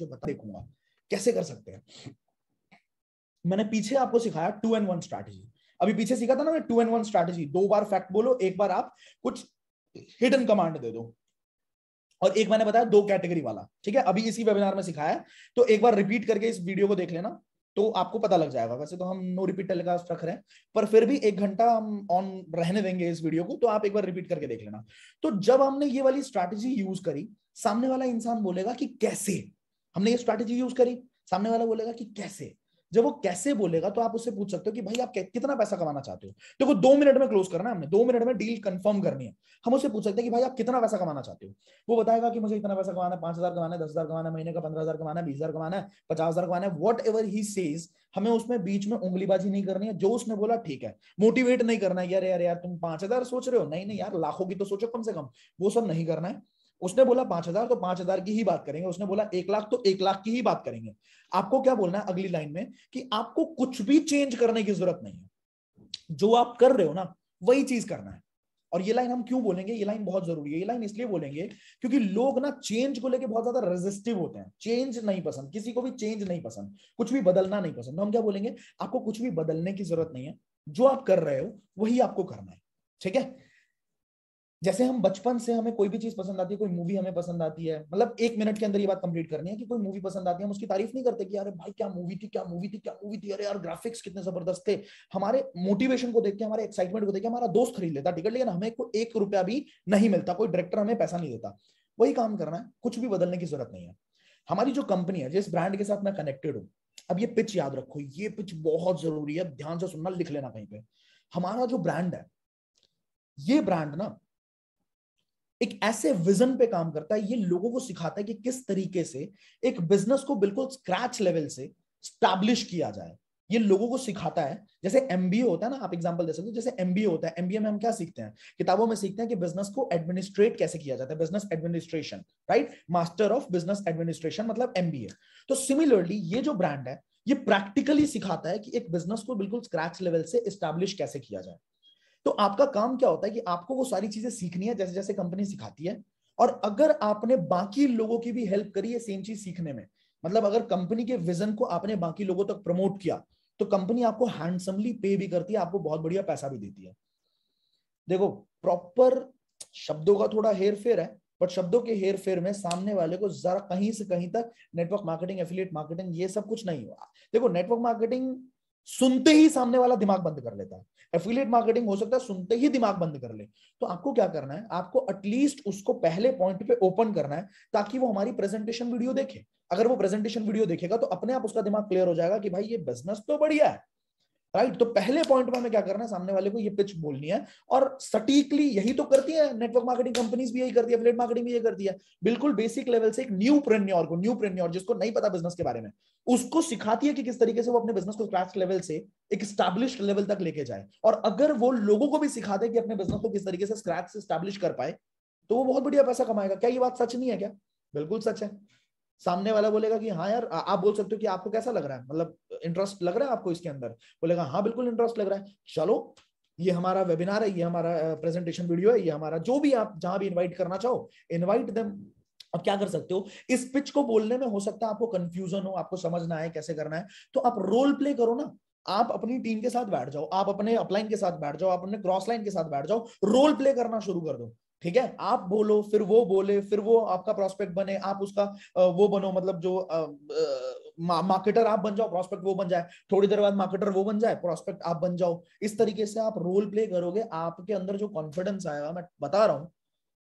मुझे बता, देखूँगा। कैसे कर सकते हैं? मैंने पीछे आपको सिखाया टू एंड वन स्ट्रैटेजी अभी पीछे सीखा था ना टू एंड वन स्ट्रैटेजी दो बार फैक्ट बोलो, एक बार आप कुछ हिडन कमांड दे दो। और एक मैंने बताया दो कैटेगरी वाला, ठीक है? अभी इसी वेबिनार में सिखाया तो एक बार रिपीट करके इस वीडियो को देख लेना तो आपको पता लग जाएगा। वैसे तो हम नो रिपीट टेलीकास्ट रख रहे हैं, पर फिर भी एक घंटा हम ऑन रहने देंगे इस वीडियो को तो आप एक बार रिपीट करके देख लेना। तो जब हमने ये वाली स्ट्रैटेजी यूज़ करी, सामने वाला इंसान बोलेगा कि कैसे? हमने ये स्ट्रैटेजी यूज़ करी। सामने वाला बोलेगा कि कैसे? जब वो कैसे बोलेगा तो आप उससे पूछ सकते हो कि भाई आप कितना पैसा कमाना चाहते हो? देखो तो दो मिनट में क्लोज करना है हमने। दो मिनट में डील कंफर्म करनी है। हम उससे पूछ सकते हैं कि भाई आप कितना पैसा कमाना चाहते हो? वो बताएगा कि मुझे इतना पैसा कमाना है, पाँच हज़ार कमाना है, दस हज़ार कमाना है, महीने का पंद्रह हज़ार कमाना है, बीस हज़ार कमाना है, पचास हज़ार कमाना है वट एवर ही सेज हमें उसमें बीच में उंगलीबाजी नहीं करनी है। जो उसने बोला, ठीक है। मोटिवेट नहीं करना है यार यार यार, तुम पाँच हज़ार सोच रहे हो? नहीं नहीं यार, लाखों की तो सोचो कम से कम। वो सब नहीं करना है। उसने बोला पाँच हज़ार तो पाँच हज़ार की ही बात करेंगे। उसने बोला एक लाख तो एक लाख की ही बात करेंगे। आपको क्या बोलना है अगली लाइन में? कि आपको कुछ भी चेंज करने की ज़रूरत नहीं है। जो आप कर रहे हो ना, वही चीज़ करना है। और ये लाइन हम क्यों बोलेंगे? ये लाइन बहुत ज़रूरी है। ये लाइन इसलिए बोलेंगे क्योंकि लोग ना चेंज को लेके बहुत ज़्यादा रेजिस्टिव होते हैं। चेंज नहीं पसंद। किसी को भी चेंज नहीं पसंद। कुछ भी बदलना नहीं पसंद। तो हम क्या बोलेंगे? आपको कुछ भी बदलने की ज़रूरत नहीं है। जो आप कर रहे हो, वही आपको करना है। ठीक है? जैसे हम बचपन से हमें कोई भी चीज़ पसंद आती है, कोई मूवी हमें पसंद आती है मतलब एक मिनट के अंदर ये बात कंप्लीट करनी है कि कोई मूवी पसंद आती है, हम उसकी तारीफ़ नहीं करते कि अरे भाई क्या मूवी थी, क्या मूवी थी, क्या मूवी थी, अरे यार ग्राफिक्स कितने ज़बरदस्त थे। हमारे मोटिवेशन को देख के, हमारे एक्साइटमेंट को देख के हमारा दोस्त खरीद लेता टिकट लेकिन हमें कोई एक रुपया भी नहीं मिलता, कोई डायरेक्टर हमें पैसा नहीं देता। वही काम करना है, कुछ भी बदलने की ज़रूरत नहीं है। हमारी जो कंपनी है, जिस ब्रांड के साथ मैं कनेक्टेड हूँ, अब ये पिच याद रखो, ये पिच बहुत ज़रूरी है, ध्यान से सुनना, लिख लेना कहीं पे। हमारा जो ब्रांड है, ये ब्रांड ना एक ऐसे विजन पे काम करता है, ये लोगों को सिखाता है कि किस तरीके से एक बिज़नेस को बिल्कुल स्क्रैच लेवल से स्टैब्लिश किया जाए। ये लोगों को सिखाता है, जैसे एमबीए होता है ना, आप एग्जांपल दे सकते हो, जैसे एमबीए होता है एमबीए में हम क्या सीखते हैं? किताबों में सीखते हैं कि बिज़नेस को एडमिनिस्ट्रेट कैसे किया जाता है business administration right master of business administration मतलब एमबीए तो सिमिलरली ये जो ब्रांड है, ये प्रैक्टिकली सिखाता है कि एक बिज़नेस को बिल्कुल स्क्रैच लेवल से स्टैब्लिश कैसे किया जाए। तो आपका काम क्या होता है कि आपको वो सारी चीज़ें सीखनी है, जैसे जैसे कंपनी सिखाती है, और अगर आपने बाकी लोगों की भी हेल्प करी है सेम चीज़ सीखने में मतलब अगर कंपनी के विजन को आपने बाकी लोगों तक प्रमोट किया तो कंपनी आपको हैंडसमली पे भी करती है, आपको बहुत बढ़िया पैसा भी देती है। देखो प्रॉपर शब्दों का थोड़ा हेर फेर है बट शब्दों के हेर फेर में सामने वाले को जरा कहीं से कहीं तक नेटवर्क मार्केटिंग एफिलिएट मार्केटिंग ये सब कुछ नहीं हुआ। देखो नेटवर्क मार्केटिंग सुनते ही सामने वाला दिमाग बंद कर लेता है। एफिलिएट मार्केटिंग हो सकता है, सुनते ही दिमाग बंद कर ले। तो आपको क्या करना है? आपको एटलीस्ट उसको पहले पॉइंट पे ओपन करना है, ताकि वो हमारी प्रेजेंटेशन वीडियो देखे। अगर वो प्रेजेंटेशन वीडियो देखेगा तो अपने आप उसका दिमाग क्लियर हो जाएगा कि भाई, ये बिज़नेस तो बढ़िया है। राइट तो पहले पॉइंट में हमें क्या करना है? सामने वाले को ये पिच बोलनी है और सटीकली यही तो करती है नेटवर्क मार्केटिंग कंपनीज़ भी यही करती है फ्लेट मार्केटिंग भी यही करती है। बिल्कुल बेसिक लेवल से एक न्यू प्रेन्योर को न्यू प्रेन्योर जिसको नहीं पता बिज़नेस के बारे में, उसको सिखाती है कि किस तरीके से वो अपने बिज़नेस को स्क्रैच लेवल से एक स्टैब्लिश लेवल तक लेके जाए। और अगर वो लोगों को भी सिखा दे कि अपने बिज़नेस को किस तरीके से स्क्रैच से स्टैब्लिश कर पाए तो वो बहुत बढ़िया पैसा कमाएगा। क्या ये बात सच नहीं है क्या? बिल्कुल सच है। सामने वाला बोलेगा कि हाँ यार आप बोल सकते हो कि आपको कैसा लग रहा है? मतलब इंटरेस्ट लग रहा है आपको इसके अंदर? बोलेगा हाँ बिल्कुल इंटरेस्ट लग रहा है। चलो, ये हमारा वेबिनार है, ये हमारा प्रेजेंटेशन वीडियो है, ये हमारा जो भी आप जहाँ भी इनवाइट करना चाहो इनवाइट देम अब क्या कर सकते हो? इस पिच को बोलने में हो सकता है आपको कंफ्यूजन हो, आपको समझना है कैसे करना है। तो आप रोल प्ले करो ना। आप अपनी टीम के साथ बैठ जाओ, आप अपने अपलाइन के साथ बैठ जाओ, आप अपने क्रॉस लाइन के साथ बैठ जाओ रोल प्ले करना शुरू कर दो। ठीक है? आप बोलो फिर वो बोले फिर वो आपका प्रोस्पेक्ट बने आप उसका वो बनो मतलब जो मार्केटर आप बन जाओ प्रोस्पेक्ट वो बन जाए। थोड़ी देर बाद मार्केटर वो बन जाए प्रोस्पेक्ट आप बन जाओ। इस तरीके से आप रोल प्ले करोगे आपके अंदर जो कॉन्फिडेंस आएगा मैं बता रहा हूँ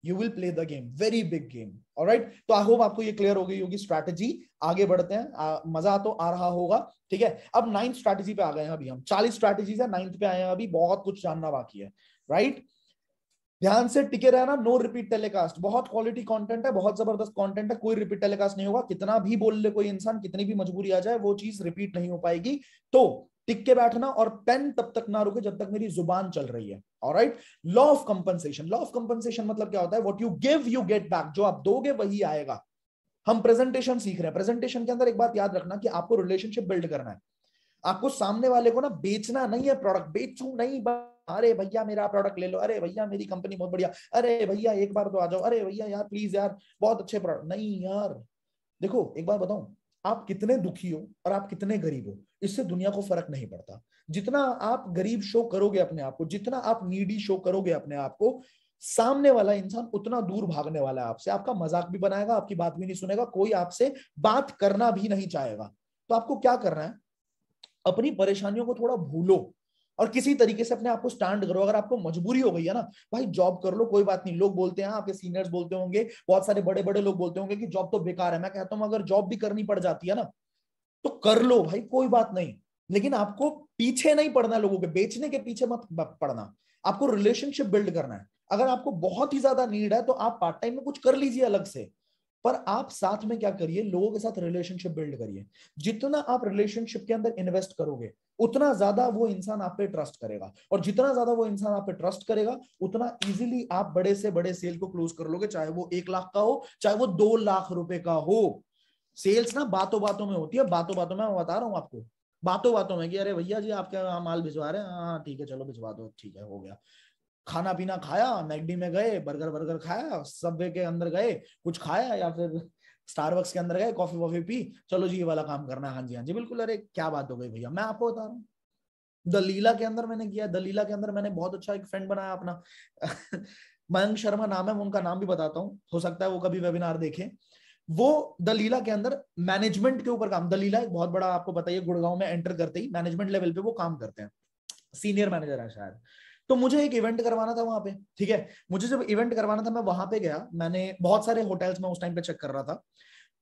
you will play the game very big game right तो आई होप आपको ये क्लियर हो गई होगी स्ट्रैटेजी आगे बढ़ते हैं आ, मज़ा तो आ रहा होगा ठीक है? अब नाइन्थ स्ट्रैटेजी पे आ गए हैं अभी हम। चालीस स्ट्रैटेजीज है नाइन्थ पे आए हैं अभी बहुत कुछ जानना बाकी है राइट ध्यान से टिके रहना नो रिपीट टेलीकास्ट बहुत क्वालिटी कंटेंट है, बहुत ज़बरदस्त कंटेंट है, कोई रिपीट टेलीकास्ट नहीं होगा। कितना भी बोल ले कोई इंसान, कितनी भी मजबूरी आ जाए, वो चीज़ रिपीट नहीं हो पाएगी। तो टिक के बैठना और पेन तब तक ना रुके जब तक मेरी ज़ुबान चल रही है। Alright law of compensation law of compensation मतलब क्या होता है? What you give you get back जो आप दोगे, वही आएगा। हम प्रेजेंटेशन सीख रहे हैं। प्रेजेंटेशन के अंदर एक बात याद रखना कि आपको रिलेशनशिप बिल्ड करना है। आपको सामने वाले को ना बेचना नहीं है प्रोडक्ट बेचू नहीं अरे भैया मेरा प्रोडक्ट ले लो, अरे भैया मेरी कंपनी बहुत बढ़िया, अरे भैया एक बार तो आ जाओ, अरे भैया यार प्लीज़ यार, बहुत अच्छे प्रोडक्ट नहीं यार। देखो, एक बात बताऊँ, आप कितने दुखी हो और आप कितने गरीब हो, इससे दुनिया को फ़र्क नहीं पड़ता। जितना आप गरीब शो करोगे अपने आप को, जितना आप नीडी शो करोगे अपने आप को, सामने वाला इंसान उतना दूर भागने वाला है आपसे। आपका मज़ाक भी बनाएगा, आपकी बात भी नहीं सुनेगा, कोई आपसे बात करना भी नहीं चाहेगा। तो आपको क्या करना है? अपनी परेशानियों को थोड़ा भूलो और किसी तरीके से अपने आप को स्टैंड करो। अगर आपको मजबूरी हो गई है ना, भाई जॉब कर लो, कोई बात नहीं। लोग बोलते हैं आपके सीनियर्स बोलते होंगे, बहुत सारे बड़े बड़े लोग बोलते होंगे कि जॉब तो बेकार है। मैं कहता हूँ, अगर जॉब भी करनी पड़ जाती है ना तो कर लो भाई, कोई बात नहीं। लेकिन आपको पीछे नहीं पड़ना लोगों के, बेचने के पीछे मत पड़ना। आपको रिलेशनशिप बिल्ड करना है। अगर आपको बहुत ही ज़्यादा नीड है तो आप पार्ट टाइम में कुछ कर लीजिए अलग से। पर आप साथ में क्या करिए? लोगों के साथ रिलेशनशिप बिल्ड करिए। जितना आप रिलेशनशिप के अंदर इन्वेस्ट करोगे, उतना ज़्यादा वो इंसान आप पे ट्रस्ट करेगा। और जितना ज़्यादा वो इंसान आप पे ट्रस्ट करेगा, उतना इजीली आप बड़े से बड़े सेल को क्लोज कर लोगे, चाहे वो एक लाख का हो, चाहे वो दो लाख रुपए का हो। सेल्स ना बातों बातों में होती है, बातों बातों में मैं बता रहा हूँ आपको। बातों बातों में कि अरे भैया जी, आपके माल भिजवा रहे हैं हाँ ठीक है, चलो भिजवा दो, ठीक है, हो गया। खाना पीना खाया, मैगडी में गए, बर्गर बर्गर खाया सबवे के अंदर गए, कुछ खाया या फिर स्टारबक्स के अंदर गए कॉफ़ी वॉफी पी, चलो जी ये वाला काम करना है। हाँ जी हाँ जी, बिल्कुल, अरे क्या बात हो गई भैया, मैं आपको बता रहा हूँ। दलीला के अंदर मैंने किया दलीला के अंदर मैंने बहुत अच्छा एक फ्रेंड बनाया अपना। मयंक शर्मा नाम है उनका नाम भी बताता हूँ, हो सकता है वो कभी वेबिनार देखे। वो दलीला के अंदर मैनेजमेंट के ऊपर काम दलीला एक बहुत बड़ा आपको बताइए, गुड़गांव में एंटर करते ही मैनेजमेंट लेवल पे वो काम करते हैं। सीनियर मैनेजर है शायद। तो मुझे एक इवेंट करवाना था वहाँ पे, ठीक है? मुझे जब इवेंट करवाना था, मैं वहाँ पे गया। मैंने बहुत सारे होटल्स में उस टाइम पे चेक कर रहा था।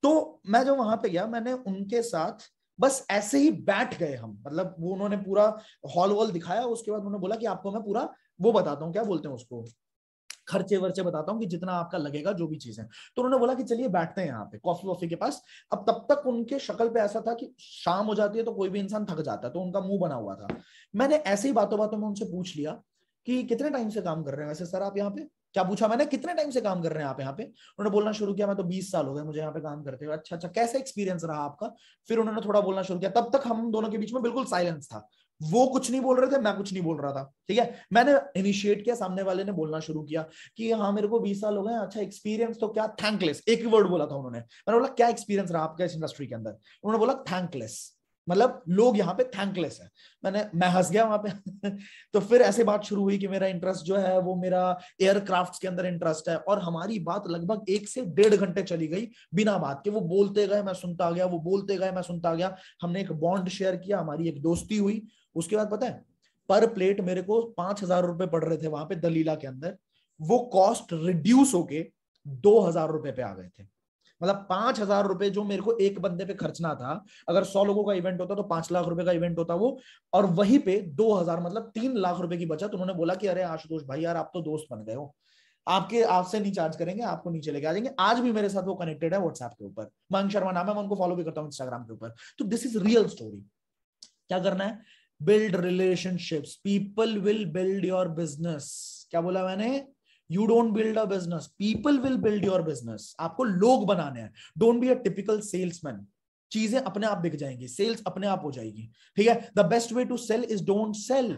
तो मैं जो वहाँ पे गया, मैंने उनके साथ बस ऐसे ही बैठ गए हम। मतलब वो उन्होंने पूरा हॉल वॉल दिखाया, उसके बाद उन्होंने बोला कि आपको मैं पूरा वो बताता हूँ, क्या बोलते हैं उसको? खर्चे वर्चे बताता हूँ कि जितना आपका लगेगा, जो भी चीज़। तो उन्होंने बोला कि चलिए बैठते हैं यहाँ पे कॉफ़ी वॉफी के पास। अब तब तक उनके शक्ल पे ऐसा था कि शाम हो जाती है तो कोई भी इंसान थक जाता है तो उनका मुँह बना हुआ था। मैंने ऐसे ही बातों बातों में उनसे पूछ लिया। कि कितने टाइम से काम कर रहे हैं? वैसे सर आप यहाँ पे, क्या पूछा मैंने? कितने टाइम से काम कर रहे हैं आप यहाँ पे? उन्होंने बोलना शुरू किया, मैं तो 20 साल हो गए, मुझे यहाँ पे काम करते हुए। अच्छा अच्छा कैसा एक्सपीरियंस रहा आपका? फिर उन्होंने थोड़ा बोलना शुरू किया। तब तक हम दोनों के बीच में बिल्कुल साइलेंस था। वो कुछ नहीं बोल रहे थे, मैं कुछ नहीं बोल रहा था, ठीक है? मैंने इनिशिएट किया, सामने वाले ने बोलना शुरू किया कि हाँ मेरे को बीस साल हो गए अच्छा एक्सपीरियंस तो क्या? थैंकलेस एक वर्ड बोला था उन्होंने। मैंने बोला, क्या एक्सपीरियंस रहा आपका इस इंडस्ट्री के अंदर? उन्होंने बोला थैंकलेस मतलब लोग यहाँ पे थैंकलेस है। मैंने, मैं हंस गया वहाँ पे। तो फिर ऐसे बात शुरू हुई कि मेरा इंटरेस्ट जो है, वो मेरा एयरक्राफ्ट के अंदर इंटरेस्ट है और हमारी बात लगभग एक से डेढ़ घंटे चली गई बिना बात के। वो बोलते गए, मैं सुनता गया, वो बोलते गए, मैं सुनता गया। हमने एक बॉन्ड शेयर किया, हमारी एक दोस्ती हुई। उसके बाद पता है पर प्लेट मेरे को पाँच हज़ार रुपए पड़ रहे थे वहाँ पे दलीला के अंदर। वो कॉस्ट रिड्यूस होके दो हज़ार रुपए पे आ गए थे। मतलब पाँच हज़ार रुपए जो मेरे को एक बंदे पे खर्चना था, अगर सौ लोगों का इवेंट होता तो पाँच लाख रुपए का इवेंट होता वो, और वहीं पे दो हज़ार मतलब तीन लाख रुपए की बचत उन्होंने बोला कि अरे आशुतोष भाई यार आप तो दोस्त बन गए हो। आपके, आपसे नहीं चार्ज करेंगे, आपको नीचे लेके आ जाएँगे। आज भी मेरे साथ वो कनेक्टेड है व्हाट्सएप के ऊपर। मयंक शर्मा नाम है, मैं उनको फॉलो भी करता हूँ इंस्टाग्राम के ऊपर। तो दिस इज़ रियल स्टोरी क्या करना है? Build relationships people will build your business क्या बोला मैंने? You don't build a business people will build your business आपको लोग बनाने हैं. Don't be a typical salesman चीज़ें अपने आप बिक जाएँगी. सेल्स अपने आप हो जाएगी. ठीक है? The best way to sell is don't sell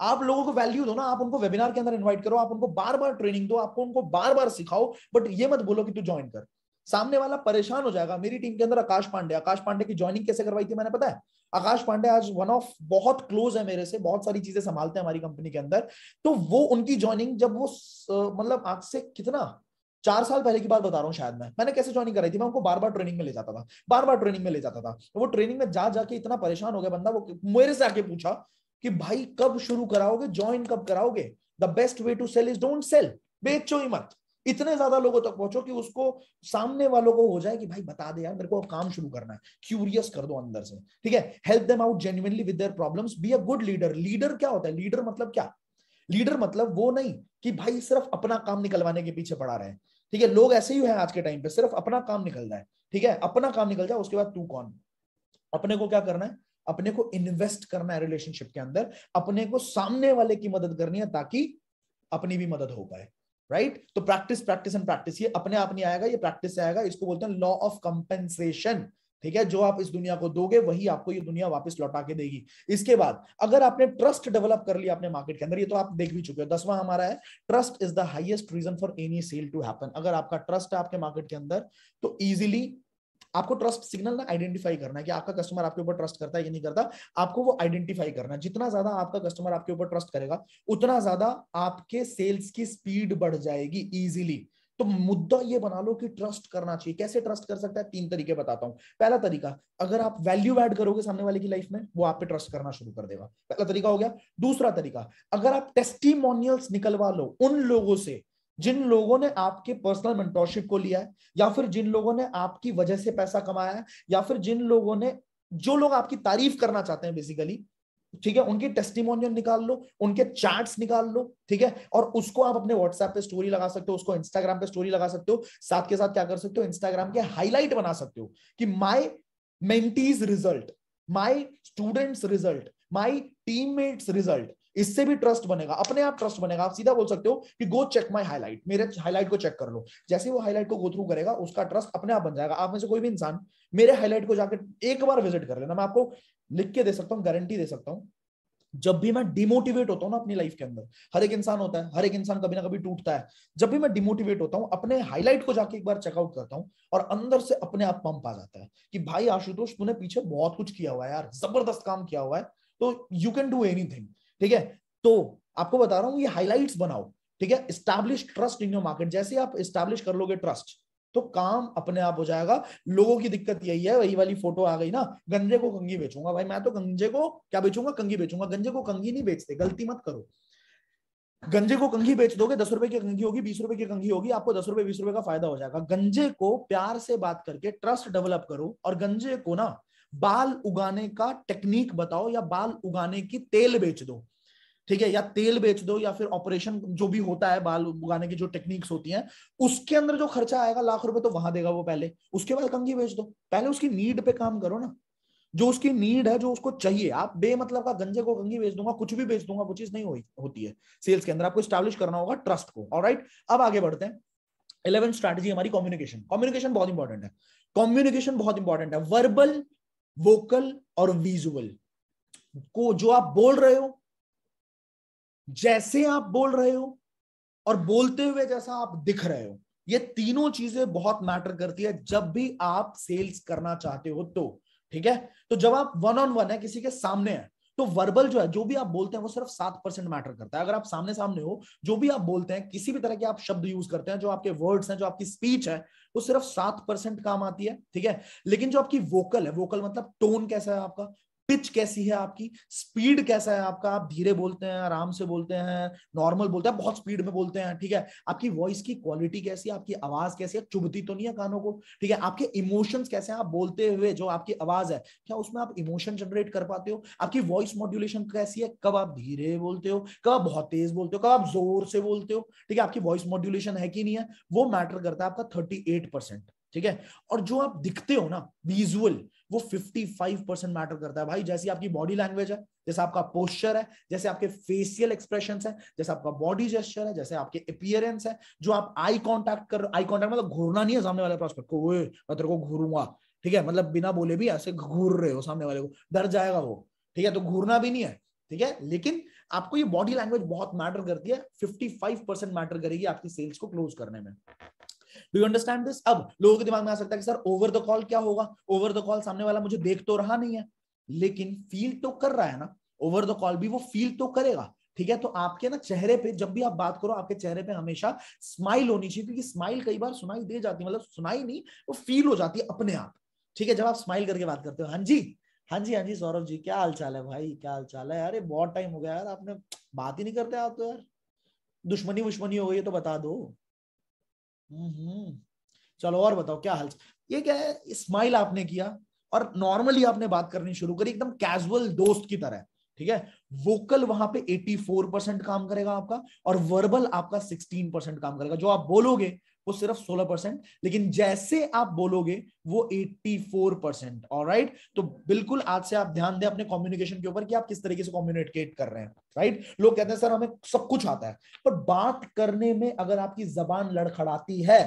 आप लोगों को वैल्यू दो ना. आप उनको वेबिनार के अंदर इनवाइट करो. आप उनको बार बार ट्रेनिंग दो. आपको उनको बार बार सिखाओ. बट ये मत बोलो कि तू ज्वाइन कर. सामने वाला परेशान हो जाएगा। मेरी टीम के अंदर आकाश पांडे आकाश पांडे की ज्वाइनिंग कैसे करवाई थी मैंने पता है? आकाश पांडे आज वन ऑफ़ बहुत क्लोज है मेरे से, बहुत सारी चीज़ें संभालते हैं हमारी कंपनी के अंदर। तो वो उनकी ज्वाइनिंग जब वो मतलब आज से कितना? चार साल पहले की बात बता रहा हूँ शायद मैं। मैंने कैसे ज्वाइनिंग कराई थी? मैं उनको बार बार ट्रेनिंग में ले जाता था। बार बार ट्रेनिंग में ले जाता था। वो ट्रेनिंग में जा जाके इतना परेशान हो गया बंदा, वो मेरे से आके पूछा कि, भाई, कब शुरू कराओगे? ज्वाइन कब कराओगे? The best way to sell is don't sell बेचो ही मत। इतने ज़्यादा लोगों तक पहुंचो कि उसको सामने वालों को हो जाए कि भाई बता दे यार, मेरे को काम शुरू करना है। क्यूरियस कर दो अंदर से, ठीक है? Help them out genuinely with their problems be a good leader leader क्या होता है? लीडर मतलब क्या? लीडर मतलब वो नहीं कि भाई सिर्फ़ अपना काम निकलवाने के पीछे पड़ा रहे। ठीक है? लोग ऐसे ही है आज के टाइम पे, सिर्फ़ अपना काम निकल जाए ठीक है? अपना काम निकल जाए, उसके बाद तू कौन? अपने को क्या करना है? अपने को इन्वेस्ट करना है रिलेशनशिप के अंदर। अपने को सामने वाले की मदद करनी है ताकि अपनी भी मदद हो पाए। राइट तो प्रैक्टिस प्रैक्टिस एंड प्रैक्टिस ये अपने आप नहीं आएगा, ये प्रैक्टिस से आएगा। इसको बोलते हैं लॉ ऑफ़ कंपेंसेशन ठीक है? जो आप इस दुनिया को दोगे, वही आपको ये दुनिया वापस लौटा के देगी। इसके बाद, अगर आपने ट्रस्ट डेवलप कर लिया अपने मार्केट के अंदर, ये तो आप देख भी चुके हो, दसवां हमारा है trust is the highest reason for any sale to happen अगर आपका ट्रस्ट है आपके मार्केट के अंदर तो इजिली आपको ट्रस्ट सिग्नल ना आइडेंटिफाई करना है कि आपका कस्टमर आपके ऊपर ट्रस्ट करता है कि नहीं करता, आपको वो आइडेंटिफाई करना है। जितना ज़्यादा आपका कस्टमर आपके ऊपर ट्रस्ट करेगा, उतना ज़्यादा आपके सेल्स की स्पीड बढ़ जाएगी इजीली तो मुद्दा ये बना लो कि ट्रस्ट करना चाहिए। कैसे ट्रस्ट कर सकता है? तीन तरीके बताता हूँ। पहला तरीका, अगर आप वैल्यू ऐड करोगे सामने वाले की लाइफ में, वो आप पे ट्रस्ट करना शुरू कर देगा। पहला तरीका हो गया। दूसरा तरीका, अगर आप टेस्टिमोनियल्स निकलवा लो उन लोगों से जिन लोगों ने आपके पर्सनल मेंटोरशिप को लिया है, या फिर जिन लोगों ने आपकी वजह से पैसा कमाया है, या फिर जिन लोगों ने, जो लोग आपकी तारीफ़ करना चाहते हैं बेसिकली ठीक है, उनके टेस्टिमोनियल निकाल लो, उनके चैट्स निकाल लो, ठीक है, और उसको आप अपने व्हाट्सएप पे स्टोरी लगा सकते हो, उसको इंस्टाग्राम पे स्टोरी लगा सकते हो, साथ के साथ क्या कर सकते हो इंस्टाग्राम के हाईलाइट बना सकते हो कि my mentees result my students result my teammates result इससे भी ट्रस्ट बनेगा, अपने आप ट्रस्ट बनेगा। आप सीधा बोल सकते हो कि गो चेक माई हाईलाइट मेरे हाईलाइट को चेक कर लो। जैसे वो हाईलाइट को गो थ्रू करेगा, उसका ट्रस्ट अपने आप बन जाएगा। आप में से कोई भी इंसान मेरे हाईलाइट को जाकर एक बार विज़िट कर लेना। मैं आपको लिख के दे सकता हूँ गारंटी दे सकता हूँ। जब भी मैं डिमोटिवेट होता हूँ ना अपनी लाइफ के अंदर, हर एक इंसान होता है, हर एक इंसान कभी ना कभी टूटता है। जब भी मैं डिमोटिवेट होता हूँ, अपने हाईलाइट को जाके एक बार चेकआउट करता हूँ और अंदर से अपने आप पंप आ जाता है कि भाई आशुतोष, तूने पीछे बहुत कुछ किया हुआ है यार, ज़बरदस्त काम किया हुआ है। तो यू कैन डू एनीथिंग ठीक है? तो आपको बता रहा हूँ, ये हाईलाइट्स बनाओ, ठीक है? Establish trust in your market जैसे आप स्टैब्लिश कर लोगे ट्रस्ट तो काम अपने आप हो जाएगा। लोगों की दिक्कत यही है, वही वाली फ़ोटो आ गई ना, गंजे को कंगी बेचूँगा। भाई, मैं तो गंजे को क्या बेचूँगा? कंगी बेचूँगा। गंजे को कंगी नहीं बेचते, गलती मत करो। गंजे को कंगी बेच दोगे, दस रुपए की कंगी होगी, बीस रुपए की कंगी होगी, आपको दस रुपए, बीस रुपए का फ़ायदा हो जाएगा। गंजे को प्यार से बात करके ट्रस्ट डेवलप करो, और गंजे को ना बाल उगाने का टेक्निक बताओ या बाल उगाने की तेल बेच दो। ठीक है या तेल बेच दो या फिर ऑपरेशन जो भी होता है बाल उगाने की जो टेक्निक्स होती हैं उसके अंदर जो खर्चा आएगा लाख रुपए तो वहाँ देगा वो पहले। उसके बाद कंगी बेच दो। पहले उसकी नीड पे काम करो ना। जो उसकी नीड है जो उसको चाहिए आप बेमतलब का गंजे को कंगी बेच दूँगा कुछ भी बेच दूँगा वो चीज़ नहीं हो, होती है सेल्स के अंदर। आपको स्टैब्लिश करना होगा ट्रस्ट को। और राइट अब आगे बढ़ते हैं। इलेवन स्ट्रैटेजी हमारी कम्युनिकेशन कम्युनिकेशन बहुत इंपॉर्टेंट है। कम्युनिकेशन बहुत इंपॉर्टेंट है। वर्बल वोकल और विजुअल को जो आप बोल रहे हो जैसे आप बोल रहे हो और बोलते हुए जैसा आप दिख रहे हो, ये तीनों चीज़ें बहुत मैटर करती है जब भी आप सेल्स करना चाहते हो तो ठीक है? तो जब आप वन ऑन वन है, किसी के सामने है तो वर्बल जो है, जो भी आप बोलते हैं वो सिर्फ़ सात परसेंट मैटर करता है। अगर आप सामने सामने हो, जो भी आप बोलते हैं, किसी भी तरह के आप शब्द यूज़ करते हैं, जो आपके वर्ड्स हैं, जो आपकी स्पीच है, वो सिर्फ़ सात परसेंट काम आती है, ठीक है? लेकिन जो आपकी वोकल है वोकल मतलब टोन कैसा है आपका? पिच कैसी है आपकी? स्पीड कैसा है आपका? आप धीरे बोलते हैं, आराम से बोलते हैं नॉर्मल बोलते हैं बहुत स्पीड में बोलते हैं, ठीक है? आपकी वॉइस की क्वालिटी कैसी है? आपकी आवाज़ कैसी है? चुभती तो नहीं है कानों को, ठीक है? आपके इमोशंस कैसे हैं? आप बोलते हुए जो आपकी आवाज़ है, क्या उसमें आप इमोशन जनरेट कर पाते हो? आपकी वॉइस मॉड्यूलेशन कैसी है? कब आप धीरे बोलते हो? कब आप बहुत तेज बोलते हो? कब आप ज़ोर से बोलते हो? ठीक है? आपकी वॉइस मॉड्यूलेशन है कि नहीं है? वो मैटर करता है आपका थर्टी ठीक है? और जो आप दिखते हो ना विजुअल वो 55 परसेंट मैटर करता है। भाई, जैसी आपकी बॉडी लैंग्वेज है, जैसे आपका पोस्चर है, जैसे आपके फेशियल एक्सप्रेशन है, जैसे आपका बॉडी जेस्चर है, जैसे आपके अपियरेंस है, जो आप आई कॉन्टैक्ट कर आई कॉन्टैक्ट मतलब घूरना नहीं है सामने वाले प्रोस्पेक्ट को मैं तेरे को घूरूँगा। ठीक है? मतलब बिना बोले भी ऐसे घूर रहे हो सामने वाले को, डर जाएगा वो। ठीक है? तो घूरना भी नहीं है, ठीक है? लेकिन आपको ये बॉडी लैंग्वेज बहुत मैटर करती है 55 परसेंट मैटर करेगी आपकी सेल्स को क्लोज करने में। डू अंडरस्टैंड दिस अब लोगों के दिमाग में आ सकता है कि, सर ओवर द कॉल क्या होगा? ओवर द कॉल सामने वाला मुझे देख तो रहा नहीं है। लेकिन फील तो कर रहा है ना? ओवर द कॉल भी वो फील तो करेगा। ठीक है? तो आपके ना चेहरे पे जब भी आप बात करो, आपके चेहरे पे हमेशा स्माइल होनी चाहिए, क्योंकि स्माइल कई बार सुनाई दे जाती है। मतलब सुनाई नहीं, वो फील हो जाती है अपने आप। ठीक है? जब आप स्माइल करके बात करते हो। हाँ जी? हाँ जी हाँ जी, सौरभ जी, क्या हाल चाल है भाई? क्या हाल चाल है? अरे, बहुत टाइम हो गया यार। आपने बात ही नहीं करते आप तो यार। दुश्मनी वुश्मनी हो गई तो बता दो। चलो और बताओ, क्या हाल ये क्या है? स्माइल आपने किया और नॉर्मली आपने बात करनी शुरू करी, एकदम कैजुअल दोस्त की तरह, ठीक है? वोकल वहाँ पे 84 परसेंट काम करेगा आपका और वर्बल आपका 16 परसेंट काम करेगा। जो आप बोलोगे वो सिर्फ़ 16 परसेंट, लेकिन जैसे आप बोलोगे, वो 84 परसेंट और राइट तो बिल्कुल आज से आप ध्यान दें अपने कम्युनिकेशन के ऊपर कि आप किस तरीके से कम्युनिकेट कर रहे हैं राइट लोग कहते हैं, सर, हमें सब कुछ आता है। पर बात करने में अगर आपकी जबान लड़खड़ाती है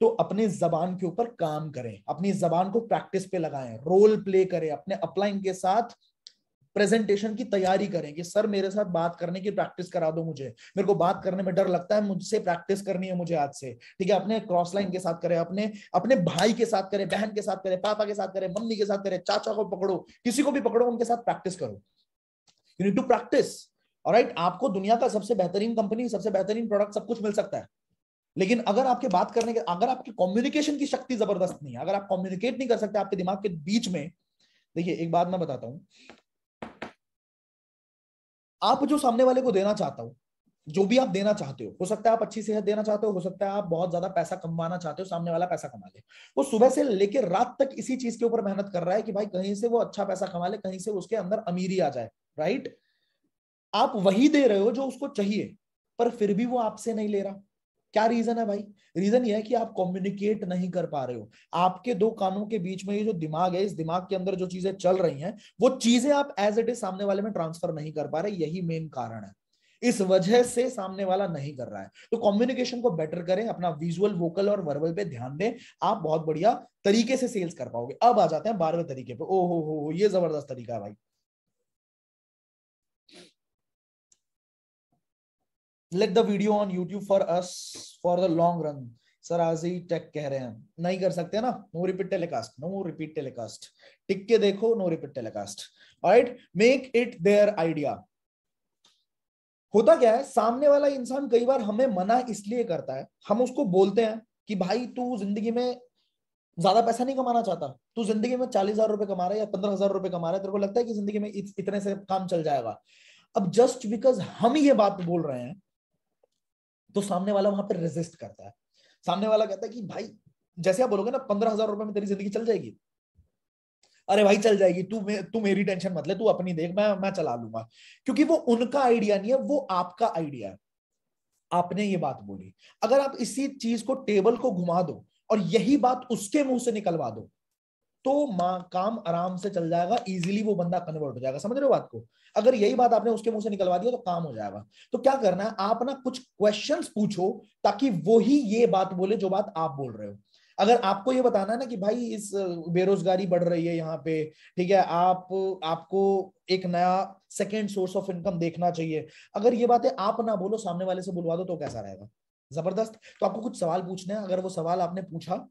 तो अपने जबान के ऊपर काम करें, अपनी जबान को प्रैक्टिस पे लगाएँ रोल प्ले करें, अपने अपलाइन के साथ प्रेजेंटेशन की तैयारी करें कि, सर, मेरे साथ बात करने की प्रैक्टिस करा दो मुझे। मेरे को बात करने में डर लगता है, मुझसे प्रैक्टिस करनी है मुझे आज से। ठीक है, अपने क्रॉस लाइन के साथ करें, अपने अपने भाई के साथ करें, बहन के साथ करें, पापा के साथ करें, मम्मी के साथ करें, चाचा को पकड़ो, किसी को भी पकड़ो, उनके साथ प्रैक्टिस करो। You need to practice right आपको दुनिया का सबसे बेहतरीन कंपनी सबसे बेहतरीन प्रोडक्ट सब कुछ मिल सकता है। लेकिन अगर आपके बात करने के, अगर आपकी कम्युनिकेशन की शक्ति ज़बरदस्त नहीं है, अगर आप कम्युनिकेट नहीं कर सकते आपके दिमाग के बीच में, देखिए, एक बात मैं बताता हूँ। आप जो सामने वाले को देना चाहता हो, जो भी आप देना चाहते हो हो सकता है आप अच्छी सेहत देना चाहते हो हो सकता है आप बहुत ज़्यादा पैसा कमाना चाहते हो, सामने वाला पैसा कमा ले। वो सुबह से लेकर रात तक इसी चीज़ के ऊपर मेहनत कर रहा है कि भाई कहीं से वो अच्छा पैसा कमा ले, कहीं से उसके अंदर अमीरी आ जाए राइट आप वही दे रहे हो जो उसको चाहिए, पर फिर भी वो आपसे नहीं ले रहा। क्या रीजन है भाई? रीजन ये है कि आप कम्युनिकेट नहीं कर पा रहे हो। आपके दो कानों के बीच में ये जो दिमाग है, इस दिमाग के अंदर जो चीज़ें चल रही हैं, वो चीज़ें आप एज इट इज़ सामने वाले में ट्रांसफ़र नहीं कर पा रहे, यही मेन कारण है। इस वजह से सामने वाला नहीं कर रहा है। तो कम्युनिकेशन को बेटर करें, अपना विजुअल वोकल और वर्बल पे ध्यान दें। आप बहुत बढ़िया तरीके से सेल्स कर पाओगे। अब आ जाते हैं बारहवें तरीके पे। ओ हो हो, ये ज़बरदस्त तरीका है भाई। Let the video on YouTube for us for the long run sir आज ही टेक कह रहे हैं। नहीं कर सकते ना? No repeat telecast no repeat telecast टिक के देखो no repeat telecast right make it their idea होता क्या है? सामने वाला इंसान कई बार हमें मना इसलिए करता है, हम उसको बोलते हैं कि भाई, तू ज़िंदगी में ज़्यादा पैसा नहीं कमाना चाहता। तू ज़िंदगी में चालीस हज़ार रुपए कमा रहा है या पंद्रह हज़ार रुपए कमा रहा है, तेरे को लगता है कि ज़िंदगी में इतने से काम चल जाएगा। अब जस्ट बिकॉज़ हम ये बात बोल रहे हैं तो सामने वाला वहाँ पर रेजिस्ट करता है। सामने वाला कहता है कि भाई, जैसे आप बोलोगे ना, पंद्रह हज़ार रुपए में तेरी ज़िंदगी चल जाएगी। अरे भाई, चल जाएगी, तू तू मेरी टेंशन मत ले, तू अपनी देख, मैं मैं चला लूँगा। क्योंकि वो उनका आइडिया नहीं है, वो आपका आइडिया है। आपने ये बात बोली। अगर आप इसी चीज़ को, टेबल को घुमा दो और यही बात उसके मुँह से निकलवा दो तो माँ काम आराम से चल जाएगा इजीली वो बंदा कन्वर्ट हो जाएगा। समझ रहे हो बात को? अगर यही बात आपने उसके मुँह से निकलवा दिया तो काम हो जाएगा। तो क्या करना है? आप ना कुछ क्वेश्चंस पूछो ताकि वो ही ये बात बोले जो बात आप बोल रहे हो। अगर आपको ये बताना है ना कि भाई इस बेरोजगारी बढ़ रही है यहाँ पे, ठीक है, आप, आपको एक नया सेकेंड सोर्स ऑफ़ इनकम देखना चाहिए। अगर ये बातें आप ना बोलो, सामने वाले से बुलवा दो तो कैसा रहेगा? ज़बरदस्त। तो आपको कुछ सवाल पूछने हैं? अगर वो सवाल आपने पूछा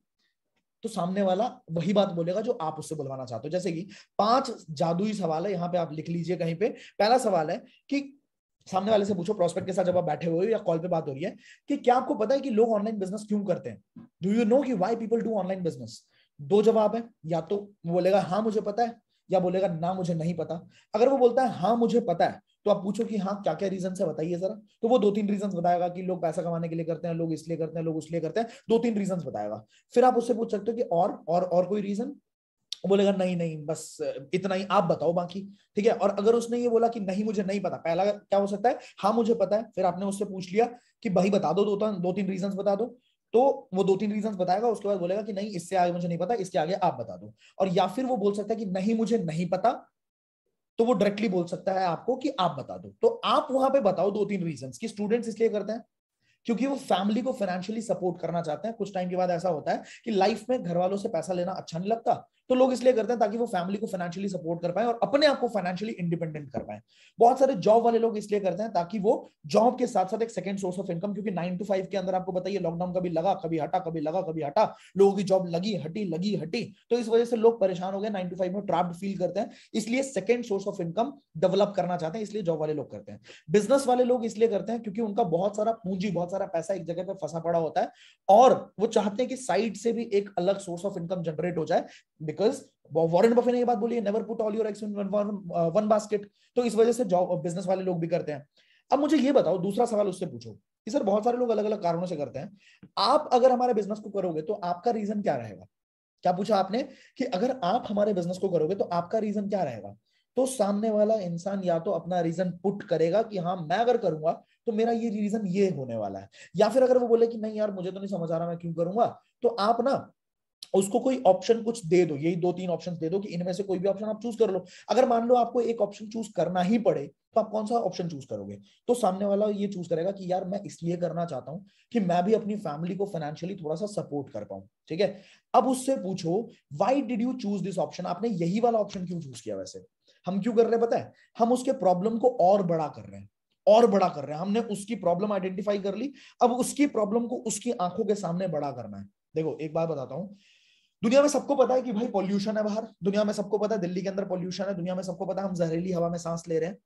तो सामने वाला वही बात बोलेगा जो आप उससे बुलवाना चाहते हो। जैसे कि पाँच जादुई सवाल है, यहाँ पे आप लिख लीजिए कहीं पे। पहला सवाल है कि सामने वाले से पूछो प्रोस्पेक्ट के साथ जब आप बैठे हुए हो या कॉल पे बात हो रही है, कि क्या आपको पता है कि लोग ऑनलाइन बिज़नेस क्यों करते हैं? डू यू नो कि why people do online business दो जवाब है, या तो बोलेगा हाँ मुझे पता है, या बोलेगा, ना, मुझे नहीं पता। अगर वो बोलता है हाँ मुझे पता है तो आप पूछो कि हाँ क्या क्या रीजन है, बताइए जरा। तो वो दो तीन रीजन बताएगा कि लोग पैसा कमाने के लिए करते हैं, लोग इसलिए करते हैं, लोग उसलिए करते हैं। दो तीन रीजन बताएगा। फिर आप उससे पूछ सकते हो कि और और और कोई रीजन बोलेगा, नहीं नहीं, बस इतना ही, आप बताओ बाकी। ठीक है? और अगर उसने ये बोला कि नहीं, मुझे नहीं पता, पहला क्या हो सकता है? हाँ मुझे पता है। फिर आपने उससे पूछ लिया कि भाई, बता दो दो दो तीन रीजन बता दो। तो वो दो तीन रीजन बताएगा, उसके बाद बोलेगा कि नहीं, इससे आगे मुझे नहीं पता, इसके आगे आप बता दो। और या फिर वो बोल सकता है कि नहीं, मुझे नहीं पता तो वो डायरेक्टली बोल सकता है आपको कि आप बता दो। तो आप वहाँ पे बताओ दो तीन रीजन की स्टूडेंट्स इसलिए करते हैं। क्योंकि वो फैमिली को फाइनेंशियली सपोर्ट करना चाहते हैं। कुछ टाइम के बाद ऐसा होता है कि लाइफ में घर वालों से पैसा लेना अच्छा नहीं लगता। तो लोग इसलिए करते हैं ताकि वो फैमिली को फाइनेंशियली सपोर्ट कर पाए और अपने आप को फाइनेंशियली इंडिपेंडेंट कर पाए। बहुत सारे जॉब वाले लोग इसलिए करते हैं ताकि वो जॉब के साथ साथ एक सेकंड सोर्स ऑफ़ इनकम क्योंकि नाइन टू फाइव के अंदर आपको बताइए लॉकडाउन कभी लगा, कभी हटा, कभी लगा, कभी हटा, लोगों की जॉब लगी, हटी लगी, हटी। तो इस वजह से लोग परेशान हो गए नाइन टू फाइव में ट्रैप्ड फील करते हैं। इसलिए second source of income develop करना चाहते हैं, इसलिए जॉब वाले लोग करते हैं। बिज़नेस वाले लोग इसलिए करते हैं क्योंकि उनका बहुत सारा पूंजी, बहुत सारा पैसा एक जगह पर फंसा पड़ा होता है और वो चाहते हैं कि साइड से भी एक अलग सोर्स ऑफ़ इनकम जनरेट हो जाए। बिकॉज़ वॉरेन बफे ने ये बात बोली never put all your eggs in one basket तो इस वजह से जॉब बिज़नेस वाले लोग भी करते हैं। अब मुझे ये बताओ, दूसरा सवाल उससे पूछो कि सर, बहुत सारे लोग अलग अलग कारणों से करते हैं। आप अगर हमारे बिज़नेस को करोगे तो आपका रीजन क्या रहेगा? क्या पूछा आपने कि अगर आप हमारे बिज़नेस को करोगे तो आपका रीजन क्या रहेगा? तो सामने वाला इंसान या तो अपना रीजन पुट करेगा कि हाँ मैं अगर करूँगा तो मेरा ये रीजन ये होने वाला है। या फिर अगर वो बोले कि नहीं यार, मुझे तो नहीं समझ आ रहा, मैं क्यों करूँगा? तो आप ना उसको कोई ऑप्शन कुछ दे दो, यही दो तीन ऑप्शन दे दो कि इनमें से कोई भी ऑप्शन आप चूज़ कर लो। अगर मान लो आपको एक ऑप्शन चूज़ करना ही पड़े तो आप कौन सा ऑप्शन चूज़ करोगे? तो सामने वाला ये चूज़ करेगा कि यार मैं इसलिए करना चाहता हूँ कि मैं भी अपनी फैमिली को फाइनेंशियली थोड़ा सा सपोर्ट कर पाऊँ, ठीक है? अब उससे पूछो why did you choose this option आपने यही वाला ऑप्शन क्यों चूज़ किया वैसे? हम क्यों कर रहे हैं पता है? हम उसके प्रॉब्लम को और बड़ा कर रहे हैं, और बड़ा कर रहे हैं। हमने उसकी प्रॉब्लम आइडेंटिफाई कर ली, अब उसकी प्रॉब्लम को उसकी आँखों के सामने बड़ा करना है। देखो, एक बात बताता हूँ। दुनिया में सबको पता है कि भाई पॉल्यूशन है बाहर। दुनिया में सबको पता है दिल्ली के अंदर पॉल्यूशन है। दुनिया में सबको पता है हम जहरीली हवा में सांस ले रहे हैं।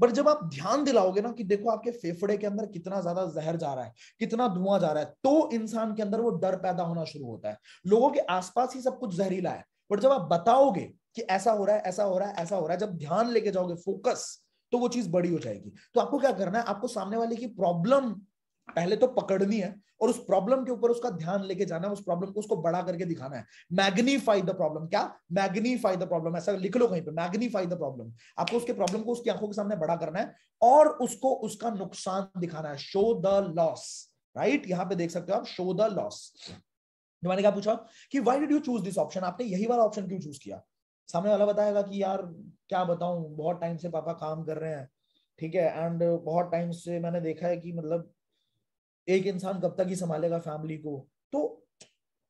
बट जब आप ध्यान दिलाओगे ना कि देखो आपके फेफड़े के अंदर कितना ज़्यादा जहर जा रहा है, कितना धुआँ जा रहा है तो इंसान के अंदर वो डर पैदा होना शुरू होता है। लोगों के आसपास ही सब कुछ जहरीला है। बट जब आप बताओगे कि ऐसा हो रहा है, ऐसा हो रहा है, ऐसा हो रहा है, जब ध्यान लेके जाओगे फोकस तो वो चीज़ बड़ी हो जाएगी। तो आपको क्या करना है? आपको सामने वाले की प्रॉब्लम पहले तो पकड़नी है और उस प्रॉब्लम के ऊपर उसका ध्यान लेके जाना है, उस प्रॉब्लम को उसको बड़ा करके दिखाना है। मैग्नीफाई द प्रॉब्लम क्या? मैग्नीफाई द प्रॉब्लम ऐसा लिख लो कहीं पे मैग्नीफाई द प्रॉब्लम आपको उसके प्रॉब्लम को उसकी आँखों के सामने बड़ा करना है और उसको उसका नुकसान दिखाना है। शो द लॉस राइट यहाँ पे देख सकते हो आप शो द लॉस मैंने क्या पूछा कि why did you choose this option आपने यही वाला ऑप्शन क्यों चूज़ किया? सामने वाला बताएगा कि यार, क्या बताऊँ? बहुत टाइम से पापा काम कर रहे हैं, ठीक है? एंड बहुत टाइम से मैंने देखा है कि मतलब एक इंसान कब तक ही संभालेगा फैमिली को? तो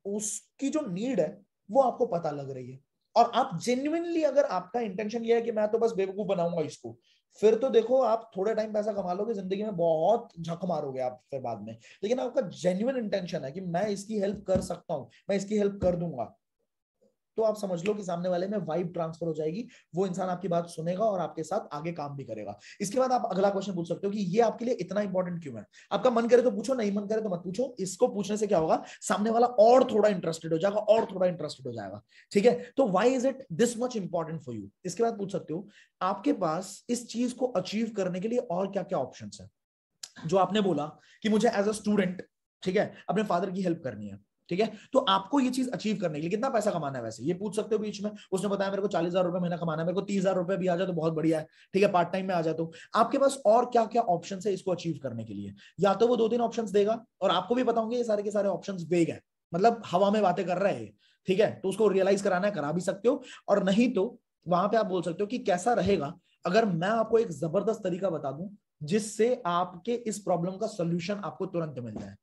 उसकी जो नीड है, वो आपको पता लग रही है। और आप जेन्युनली अगर आपका इंटेंशन ये है कि मैं तो बस बेवकूफ़ बनाऊँगा इसको, फिर तो देखो आप थोड़े टाइम पैसा कमा लोगे, ज़िंदगी में बहुत झक मारोगे आप फिर बाद में। लेकिन आपका जेन्युन इंटेंशन है कि मैं इसकी हेल्प कर सकता हूँ, मैं इसकी हेल्प कर दूँगा। तो आप समझ लो कि सामने वाले में वाइब ट्रांसफ़र हो जाएगी, वो इंसान आपकी बात सुनेगा और आपके साथ आगे काम भी करेगा। इसके बाद आप अगला क्वेश्चन पूछ सकते हो कि ये आपके लिए इतना इंपॉर्टेंट क्यों है? आपका मन करे तो पूछो, नहीं मन करे तो मत पूछो। इसको पूछने से क्या होगा? सामने वाला और थोड़ा इंटरेस्टेड हो जाएगा और थोड़ा इंटरेस्टेड हो जाएगा। ठीक है? तो why is it this much important for you इसके बाद पूछ सकते हो, आपके पास इस चीज़ को अचीव करने के लिए और क्या क्या ऑप्शन है? जो आपने बोला कि मुझे एज अ स्टूडेंट ठीक है, अपने फादर की हेल्प करनी है। ठीक है? तो आपको ये चीज़ अचीव करने के लिए कितना पैसा कमाना है वैसे? ये पूछ सकते हो बीच में। उसने बताया मेरे को चालीस हज़ार रुपए महीना कमाना है, मेरे को तीस हज़ार रुपए भी आ जाए तो बहुत बढ़िया है, ठीक है? पार्ट टाइम में आ जाए तो। आपके पास और क्या क्या ऑप्शन है इसको अचीव करने के लिए? या तो वो दो तीन ऑप्शन देगा और आपको भी बताऊँगे ये सारे के सारे ऑप्शन वेग है। मतलब हवा में बातें कर रहे हैं ठीक है? तो उसको रियलाइज़ कराना है, करा भी सकते हो। और नहीं तो वहाँ पे आप बोल सकते हो कि कैसा रहेगा? अगर मैं आपको एक ज़बरदस्त तरीका बता दूँ जिससे आपके इस प्रॉब्लम का सोल्यूशन आपको तुरंत मिल जाए।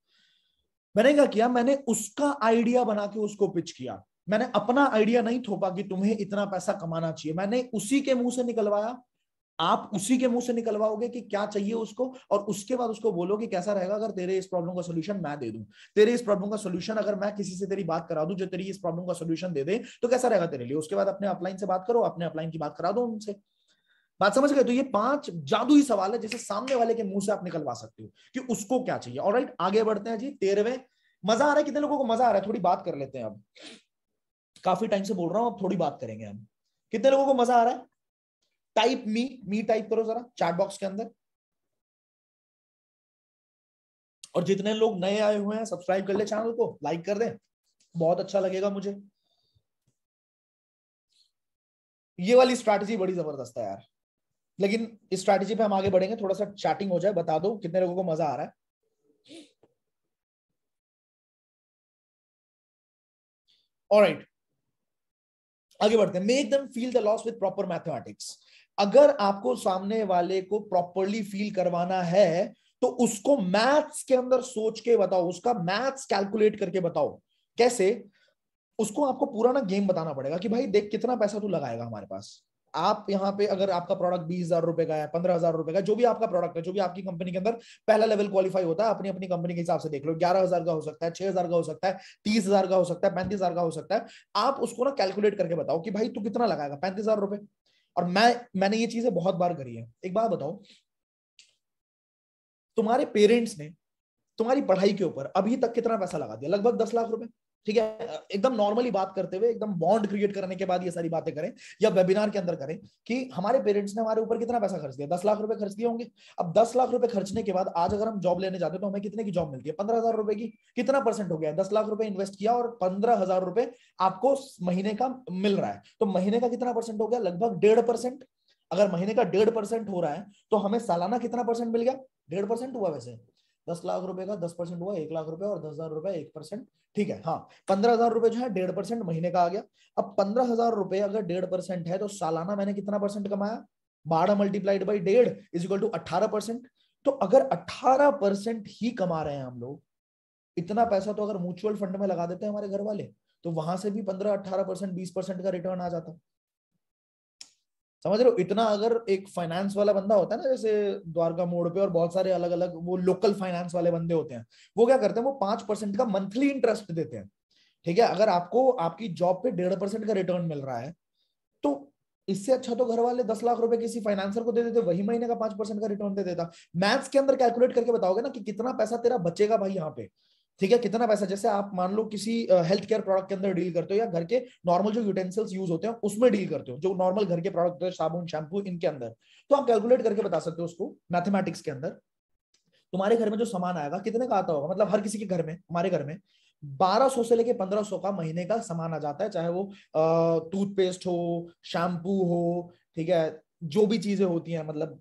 मैंने क्या किया, मैंने उसका आइडिया बना के उसको पिच किया। मैंने अपना आइडिया नहीं थोपा कि तुम्हें इतना पैसा कमाना चाहिए। मैंने उसी के मुँह से निकलवाया। आप उसी के मुँह से निकलवाओगे कि क्या चाहिए उसको और उसके बाद उसको बोलो कि कैसा रहेगा, अगर तेरे इस प्रॉब्लम का सोल्यूशन मैं दे दूँ। तेरे इस प्रॉब्लम का सोल्यूशन अगर मैं किसी से तेरी बात करा दूँ, जो तेरी इस प्रॉब्लम का सोल्यूशन दे दे तो कैसा रहेगा तेरे लिए? उसके बाद अपने अपलाइन से बात करो, अपने अपलाइन की बात करा दो उनसे। बात समझ गए? तो ये पाँच जादुई सवाल है जिसे सामने वाले के मुँह से आप निकलवा सकते हो कि उसको क्या चाहिए। और राइट आगे बढ़ते हैं जी, तेरहवें। मज़ा आ रहा है? कितने लोगों को मज़ा आ रहा है? थोड़ी बात कर लेते हैं अब। काफ़ी टाइम से बोल रहा हूँ, अब थोड़ी बात करेंगे हम। कितने लोगों को मज़ा आ रहा है? टाइप मी मी टाइप करो जरा चैट बॉक्स के अंदर। और जितने लोग नए आए हुए हैं सब्सक्राइब कर ले चैनल को लाइक कर दें। बहुत अच्छा लगेगा मुझे। ये वाली स्ट्रैटेजी बड़ी ज़बरदस्त है यार। लेकिन इस स्ट्रैटेजी पे हम आगे बढ़ेंगे थोड़ा सा चैटिंग हो जाए, बता दो कितने लोगों को मज़ा आ रहा है। राइट आगे बढ़ते हैं। Make them feel the loss with proper mathematics अगर आपको सामने वाले को प्रॉपरली फील करवाना है तो उसको मैथ्स के अंदर सोच के बताओ, उसका मैथ्स कैलकुलेट करके बताओ। कैसे? उसको आपको पूरा ना गेम बताना पड़ेगा कि भाई देख कितना पैसा तू लगाएगा हमारे पास। आप यहाँ पे अगर आपका प्रोडक्ट बीस हज़ार रुपए का है, पंद्रह हज़ार रुपए का जो भी आपका प्रोडक्ट है, जो भी आपकी कंपनी के अंदर पहला लेवल क्वालिफाई होता है अपनी अपनी कंपनी के हिसाब से देख लो। ग्यारह हज़ार का हो सकता है, छह हज़ार का हो सकता है, तीस हज़ार का हो सकता है, पैंतीस हज़ार का हो सकता है। आप उसको ना कैलकुलेट करके बताओ कि भाई तू कितना लगाएगा, पैंतीस हज़ार रुपए। और मैं, मैंने ये चीज़ें बहुत बार करी है। एक बात बताओ, तुम्हारे पेरेंट्स ने तुम्हारी पढ़ाई के ऊपर अभी तक कितना पैसा लगा दिया? लगभग दस लाख रुपए। ठीक है? एकदम नॉर्मली बात करते हुए, एकदम बॉन्ड क्रिएट करने के बाद ये सारी बातें करें या वेबिनार के अंदर करें कि हमारे पेरेंट्स ने हमारे ऊपर कितना पैसा खर्च दिया दस लाख रुपए खर्च दिए होंगे। अब दस लाख रुपए खर्चने के बाद आज अगर हम जॉब लेने जाते तो हमें कितने की जॉब मिलती है? पंद्रह हज़ार रुपए की। कितना परसेंट हो गया? दस लाख रुपए इन्वेस्ट किया और पंद्रह हज़ार रुपए आपको महीने का मिल रहा है। तो महीने का कितना परसेंट हो गया? लगभग डेढ़ परसेंट अगर महीने का डेढ़ परसेंट हो रहा है तो हमें सालाना कितना परसेंट मिल गया? डेढ़ परसेंट हुआ वैसे। दस लाख रुपए का दस परसेंट हुआ, एक लाख रुपए और दस हज़ार रुपए, एक परसेंट। ठीक है हाँ पंद्रह हज़ार रुपए जो है, डेढ़ परसेंट महीने का आ गया। अब पंद्रह हज़ार रुपए अगर डेढ़ परसेंट है तो सालाना मैंने कितना परसेंट कमाया? बारह मल्टीप्लाइड बाई डेढ़ इज़ इक्वल टू अट्ठारह परसेंट। तो अगर अट्ठारह परसेंट ही कमा रहे हैं हम लोग, इतना पैसा तो अगर म्यूचुअल फंड में लगा देते हैं हमारे घर वाले तो वहाँ से भी पंद्रह अट्ठारह परसेंट, बीस परसेंट का रिटर्न आ जाता। समझ रहे हो? इतना अगर एक फाइनेंस वाला बंदा होता है ना, जैसे द्वारका मोड़ पे और बहुत सारे अलग अलग वो लोकल फाइनेंस वाले बंदे होते हैं, वो क्या करते हैं? वो पाँच परसेंट का मंथली इंटरेस्ट देते हैं। ठीक है? अगर आपको आपकी जॉब पे डेढ़ परसेंट का रिटर्न मिल रहा है तो इससे अच्छा तो घर वाले दस लाख रुपए किसी फाइनेंसर को दे देते, वही महीने का पाँच परसेंट का रिटर्न दे देता। मैथ्स के अंदर कैलकुलेट करके बताओगे ना कि कितना पैसा तेरा बचेगा भाई यहाँ पे। ठीक है, कितना पैसा? जैसे आप मान लो किसी हेल्थ केयर प्रोडक्ट के अंदर डील करते हो या घर के नॉर्मल जो यूटेंसिल्स यूज़ होते हैं, उसमें डील करते हो, जो नॉर्मल घर के प्रोडक्ट होते हैं, साबुन शैम्पू इनके अंदर। तो आप कैलकुलेट करके बता सकते हो उसको मैथमेटिक्स के अंदर। तुम्हारे घर में जो सामान आएगा, कितने का आता होगा? मतलब हर किसी के घर में, हमारे घर में बारह सौ से लेके पंद्रह सौ का महीने का सामान आ जाता है, चाहे वो टूथपेस्ट हो शैम्पू हो, ठीक है, जो भी चीज़ें होती हैं मतलब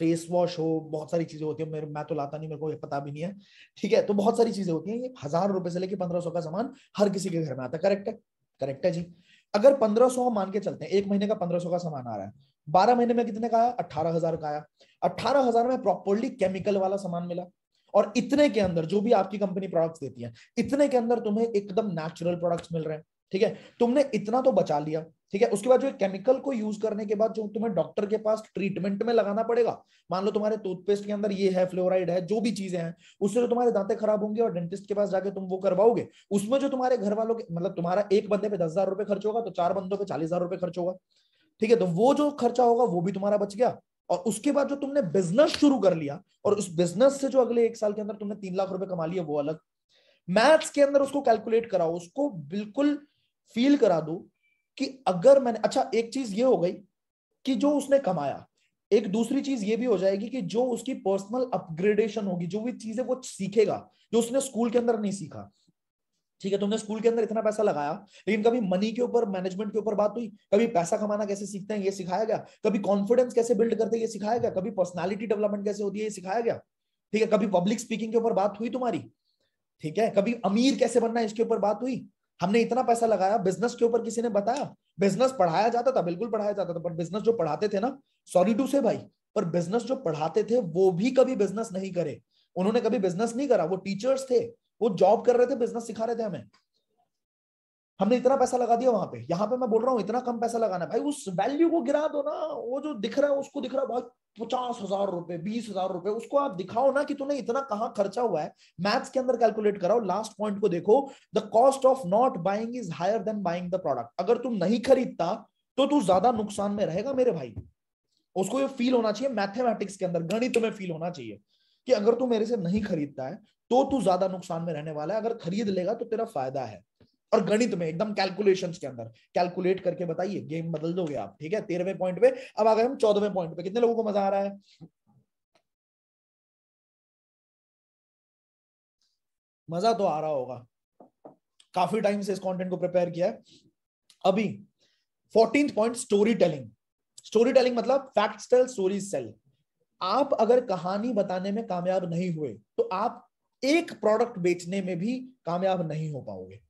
फेस वॉश हो, बहुत सारी चीज़ें होती है। मेरे, मैं तो लाता नहीं, मेरे को ये पता भी नहीं है। ठीक है तो बहुत सारी चीज़ें होती हैं। ये हज़ार रुपए से लेके पंद्रह सौ का सामान हर किसी के घर में आता है। करेक्ट है? करेक्ट है जी। अगर पंद्रह सौ मान के चलते हैं, एक महीने का पंद्रह सौ का सामान आ रहा है। बारह महीने में कितने का आया? अट्ठारह हज़ार का आया। अट्ठारह हज़ार में प्रॉपरली केमिकल वाला सामान मिला। और इतने के अंदर, जो भी आपकी कंपनी प्रोडक्ट्स देती है, इतने के अंदर तुम्हें एकदम नेचुरल प्रोडक्ट्स मिल रहे हैं। ठीक है? तुमने इतना तो बचा लिया, ठीक है? उसके बाद जो केमिकल को यूज़ करने के बाद जो तुम्हें डॉक्टर के पास ट्रीटमेंट में लगाना पड़ेगा, मान लो तुम्हारे टूथपेस्ट के अंदर ये है फ्लोराइड है, जो भी चीज़ें हैं, उससे जो तुम्हारे दांतें खराब होंगे और डेंटिस्ट के पास जाके तुम वो करवाओगे। उसमें जो तुम्हारे घर वालों के मतलब तुम्हारा एक बंदे पे दस रुपए खर्च होगा तो चार बंदों पे चालीस रुपए खर्च होगा। ठीक है? तो वो जो खर्चा होगा, वो भी तुम्हारा बच गया। और उसके बाद जो तुमने बिज़नेस शुरू कर लिया, और उस बिज़नेस से जो अगले एक साल के अंदर तुमने तीन लाख रुपए कमा लिया वो अलग। मैथ्स के अंदर उसको कैलकुलेट कराओ, उसको बिल्कुल फील करा दो कि अगर मैंने अच्छा एक चीज़ ये हो गई कि जो उसने कमाया, एक दूसरी चीज़ ये भी हो जाएगी कि जो उसकी पर्सनल अपग्रेडेशन होगी, जो भी चीज़ें वो सीखेगा, जो उसने स्कूल के अंदर नहीं सीखा। ठीक है तुमने स्कूल के अंदर इतना पैसा लगाया, लेकिन कभी मनी के ऊपर मैनेजमेंट के ऊपर बात हुई? कभी पैसा कमाना कैसे सीखते हैं, ये सिखाया गया? कभी कॉन्फिडेंस कैसे बिल्ड करते हैं, ये सिखाया गया? कभी पर्सनैलिटी डेवलपमेंट कैसे होती है, ये सिखाया गया? ठीक है, कभी पब्लिक स्पीकिंग के ऊपर बात हुई तुम्हारी? ठीक है, कभी अमीर कैसे बनना है, इसके ऊपर बात हुई? हमने इतना पैसा लगाया बिज़नेस के ऊपर किसी ने बताया? बिज़नेस पढ़ाया जाता था, बिल्कुल पढ़ाया जाता था पर बिज़नेस जो पढ़ाते थे ना सॉरी टू से भाई, पर बिज़नेस जो पढ़ाते थे, वो भी कभी बिज़नेस नहीं करे। उन्होंने कभी बिज़नेस नहीं करा, वो टीचर्स थे, वो जॉब कर रहे थे बिज़नेस सिखा रहे थे हमें। हमने इतना पैसा लगा दिया वहाँ पे। यहाँ पे मैं बोल रहा हूँ, इतना कम पैसा लगाना भाई, उस वैल्यू को गिरा दो ना। वो जो दिख रहा है, उसको दिख रहा है, भाई, पचास हज़ार रुपए, बीस हज़ार रुपए, उसको आप दिखाओ ना कि तूने इतना कहाँ खर्चा हुआ है। मैथ्स के अंदर कैलकुलेट कराओ लास्ट पॉइंट को देखो। The cost of not buying is higher than buying the product अगर तुम नहीं खरीदता तो तू ज़्यादा नुकसान में रहेगा मेरे भाई। उसको ये फील होना चाहिए मैथमेटिक्स के अंदर, गणित में फील होना चाहिए कि अगर तू मेरे से नहीं खरीदता है तो तू ज़्यादा नुकसान में रहने वाला है। अगर खरीद लेगा तो तेरा फ़ायदा है। और गणित में, एकदम कैलकुलेशन के अंदर। कैलकुलेट करके बताइए गेम बदल दोगे आप, ठीक है? तेरहवें पॉइंट पे, अब आ गए हम चौदहवें पॉइंट पे। कितने लोगों को मज़ा आ रहा है? मज़ा तो आ रहा होगा। काफ़ी टाइम से इस कंटेंट को प्रिपेयर किया है। अभी fourteen point story telling story telling मतलब फैक्ट टेल स्टोरीज सेल आप अगर कहानी बताने में कामयाब नहीं हुए तो आप एक प्रोडक्ट बेचने में भी कामयाब नहीं हो पाओगे।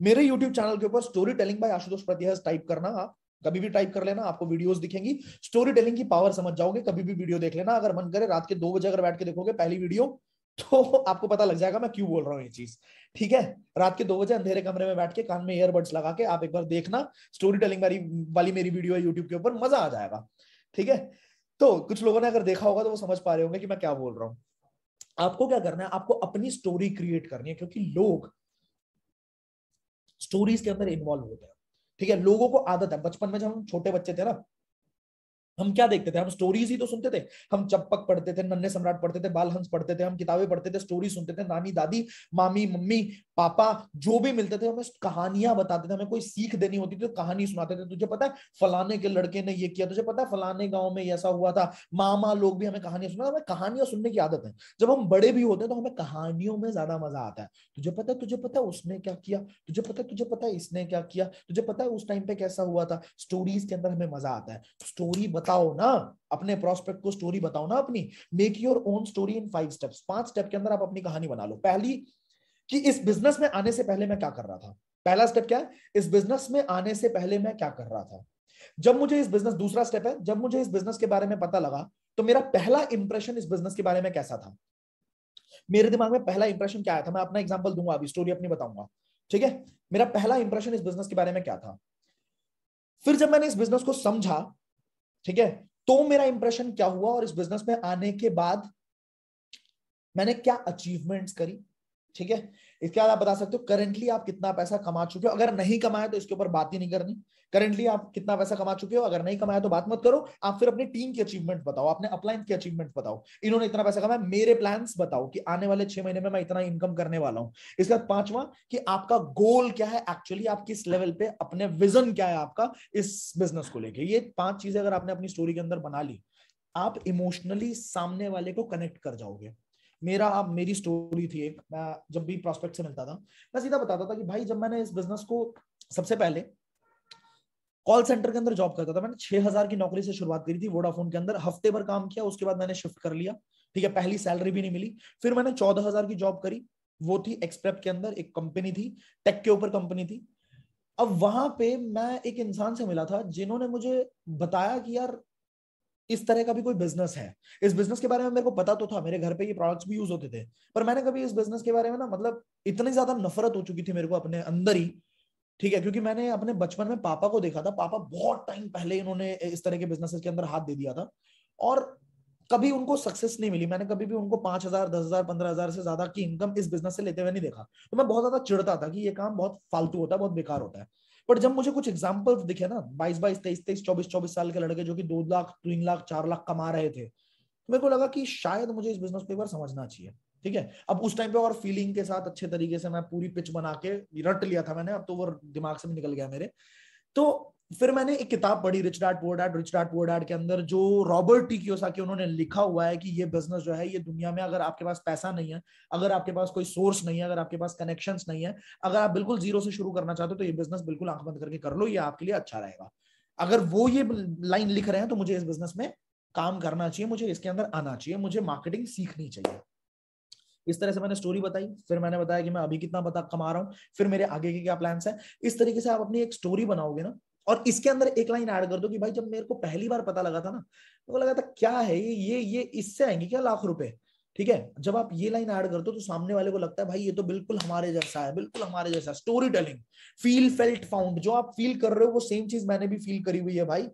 मेरे यूट्यूब चैनल के ऊपर story telling by Ashutosh प्रतिहस type करना आप। कभी भी टाइप कर लेना, आपको वीडियोस दिखेंगी। स्टोरी टेलिंग की पावर समझ जाओगे, कभी भी वीडियो देख लेना। अगर मन करे रात के दो बजे अगर बैठ के देखोगे पहली वीडियो तो आपको पता लग जाएगा मैं क्यों बोल रहा हूँ ये चीज़। ठीक है? रात के दो बजे अंधेरे कमरे में बैठ के कान में ईयरबड्स लगा के आप एक बार देखना। स्टोरी टेलिंग वाली वाली मेरी वीडियो है यूट्यूब के ऊपर, मज़ा आ जाएगा। ठीक है? तो कुछ लोगों ने अगर देखा होगा तो वो समझ पा रहे होंगे कि मैं क्या बोल रहा हूँ। आपको क्या करना है? आपको अपनी स्टोरी क्रिएट करनी है, क्योंकि लोग स्टोरीज के अंदर इन्वॉल्व होते हैं। ठीक है? लोगों को आदत है। बचपन में जब हम छोटे बच्चे थे ना हम क्या देखते थे? हम स्टोरीज ही तो सुनते थे। हम चप्पक पढ़ते थे, नन्हे सम्राट पढ़ते थे बाल हंस पढ़ते थे, हम किताबें पढ़ते थे स्टोरी सुनते थे, नानी, दादी, मामी, मम्मी, पापा, जो भी मिलते थे, हमें कहानियाँ बताते थे, हमें कोई सीख देनी होती थी तो कहानी सुनाते थे। तुझे पता है, फलाने के लड़के ने ये किया, तुझे पता है, फलाने गाँव में ऐसा हुआ था, मामा लोग भी हमें कहानियाँ सुना हमें कहानियाँ सुनने की आदत है। जब हम बड़े भी होते हैं तो हमें कहानियों में ज़्यादा मज़ा आता है। तुझे पता है, तुझे पता है उसने क्या किया? तुझे पता है, तुझे पता है इसने क्या किया? तुझे पता है उस टाइम पे कैसा हुआ था? स्टोरीज के अंदर हमें मज़ा आता है। स्टोरी बताओ ना, अपने प्रोस्पेक्ट को स्टोरी बताओ ना अपनी। Make your own story in five steps पाँच स्टेप के अंदर आप अपनी कहानी बना लो। पहली, कि इस बिज़नेस में आने से पहले मैं क्या कर रहा था? पहला स्टेप क्या है? इस बिज़नेस में आने से पहले मैं क्या कर रहा था? जब मुझे इस बिज़नेस दूसरा स्टेप है, जब मुझे इस बिज़नेस के बारे में पता लगा तो मेरा पहला इंप्रेशन इस बिज़नेस के बारे में कैसा था? मेरे दिमाग में पहला इंप्रेशन क्या आया था? मैं अपना एग्ज़ाम्पल दूँगा अभी स्टोरी अपनी बताऊँगा। ठीक है? मेरा पहला इंप्रेशन इस बिज़नेस के बारे में क्या था? फिर जब मैंने इस बिज़नेस को समझा ठीक है? तो मेरा इंप्रेशन क्या हुआ और इस बिज़नेस में आने के बाद मैंने क्या अचीवमेंट्स करी? ठीक है? इसके बाद आप बता सकते हो करेंटली आप कितना पैसा कमा चुके हो। अगर नहीं कमाया तो इसके ऊपर बात ही नहीं करनी। करेंटली आप कितना पैसा कमा चुके हो, अगर नहीं कमाया तो बात मत करो। आप फिर अपनी टीम की अचीवमेंट बताओ अपने अपलाइन की अचीवमेंट बताओ। इन्होंने इतना पैसा कमाया, मेरे प्लान्स बताओ कि आने वाले छह महीने में मैं इतना इनकम करने वाला हूँ। इसके बाद पांचवा, कि आपका गोल क्या है? एक्चुअली आप किस लेवल पे, अपने विजन क्या है आपका इस बिज़नेस को लेके? ये पाँच चीज़ें अगर आपने अपनी स्टोरी के अंदर बना ली, आप इमोशनली सामने वाले को कनेक्ट कर जाओगे। मेरा अब मेरी स्टोरी थी एक। मैं जब भी प्रॉस्पेक्ट से मिलता था, मैं सीधा बताता था कि भाई, जब मैंने इस बिज़नेस को सबसे पहले कॉल सेंटर के अंदर जॉब करता था, मैंने छह हज़ार की नौकरी से शुरुआत करी थी वोडाफोन के अंदर। हफ़्ते भर काम किया, उसके बाद मैंने शिफ्ट कर लिया। ठीक है, पहली सैलरी भी नहीं मिली। फिर मैंने चौदह हज़ार की जॉब करी। वो थी एक्सप्रेप के अंदर, एक कंपनी थी टेक के ऊपर कंपनी थी। अब वहाँ पे मैं एक इंसान से मिला था, जिन्होंने मुझे बताया कि यार इस तरह का भी कोई बिज़नेस है। इस बिज़नेस के बारे में मेरे को पता तो था, मेरे घर पे ये प्रोडक्ट्स भी यूज़ होते थे। पर मैंने कभी इस बिज़नेस के बारे में ना मतलब इतनी ज़्यादा नफरत हो चुकी थी मेरे को अपने अंदर ही, ठीक है? क्योंकि मैंने अपने बचपन में पापा को देखा था। पापा बहुत टाइम पहले इन्होंने इस तरह के बिज़नेस के अंदर हाथ दे दिया था। और कभी उनको सक्सेस नहीं मिली। मैंने कभी भी उनको पाँच हज़ार, दस हज़ार, पंद्रह हज़ार से ज़्यादा की इनकम इस बिज़नेस से लेते हुए नहीं देखा। तो मैं बहुत ज़्यादा चिड़ता था कि ये काम बहुत फालतू होता है, बहुत बेकार होता है। बट जब मुझे कुछ एग्जाम्पल्स दिखे ना, बाईस बाईस, तेईस तेईस, चौबीस चौबीस साल के लड़के जो कि दो लाख, तीन लाख, चार लाख कमा रहे थे तो मेरे को लगा कि शायद मुझे इस बिज़नेस को एक बार समझना चाहिए, ठीक है? अब उस टाइम पे और फीलिंग के साथ अच्छे तरीके से मैं पूरी पिच बना के रट लिया था मैंने, अब तो वो दिमाग से भी निकल गया मेरे। तो फिर मैंने एक किताब पढ़ी rich dad poor dad rich dad poor dad के अंदर, जो रॉबर्ट टी कियोसाकी उन्होंने लिखा हुआ है कि ये बिज़नेस जो है, ये दुनिया में अगर आपके पास पैसा नहीं है, अगर आपके पास कोई सोर्स नहीं है, अगर आपके पास कनेक्शन नहीं है, अगर आप बिल्कुल ज़ीरो से शुरू करना चाहते हो तो ये बिज़नेस बिल्कुल आँख बंद करके कर लो, ये आपके लिए अच्छा रहेगा। अगर वो ये लाइन लिख रहे हैं तो मुझे इस बिज़नेस में काम करना चाहिए, मुझे इसके अंदर आना चाहिए, मुझे मार्केटिंग सीखनी चाहिए। इस तरह से मैंने स्टोरी बताई, फिर मैंने बताया कि मैं अभी कितना बता कमा रहा हूँ, फिर मेरे आगे के क्या प्लान्स है। इस तरीके से आप अपनी एक स्टोरी बनाओगे ना और इसके अंदर एक लाइन ऐड कर दो कि भाई जब मेरे को पहली बार पता लगा था ना तो लगा था, क्या है ये? ये ये इससे आएँगे क्या लाख रुपए? ठीक है? जब आप ये लाइन ऐड करते हो तो सामने वाले को लगता है, भाई ये तो बिल्कुल हमारे जैसा है, बिल्कुल हमारे जैसा story telling feel felt found जो आप फील कर रहे हो वो सेम चीज़ मैंने भी फील करी हुई है भाई।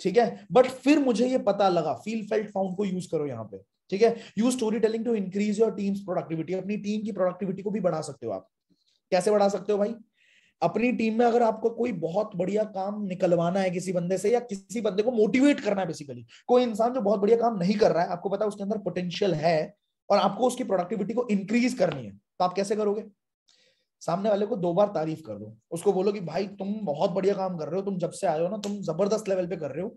ठीक है? बट फिर मुझे ये पता लगा फील फेल्ट फाउंड को यूज़ करो यहाँ पे। ठीक है? Use story telling to increase your team's productivity अपनी टीम की प्रोडक्टिविटी को भी बढ़ा सकते हो आप। कैसे बढ़ा सकते हो भाई? अपनी टीम में अगर आपको कोई बहुत बढ़िया काम निकलवाना है किसी बंदे से या किसी बंदे को मोटिवेट करना है बेसिकली कोई इंसान जो बहुत बढ़िया काम नहीं कर रहा है, आपको पता है उसके अंदर पोटेंशियल है और आपको उसकी प्रोडक्टिविटी को इंक्रीज करनी है तो आप कैसे करोगे? सामने वाले को दो बार तारीफ़ कर दो, उसको बोलो कि भाई तुम बहुत बढ़िया काम कर रहे हो, तुम जब से आए हो ना, तुम ज़बरदस्त लेवल पे कर रहे हो।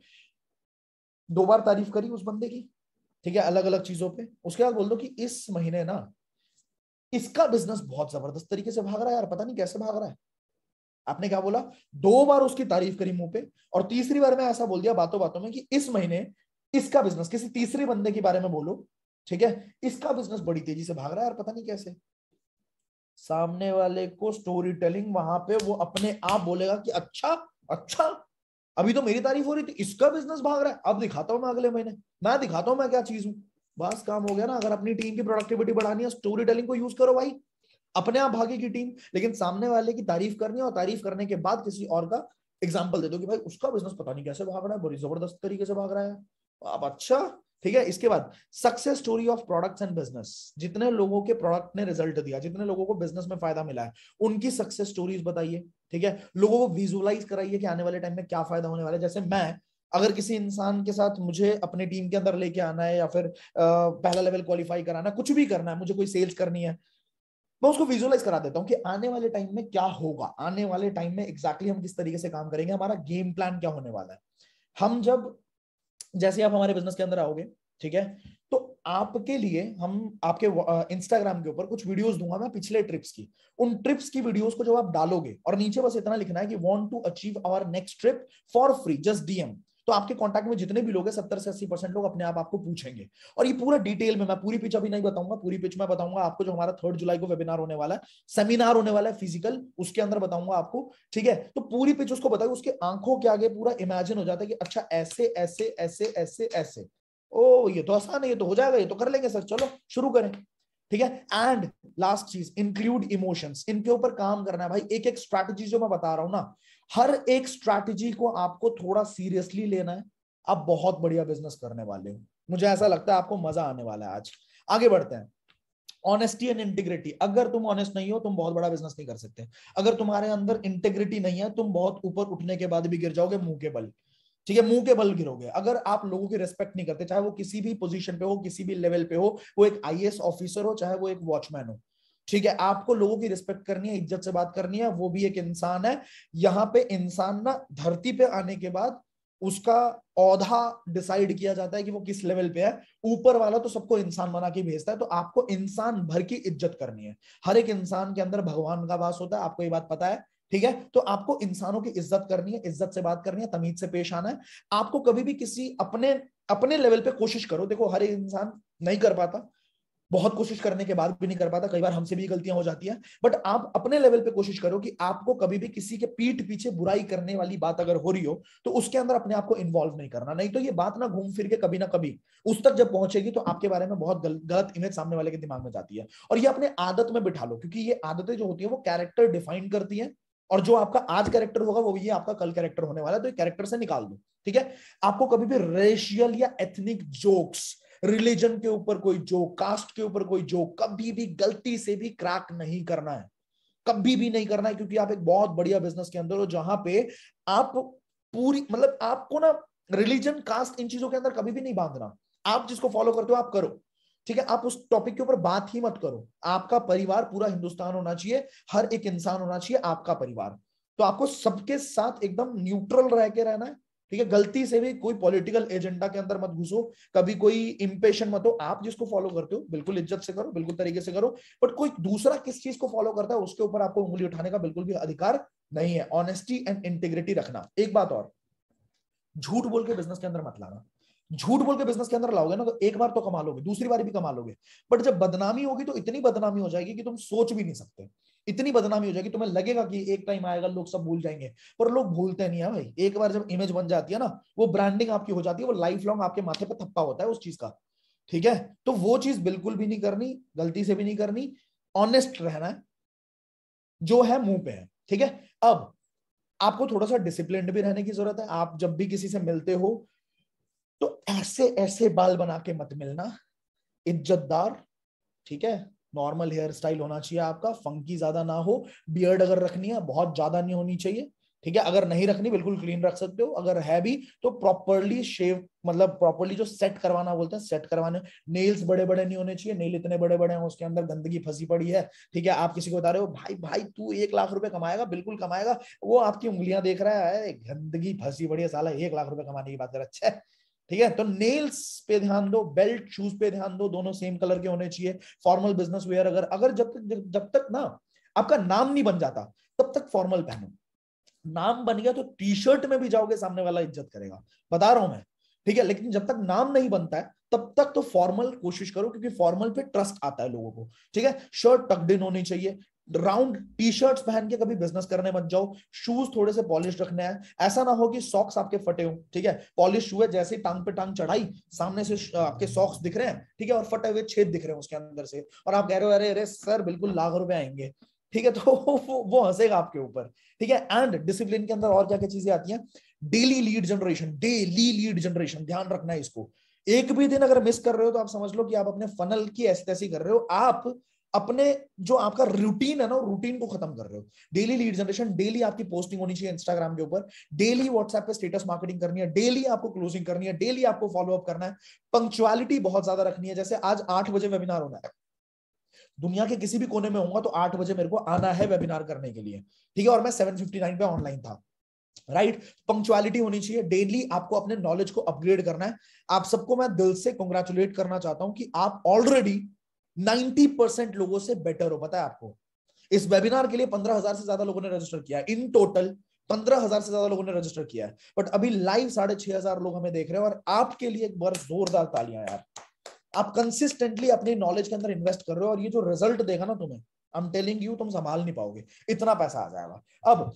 दो बार तारीफ़ करी उस बंदे की, ठीक है अलग अलग चीज़ों पे, उसके बाद बोल दो कि इस महीने ना, इसका बिज़नेस बहुत ज़बरदस्त तरीके से भाग रहा है यार, पता नहीं कैसे भाग रहा है। आपने क्या बोला? दो बार उसकी तारीफ़ करी मुँह पे और तीसरी बार मैं ऐसा बोल दिया बातों बातों में कि इस महीने इसका बिज़नेस किसी तीसरे बंदे के बारे में बोलो, ठीक है? इसका बिज़नेस बड़ी तेज़ी से भाग रहा है यार पता नहीं कैसे। सामने वाले को स्टोरी टेलिंग वहाँ पे वो अपने आप बोलेगा कि अच्छा अच्छा अभी तो मेरी तारीफ़ हो रही थी, इसका बिज़नेस भाग रहा है, अब दिखाता हूँ मैं अगले महीने, मैं दिखाता हूँ मैं क्या चीज़ हूँ। बस काम हो गया ना, अगर अपनी टीम की प्रोडक्टिविटी बढ़ानी है स्टोरी टेलिंग को यूज़ करो भाई। अपने आप भागेगी टीम लेकिन सामने वाले की तारीफ़ करनी और तारीफ़ करने के बाद किसी और का एग्ज़ाम्पल दे दो कि भाई उसका बिज़नेस पता नहीं कैसे भाग रहा है बड़ी ज़बरदस्त तरीके से भाग रहा है। अब अच्छा ठीक है इसके बाद success story of products and business जितने लोगों के प्रोडक्ट ने रिज़ल्ट दिया जितने लोगों को बिज़नेस में फ़ायदा मिला है उनकी सक्सेस स्टोरीज बताइए ठीक है? लोगों को विजुअलाइज कराइए कि आने वाले टाइम में क्या फ़ायदा होने वाला है। जैसे मैं अगर किसी इंसान के साथ मुझे अपने टीम के अंदर लेके आना है या फिर आ, पहला लेवल क्वालिफाई कराना कुछ भी करना है मुझे कोई सेल्स करनी है मैं उसको विजुअलाइज करा देता हूँ कि आने वाले टाइम में क्या होगा, आने वाले टाइम में एग्जैक्टली हम किस तरीके से काम करेंगे, हमारा गेम प्लान क्या होने वाला है। हम जब, जैसे आप हमारे बिज़नेस के अंदर आओगे, ठीक है? तो आपके लिए हम आपके इंस्टाग्राम के ऊपर कुछ वीडियोस दूँगा मैं पिछले ट्रिप्स की। उन ट्रिप्स की वीडियोस को जब आप डालोगे और नीचे बस इतना लिखना है कि want to achieve our next trip for free just DM तो आपके कॉन्टैक्ट में जितने भी लोग हैं, सत्तर से अस्सी परसेंट लोग अपने आप आपको पूछेंगे। और ये पूरा डिटेल में मैं पूरी पिच अभी नहीं बताऊँगा, पूरी पिच में बताऊँगा आपको जो हमारा थर्ड जुलाई को वेबिनार होने वाला है सेमिनार होने वाला है फ़िज़िकल उसके अंदर बताऊँगा आपको, ठीक है? तो पूरी पिच उसको बताओ उसके आँखों के आगे पूरा इमेजिन हो जाता है कि अच्छा ऐसे ऐसे ऐसे ऐसे ऐसे। ओ, ये तो आसान है, ये तो हो जाएगा, ये तो कर लेंगे सर, चलो, शुरू करें, ठीक है? एंड लास्ट चीज़ इंक्लूड इमोशंस इनके ऊपर काम करना है। भाई एक एक स्ट्रैटेजी जो मैं बता रहा हूँ ना हर एक स्ट्रैटेजी को आपको थोड़ा सीरियसली लेना है। आप बहुत बढ़िया बिज़नेस करने वाले हो। मुझे ऐसा लगता है आपको मज़ा आने वाला है आज। आगे बढ़ते हैं। ऑनेस्टी एंड इंटीग्रिटी अगर तुम ऑनेस्ट नहीं हो, तुम बहुत बड़ा बिज़नेस नहीं कर सकते। अगर तुम्हारे अंदर इंटीग्रिटी नहीं है, तुम बहुत ऊपर उठने के बाद भी गिर जाओगे, मुँह के बल। ठीक है, मुँह के बल गिरोगे। अगर आप लोगों की रिस्पेक्ट नहीं करते, चाहे वो किसी भी पोजीशन पे हो, किसी भी लेवल पे हो, वो एक आईएएस ऑफिसर हो, चाहे वो एक वॉचमैन हो ठीक है, आपको लोगों की रिस्पेक्ट करनी है, इज़्ज़त से बात करनी है, वो भी एक इंसान है। यहाँ पे इंसान ना धरती पे आने के बाद उसका औधा डिसाइड किया जाता है कि वो किस लेवल पे है। ऊपर वाला तो सबको इंसान बना के भेजता है तो आपको इंसान भर की इज़्ज़त करनी है। हर एक इंसान के अंदर भगवान का वास होता है, आपको ये बात पता है, ठीक है? तो आपको इंसानों की इज़्ज़त करनी है, इज़्ज़त से बात करनी है, तमीज से पेश आना है। आपको कभी भी किसी अपने अपने लेवल पे कोशिश करो, देखो हर एक इंसान नहीं कर पाता बहुत कोशिश करने के बाद भी नहीं कर पाता, कई बार हमसे भी गलतियाँ हो जाती हैं। बट आप अपने लेवल पे कोशिश करो कि आपको कभी भी किसी के पीठ पीछे बुराई करने वाली बात अगर हो रही हो तो उसके अंदर अपने आप को इन्वॉल्व नहीं करना। नहीं तो ये बात ना घूम फिर के कभी ना कभी उस तक जब पहुंचेगी तो आपके बारे में बहुत गलत इमेज सामने वाले के दिमाग में जाती है। और ये अपने आदत में बिठा लो, क्योंकि ये आदतें जो होती है, वो कैरेक्टर डिफाइन करती है। और जो आपका आज कैरेक्टर होगा, वो ये आपका कल कैरेक्टर होने वाला है तो ये कैरेक्टर से निकाल दो, ठीक है? आपको कभी भी रेशियल या एथनिक जोक्स रिलीजन के ऊपर कोई जोक कास्ट के ऊपर कोई जोक कभी भी गलती से भी क्रैक नहीं करना है। कभी भी नहीं करना है, क्योंकि आप एक बहुत बढ़िया बिज़नेस के अंदर हो, जहाँ पे आप पूरी मतलब आपको ना रिलीजन, कास्ट इन चीज़ों के अंदर कभी भी नहीं बांधना। आप जिसको फॉलो करते हो, आप करो। ठीक है? आप उस टॉपिक के ऊपर बात ही मत करो। आपका परिवार पूरा हिंदुस्तान होना चाहिए, हर एक इंसान होना चाहिए, आपका परिवार। तो आपको सबके साथ एकदम न्यूट्रल रह के रहना है। ठीक है, गलती से भी कोई पॉलिटिकल एजेंडा के अंदर मत घुसो, कभी कोई इंपेशन मत हो, आप जिसको फॉलो करते हो, बिल्कुल इज़्ज़त से करो, बिल्कुल तरीके से करो बट कोई दूसरा किस चीज़ को फॉलो करता है, उसके ऊपर आपको उंगली उठाने का बिल्कुल भी अधिकार नहीं है। ऑनेस्टी एंड इंटीग्रिटी रखना। एक बात और, झूठ बोल के बिज़नेस के अंदर मत लाना। झूठ बोल के बिज़नेस के अंदर लाओगे ना तो एक बार तो कमा लोगे, दूसरी बार भी कमा लोगे। बट जब बदनामी होगी तो इतनी बदनामी हो जाएगी कि तुम सोच भी नहीं सकते। इतनी बदनामी हो जाएगी, तुम्हें लगेगा कि एक टाइम आएगा, लोग सब भूल जाएँगे। पर लोग भूलते नहीं है भाई। एक बार जब इमेज बन जाती है ना, वो ब्रांडिंग आपकी हो जाती है, वो लाइफ लॉन्ग आपके माथे पर थप्पा होता है उस चीज़ का। ठीक है? तो वो चीज़ बिल्कुल भी नहीं करनी, गलती से भी नहीं करनी ऑनेस्ट रहना है, जो है मुँह पे है। ठीक है? अब, आपको थोड़ा सा डिसिप्लिन भी रहने की ज़रूरत है। आप जब भी किसी से मिलते हो तो ऐसे ऐसे बाल बना के मत मिलना। इज्जतदार, ठीक है? नॉर्मल हेयर स्टाइल होना चाहिए आपका फंकी ज़्यादा ना हो बियर्ड अगर रखनी है, बहुत ज़्यादा नहीं होनी चाहिए, ठीक है? अगर नहीं रखनी, बिल्कुल क्लीन रख सकते हो, अगर है भी तो प्रॉपरली शेव मतलब प्रॉपरली जो सेट करवाना बोलते हैं सेट करवाने नेल्स बड़े बड़े नहीं होने चाहिए नेल इतने बड़े बड़े हैं, उसके अंदर गंदगी फंसी पड़ी है, ठीक है? आप किसी को बता रहे हो, भाई भाई, तू एक लाख रुपए कमाएगा, बिल्कुल कमाएगा। वो आपकी उंगलियाँ देख रहा है गंदगी फंसी पड़ी है साला, एक लाख रुपए कमाने की बात कर अच्छा ठीक है? तो नेल्स पे ध्यान दो बेल्ट शूज़ पे ध्यान दो, दोनों सेम कलर के होने चाहिए। फॉर्मल बिज़नेस वेयर अगर अगर जब तक जब तक ना आपका नाम नहीं बन जाता, तब तक फॉर्मल पहनो। नाम बन गया तो टी शर्ट में भी जाओगे, सामने वाला इज़्ज़त करेगा। बता रहा हूँ मैं, ठीक है? लेकिन जब तक नाम नहीं बनता है, तब तक तो फॉर्मल कोशिश करो, क्योंकि फॉर्मल पे ट्रस्ट आता है लोगों को, ठीक है? शर्ट टकड इन होनी चाहिए। राउंड टी शर्ट्स पहन के कभी बिज़नेस करने मत जाओ। शूज़ थोड़े से पॉलिश रखने हैं। ऐसा ना हो कि सॉक्स आपके फटे हो ठीक है? पॉलिश शू है जैसे टांग पे टांग चढ़ाई सामने से आपके सॉक्स दिख रहे हैं ठीक है? और फटे हुए छेद दिख रहे हैं उसके अंदर से। और आप कह रहे हो अरे अरे सर बिल्कुल लाख रुपए आएँगे। ठीक है? तो वो, वो हंसेगा आपके ऊपर ठीक है? एंड डिसिप्लिन के अंदर और क्या क्या चीज़ें आती हैं? Daily lead generation daily lead generation ध्यान रखना है इसको। एक भी दिन अगर मिस कर रहे हो तो आप समझ लो कि आप अपने फनल की ऐसी कर रहे हो। आप अपने जो आपका रूटीन है ना रूटीन को खत्म कर रहे हो। डेली लीड जनरेशन डेली आपकी पोस्टिंग होनी चाहिए इंस्टाग्राम के ऊपर। डेली व्हाट्सएप पे स्टेटस मार्केटिंग करनी है। डेली आपको क्लोजिंग करनी है। डेली आपको फॉलो अप करना है। पंक्चुअलिटी बहुत ज़्यादा रखनी है। जैसे आज आठ बजे वेबिनार होना है। दुनिया के किसी भी कोने में होगा तो आठ बजे मेरे को आना है वेबिनार करने के लिए। ठीक है? और मैं सेवन फिफ्टी नाइन पे ऑनलाइन था। Right right? पंक्चुअलिटी होनी चाहिए। डेली आपको अपने नॉलेज को अपग्रेड करना है। आप सबको मैं दिल से कंग्रेचुलेट करना चाहता हूँ कि आप ऑलरेडी 90 परसेंट लोगों से बेटर हो, पता है आपको? इस वेबिनार के लिए पंद्रह हज़ार से ज़्यादा लोगों ने रजिस्टर किया इन टोटल पंद्रह हज़ार से ज़्यादा लोगों ने रजिस्टर किया है। बट अभी लाइव साढ़े छह हज़ार लोग हमें देख रहे हैं और आपके लिए एक बार जोरदार तालियाँ यार। आप कंसिस्टेंटली अपने नॉलेज के अंदर इन्वेस्ट कर रहे हो और ये जो रिज़ल्ट देगा ना तुम्हें आई एम टेलिंग यू तुम संभाल नहीं पाओगे। इतना पैसा आ जाएगा। अब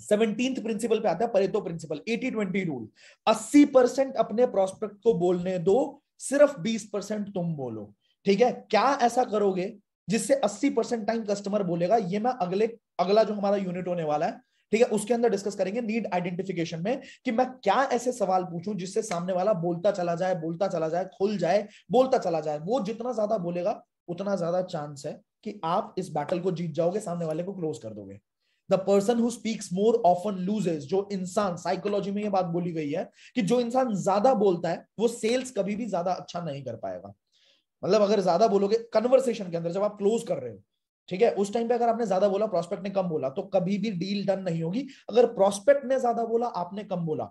सेवनटींथ प्रिंसिपल पे आता है Pareto principle eighty twenty rule अस्सी परसेंट अपने प्रोस्पेक्ट को बोलने दो, सिर्फ़ बीस परसेंट तुम बोलो। ठीक है? क्या ऐसा करोगे जिससे 80 परसेंट टाइम कस्टमर बोलेगा, ये मैं अगले, अगला जो हमारा यूनिट होने वाला है, ठीक है, उसके अंदर डिस्कस करेंगे नीड आइडेंटिफिकेशन में कि मैं क्या ऐसे सवाल पूछूँ जिससे सामने वाला बोलता चला जाए, बोलता चला जाए, खुल जाए, बोलता चला जाए। वो जितना ज़्यादा बोलेगा, उतना ज़्यादा चांस है कि आप इस बैटल को जीत जाओगे, सामने वाले को क्लोज कर दोगे। The person who speaks more often loses जो इंसान साइकोलॉजी में ये बात बोली गई है कि जो इंसान ज़्यादा बोलता है, वो सेल्स कभी भी ज़्यादा अच्छा नहीं कर पाएगा। मतलब अगर ज़्यादा बोलोगे कन्वर्सेशन के अंदर, जब आप क्लोज कर रहे हो, ठीक है? उस टाइम पे अगर आपने ज़्यादा बोला प्रोस्पेक्ट ने कम बोला तो कभी भी डील डन नहीं होगी। अगर प्रोस्पेक्ट ने ज़्यादा बोला, आपने कम बोला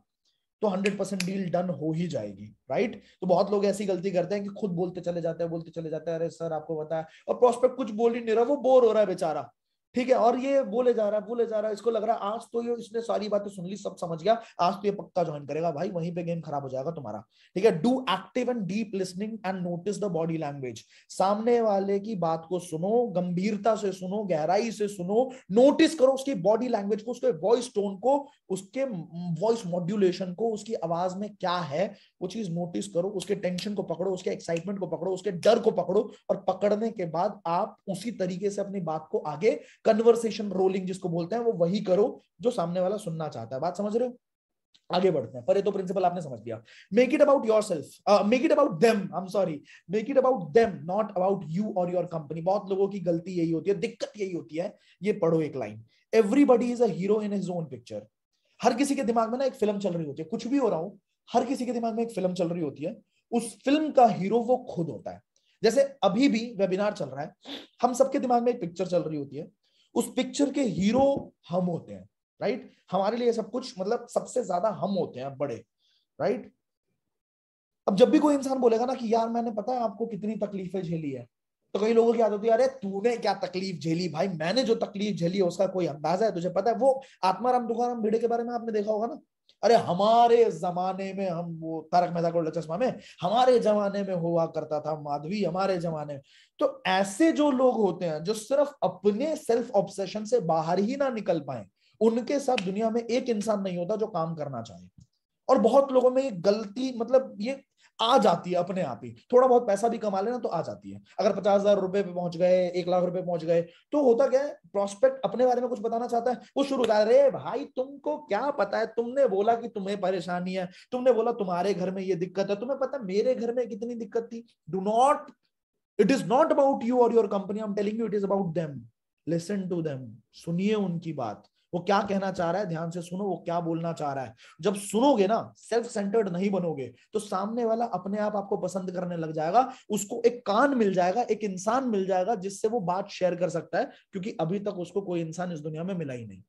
तो हंड्रेड परसेंट डील डन हो ही जाएगी राइट तो बहुत लोग ऐसी गलती करते हैं कि खुद बोलते चले जाते हैं, बोलते चले जाते हैं, अरे सर, आपको बताया और प्रोस्पेक्ट कुछ बोल ही नहीं रहा, वो बोर हो रहा है बेचारा। ठीक है, और ये बोले जा रहा है, बोले जा रहा है, इसको लग रहा है, आज तो ये इसने सारी बातें सुन ली, सब समझ गया, आज तो ये पक्का ज्वाइन करेगा, भाई वहीं पे गेम खराब हो जाएगा तुम्हारा। ठीक है do active and deep listening and notice the body language सामने वाले की बात को सुनो, गंभीरता से सुनो, गहराई से सुनो नोटिस करो उसकी बॉडी लैंग्वेज को, उसके वॉइस टोन को, उसके वॉइस मॉड्यूलेशन को, उसकी आवाज़ में क्या है, वो चीज़ नोटिस करो, उसके टेंशन को पकड़ो, उसके एक्साइटमेंट को पकड़ो, उसके डर को पकड़ो, और पकड़ने के बाद आप उसी तरीके से अपनी बात को आगे कन्वर्सेशन रोलिंग जिसको बोलते हैं, वो वही करो जो सामने वाला सुनना चाहता है। बात समझ रहे हो? आगे बढ़ते हैं। पर ये तो प्रिंसिपल आपने समझ लिया। Make it about yourself make it about them I am sorry make it about them not about you और योर कंपनी बहुत लोगों की गलती यही होती है, दिक्कत यही होती है। ये पढ़ो एक line everybody is a hero in his own picture हर किसी के दिमाग में ना एक फ़िल्म चल रही होती है। कुछ भी हो रहा हूँ, हर किसी के दिमाग में एक फ़िल्म चल रही होती है। उस फ़िल्म का हीरो वो खुद होता है। जैसे अभी भी वेबिनार चल रहा है। हम सबके दिमाग में एक पिक्चर चल रही होती है। उस पिक्चर के हीरो हम होते हैं राइट हमारे लिए सब कुछ मतलब सबसे ज़्यादा हम होते हैं, बड़े राइट अब जब भी कोई इंसान बोलेगा ना कि यार मैंने पता है आपको कितनी तकलीफें झेली है तो कई लोगों की आदत है, अरे तूने क्या तकलीफ़ झेली भाई? मैंने जो तकलीफ़ झेली है, उसका कोई अंदाज़ा है तुझे पता है? वो आत्माराम दुकान भिड़े के बारे में आपने देखा होगा ना? अरे हमारे जमाने में हम वो तारक मेहता को चश्मा में, हमारे जमाने में हुआ करता था माधवी, हमारे जमाने में। तो ऐसे जो लोग होते हैं, जो सिर्फ़ अपने सेल्फ ऑब्सेशन से बाहर ही ना निकल पाए, उनके साथ दुनिया में एक इंसान नहीं होता जो काम करना चाहे। और बहुत लोगों में ये गलती मतलब ये आ जाती है अपने आप ही। थोड़ा बहुत पैसा भी कमा लेना तो आ जाती है। अगर पचास हज़ार रुपए पे पहुँच गए, एक लाख रुपए पहुँच गए तो होता क्या है प्रोस्पेक्ट अपने बारे में कुछ बताना चाहता है, वो शुरू होता है, अरे भाई, तुमको क्या पता है? तुमने बोला कि तुम्हें परेशानी है, तुमने बोला तुम्हारे घर में ये दिक्कत है, तुम्हें पता मेरे घर में कितनी दिक्कत थी? Do not it is not about you और your company I am telling you it is about them listen to them सुनिए उनकी बात। वो क्या कहना चाह रहा है? ध्यान से सुनो, वो क्या बोलना चाह रहा है। जब सुनोगे ना सेल्फ सेंटर्ड नहीं बनोगे तो सामने वाला अपने आप आपको पसंद करने लग जाएगा, उसको एक कान मिल जाएगा, एक इंसान मिल जाएगा, जिससे वो बात शेयर कर सकता है, क्योंकि अभी तक उसको कोई इंसान इस दुनिया में मिला ही नहीं।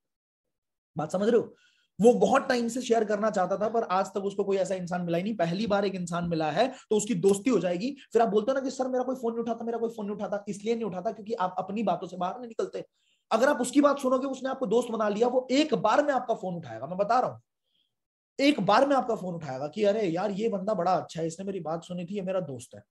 बात समझ रहे हो? वो बहुत टाइम से शेयर करना चाहता था, पर आज तक उसको कोई ऐसा इंसान मिला ही नहीं। पहली बार एक इंसान मिला है तो उसकी दोस्ती हो जाएगी। फिर आप बोलते हो ना कि, सर, मेरा कोई फ़ोन नहीं उठाता, मेरा कोई फ़ोन नहीं उठाता। इसलिए नहीं उठाता, क्योंकि आप अपनी बातों से बाहर नहीं निकलते। अगर आप उसकी बात सुनोगे, उसने आपको दोस्त बना लिया, वो एक बार में आपका फ़ोन उठाएगा। मैं बता रहा हूँ, एक बार में आपका फ़ोन उठाएगा कि अरे यार, ये बंदा बड़ा अच्छा है, इसने मेरी बात सुनी थी, ये मेरा दोस्त है।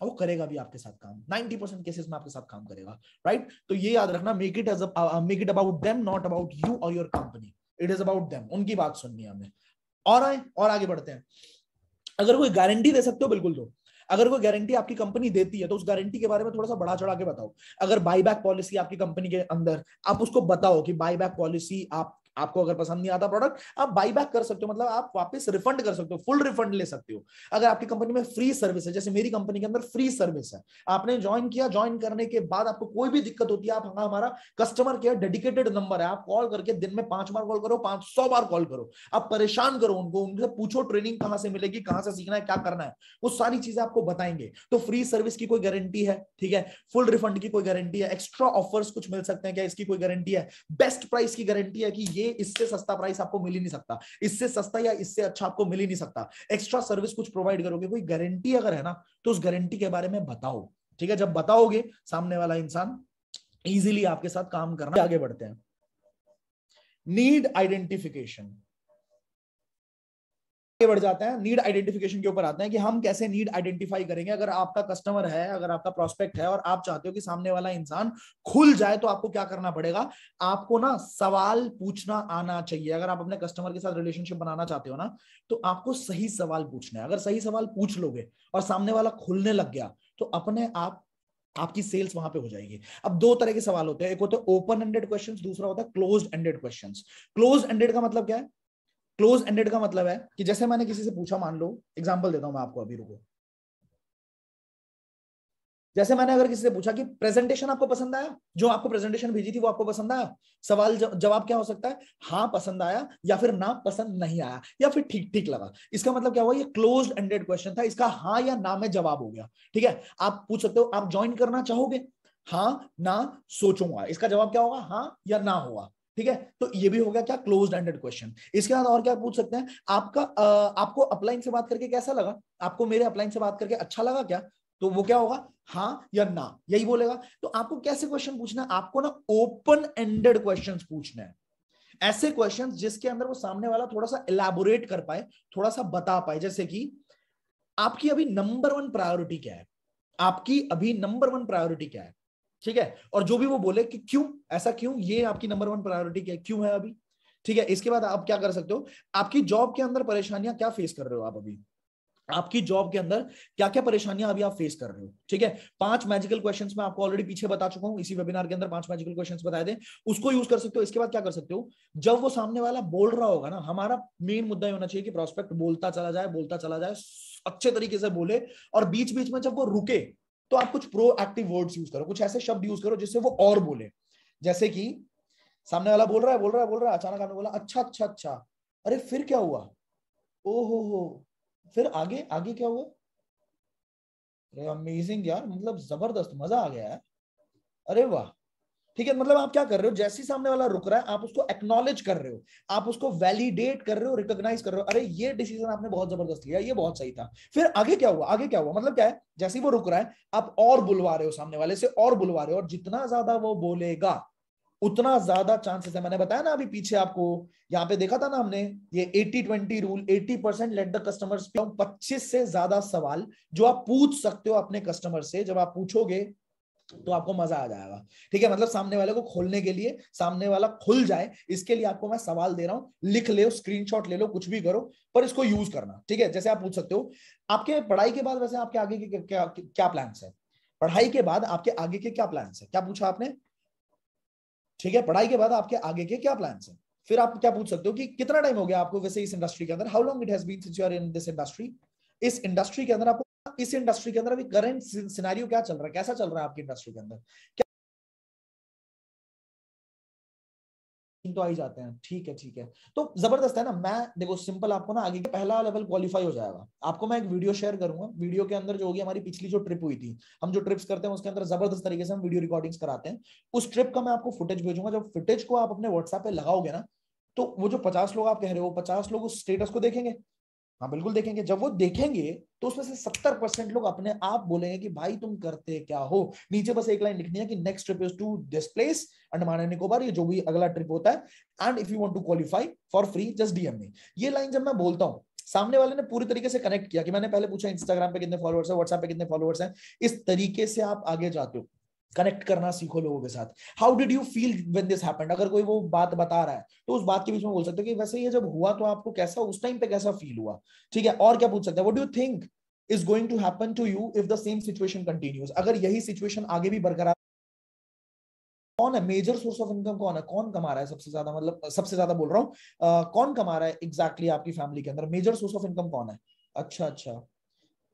वो करेगा भी आपके साथ काम। 90 परसेंट केसेस में आपके साथ काम करेगा राइट तो ये याद रखना make it as make it about them not about you और your company it is about them उनकी बात सुननी है हमें। और आए, और आगे बढ़ते हैं। अगर कोई गारंटी दे सकते हो, बिल्कुल दो। अगर कोई गारंटी आपकी कंपनी देती है तो उस गारंटी के बारे में थोड़ा सा बढ़ा चढ़ा के बताओ। अगर बाईबैक पॉलिसी आपकी कंपनी के अंदर, आप उसको बताओ कि बाईबैक पॉलिसी आप आपको अगर पसंद नहीं आता प्रोडक्ट आप बाई बैक कर सकते हो। मतलब आप वापस रिफंड कर सकते हो फुल रिफंड ले सकते हो। अगर आपकी कंपनी में फ्री सर्विस है, जैसे मेरी कंपनी के अंदर फ्री सर्विस है, आपने ज्वाइन किया ज्वाइन करने के बाद आपको कोई भी दिक्कत होती है, आप हमारा कस्टमर केयर डेडिकेटेड नंबर है। आप कॉल करके दिन में पाँच बार कॉल करो, पाँच सौ बार कॉल करो। आप परेशान करो उनको, उनसे पूछो ट्रेनिंग कहाँ से मिलेगी, कहाँ से सीखना है, क्या करना है। वो सारी चीज़ें आपको बताएँगे। तो फ्री सर्विस की कोई गारंटी है, ठीक है? फुल रिफंड की कोई गारंटी है एक्स्ट्रा ऑफर्स कुछ मिल सकते हैं क्या? इसकी कोई गारंटी है? बेस्ट प्राइस की गारंटी है कि ये इससे सस्ता प्राइस आपको मिल ही नहीं सकता। इससे सस्ता या इससे अच्छा आपको मिल ही नहीं सकता। एक्स्ट्रा सर्विस कुछ प्रोवाइड करोगे, कोई गारंटी अगर है ना तो उस गारंटी के बारे में बताओ। ठीक है, जब बताओगे, सामने वाला इंसान इजिली आपके साथ काम करना आगे बढ़ते हैं। नीड आइडेंटिफिकेशन आगे बढ़ जाते हैं नीड आइडेंटिफिकेशन के ऊपर आते हैं कि हम कैसे नीड आइडेंटिफाई करेंगे। अगर आपका कस्टमर है, अगर आपका प्रोस्पेक्ट है और आप चाहते हो कि सामने वाला इंसान खुल जाए तो आपको क्या करना पड़ेगा? आपको ना सवाल पूछना आना चाहिए। अगर आप अपने कस्टमर के साथ रिलेशनशिप बनाना चाहते हो ना तो आपको सही सवाल पूछना है। अगर सही सवाल पूछ लोगे और सामने वाला खुलने लग गया तो अपने आप, आपकी सेल्स वहाँ पे हो जाएगी। अब दो तरह के सवाल होते हैं। एक होता है ओपन एंडेड क्वेश्चंस दूसरा होता है close ended questions close ended का मतलब क्या है? क्लोज एंडेड का मतलब है कि जैसे मैंने किसी से पूछा, मान लो एग्ज़ाम्पल देता हूँ मैं आपको अभी, रुको। जैसे मैंने अगर किसी से पूछा कि प्रेजेंटेशन आपको पसंद आया? जो आपको प्रेजेंटेशन भेजी थी वो आपको पसंद आया? सवाल जवाब क्या हो सकता है? हाँ पसंद आया, या फिर ना, पसंद नहीं आया, या फिर ठीक ठीक लगा। इसका मतलब क्या हुआ? ये क्लोज एंडेड क्वेश्चन था, इसका हाँ या ना में जवाब हो गया, ठीक है? आप पूछ सकते हो, आप ज्वाइन करना चाहोगे? हाँ ना, सोचूँगा। इसका जवाब क्या होगा? हाँ या ना होगा। ठीक है? तो ये भी हो गया क्या? क्लोज एंडेड क्वेश्चन इसके बाद और क्या पूछ सकते हैं? आपका आ, आपको अपलाइन से बात करके कैसा लगा? आपको मेरे अपलाइन से बात करके अच्छा लगा क्या? तो वो क्या होगा? हाँ या ना? यही बोलेगा। तो आपको कैसे क्वेश्चन पूछना है? आपको ना ओपन एंडेड क्वेश्चन पूछना है। ऐसे क्वेश्चन जिसके अंदर वो सामने वाला थोड़ा सा इलेबोरेट कर पाए थोड़ा सा बता पाए। जैसे कि आपकी अभी नंबर वन प्रायोरिटी क्या है? आपकी अभी नंबर वन प्रायोरिटी क्या है? ठीक है? और जो भी वो बोले कि क्यों, ऐसा क्यों? ये आपकी नंबर वन प्रायोरिटी क्या क्यों है अभी? ठीक है? इसके बाद आप क्या कर सकते हो? आपकी जॉब के अंदर परेशानियाँ क्या फेस कर रहे हो आप अभी? आपकी जॉब के अंदर क्या क्या परेशानियाँ अभी आप फेस कर रहे हो? ठीक है? पाँच मैजिकल क्वेश्चंस मैं आपको ऑलरेडी पीछे बता चुका हूँ। इसी वेबिनार के अंदर पाँच मैजिकल क्वेश्चंस बताए थे। उसको यूज़ कर सकते हो। इसके बाद क्या कर सकते हो? जब वो सामने वाला बोल रहा होगा ना, हमारा मेन मुद्दा ये होना चाहिए कि प्रोस्पेक्ट बोलता चला जाए, बोलता चला जाए, अच्छे तरीके से बोले और बीच बीच में जब वो रुके तो आप कुछ प्रो एक्टिव वर्ड्स यूज़ करो, कुछ ऐसे शब्द यूज़ करो जिससे वो और बोले। जैसे कि सामने वाला बोल रहा है, बोल रहा है, बोल रहा है, अचानक आपने बोला अच्छा अच्छा अच्छा। अरे, फिर क्या हुआ? ओ हो हो फिर आगे आगे क्या हुआ? अरे अमेजिंग यार मतलब ज़बरदस्त, मज़ा आ गया है अरे वाह ठीक है मतलब आप क्या कर रहे हो? जैसे सामने वाला रुक रहा है, आप उसको एक्नॉलेज कर रहे हो। आप उसको वैलिडेट कर रहे हो रिकॉग्नाइज कर रहे हो, अरे, ये डिसीज़न आपने बहुत ज़बरदस्त लिया ये बहुत सही था। फिर आगे क्या हुआ? आगे क्या हुआ? मतलब क्या है? जैसे वो रुक रहा है, आप और बुलवा रहे हो सामने वाले से, और बुलवा रहे हो, और जितना ज़्यादा वो बोलेगा, उतना ज़्यादा चांसेस है। मैंने बताया ना अभी पीछे आपको, यहाँ पे देखा था ना हमने, ये 80 20 rule 80 percent let the customers पच्चीस से ज़्यादा सवाल जो आप पूछ सकते हो अपने कस्टमर से, जब आप पूछोगे तो आपको मज़ा आ जाएगा। ठीक है मतलब सामने वाले को खोलने के लिए, सामने वाला खुल जाए, इसके लिए आपको मैं सवाल दे रहा हूँ, लिख ले स्क्रीनशॉट ले लो, कुछ भी करो, पर इसको यूज़ करना। ठीक है, जैसे आप पूछ सकते हो, आपके पढ़ाई के बाद वैसे आपके आगे के क्या क्या प्लान्स है? पढ़ाई के बाद आपके आगे के क्या प्लान्स है? क्या पूछा आपने? ठीक है, पढ़ाई के बाद आपके आगे के क्या प्लान है? फिर आप क्या पूछ सकते हो कि कितना टाइम हो गया आपको वैसे इस इंडस्ट्री के अंदर? How long it has been since you are in this industry इस इंडस्ट्री के अंदर आपको इस इंडस्ट्री के अंदर अभी करंट सिनेरियो क्या चल रहा है? कैसा चल रहा है आपकी इंडस्ट्री के अंदर? तो आ ही जाते हैं। ठीक है ठीक है। तो ज़बरदस्त है ना, मैं देखो सिंपल आपको ना आगे पहला लेवल क्वालिफाई हो जाएगा। आपको मैं एक वीडियो शेयर करूँगा। वीडियो के अंदर जो होगी, हमारी पिछली जो ट्रिप हुई थी, हम जो ट्रिप्स करते हैं, उसके अंदर ज़बरदस्त तरीके से हम वीडियो रिकॉर्डिंग्स कराते हैं। उस ट्रिप का मैं आपको फुटेज भेजूँगा। जब फुटेज को आप अपने व्हाट्सएप पे लगाओगे ना तो वो जो पचास लोग आप कह रहे हो, पचास लोग उस स्टेटस को देखेंगे। हाँ बिल्कुल देखेंगे। जब वो देखेंगे तो उसमें से सत्तर परसेंट लोग अपने आप बोलेंगे कि, भाई, तुम करते क्या हो? नीचे बस एक लाइन लिखनी है कि next trip is to this place Andaman Nicobar ये जो भी अगला ट्रिप होता है and if you want to qualify for free just DM me ये लाइन जब मैं बोलता हूँ, सामने वाले ने पूरी तरीके से कनेक्ट किया कि मैंने पहले पूछा इंस्टाग्राम पे कितने फॉलोअर्स है व्हाट्सएप पे कितने फॉलोअर्स हैं, इस तरीके से आप आगे जाते हो। कनेक्ट करना सीखो लोगों के साथ। How did you feel when this happened अगर कोई वो बात बता रहा है तो उस बात के बीच में बोल सकते हो कि वैसे ये जब हुआ तो आपको कैसा उस टाइम पे कैसा फील हुआ? ठीक है और क्या पूछ सकते हैं? What do think is going to happen to you if the same situation continues अगर यही सिचुएशन आगे भी बरकरार कौन है? मेजर सोर्स ऑफ़ इनकम कौन है? कौन कमा रहा है सबसे ज़्यादा? मतलब सबसे ज़्यादा बोल रहा हूँ uh, कौन कमा रहा है एग्जैक्टली exactly आपकी फैमिली के अंदर? मेजर सोर्स ऑफ़ इनकम कौन है? अच्छा अच्छा।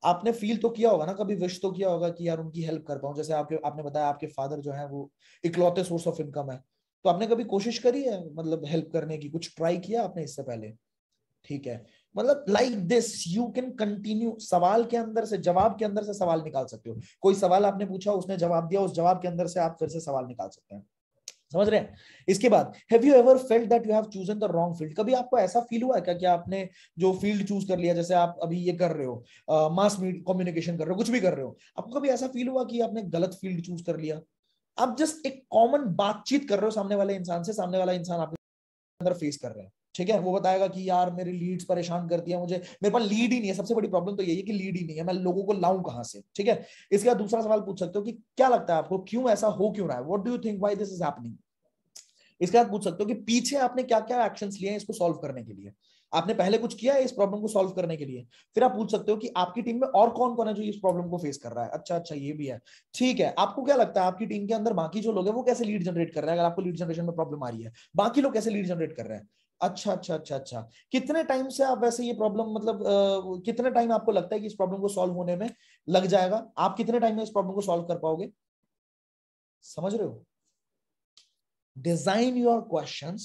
आपने फील तो किया होगा ना, कभी विश तो किया होगा कि यार उनकी हेल्प कर पाऊँ? जैसे आपके, आपने बताया आपके फादर जो है वो इकलौते सोर्स ऑफ़ इनकम है। तो आपने कभी कोशिश करी है मतलब हेल्प करने की? कुछ ट्राई किया आपने इससे पहले? ठीक है। मतलब like this you can continue सवाल के अंदर से, जवाब के अंदर से सवाल निकाल सकते हो। कोई सवाल आपने पूछा, उसने जवाब दिया, उस जवाब के अंदर से आप फिर से सवाल निकाल सकते हैं। समझ रहे हैं? इसके बाद have you ever felt that you have chosen the wrong field कभी आपको ऐसा फील हुआ है क्या कि आपने जो फ़ील्ड चूज़ कर लिया, जैसे आप अभी ये कर रहे हो मास मीडिया कम्युनिकेशन कर रहे हो, कुछ भी कर रहे हो, आपको कभी ऐसा फील हुआ कि आपने गलत फ़ील्ड चूज़ कर लिया? आप जस्ट एक कॉमन बातचीत कर रहे हो सामने वाले इंसान से, सामने वाला इंसान आपके अंदर फेस कर रहे हैं। ठीक है? वो बताएगा कि यार मेरी लीड्स परेशान करती है मुझे। मेरे पास लीड ही नहीं है। सबसे बड़ी प्रॉब्लम तो यही है कि लीड ही नहीं है। मैं लोगों को लाऊं कहाँ से? ठीक है? इसके बाद दूसरा सवाल पूछ सकते हो कि क्या लगता है आपको क्यों ऐसा हो क्यों रहा है? What do you think why this is happening इसके बाद पूछ सकते हो कि पीछे आपने क्या क्या एक्शन लिए इसको सॉल्व करने के लिए? आपने पहले कुछ किया है इस प्रॉब्लम को सॉल्व करने के लिए? फिर आप पूछ सकते हो कि आपकी टीम में और कौन कौन है जो इस प्रॉब्लम को फेस कर रहा है? अच्छा अच्छा ये भी है। ठीक है, आपको क्या लगता है आपकी टीम के अंदर बाकी जो लोग हैं वो कैसे लीड जनरेट कर रहे हैं? अगर आपको लीड जनरेशन में प्रॉब्लम आ रही है, बाकी लोग कैसे लीड जनरेट कर रहे हैं? अच्छा अच्छा अच्छा अच्छा। कितने टाइम से आप वैसे ये प्रॉब्लम मतलब आ, कितने टाइम आपको लगता है कि इस प्रॉब्लम को सॉल्व होने में लग जाएगा? आप कितने टाइम में इस प्रॉब्लम को सॉल्व कर पाओगे? समझ रहे हो? Design your question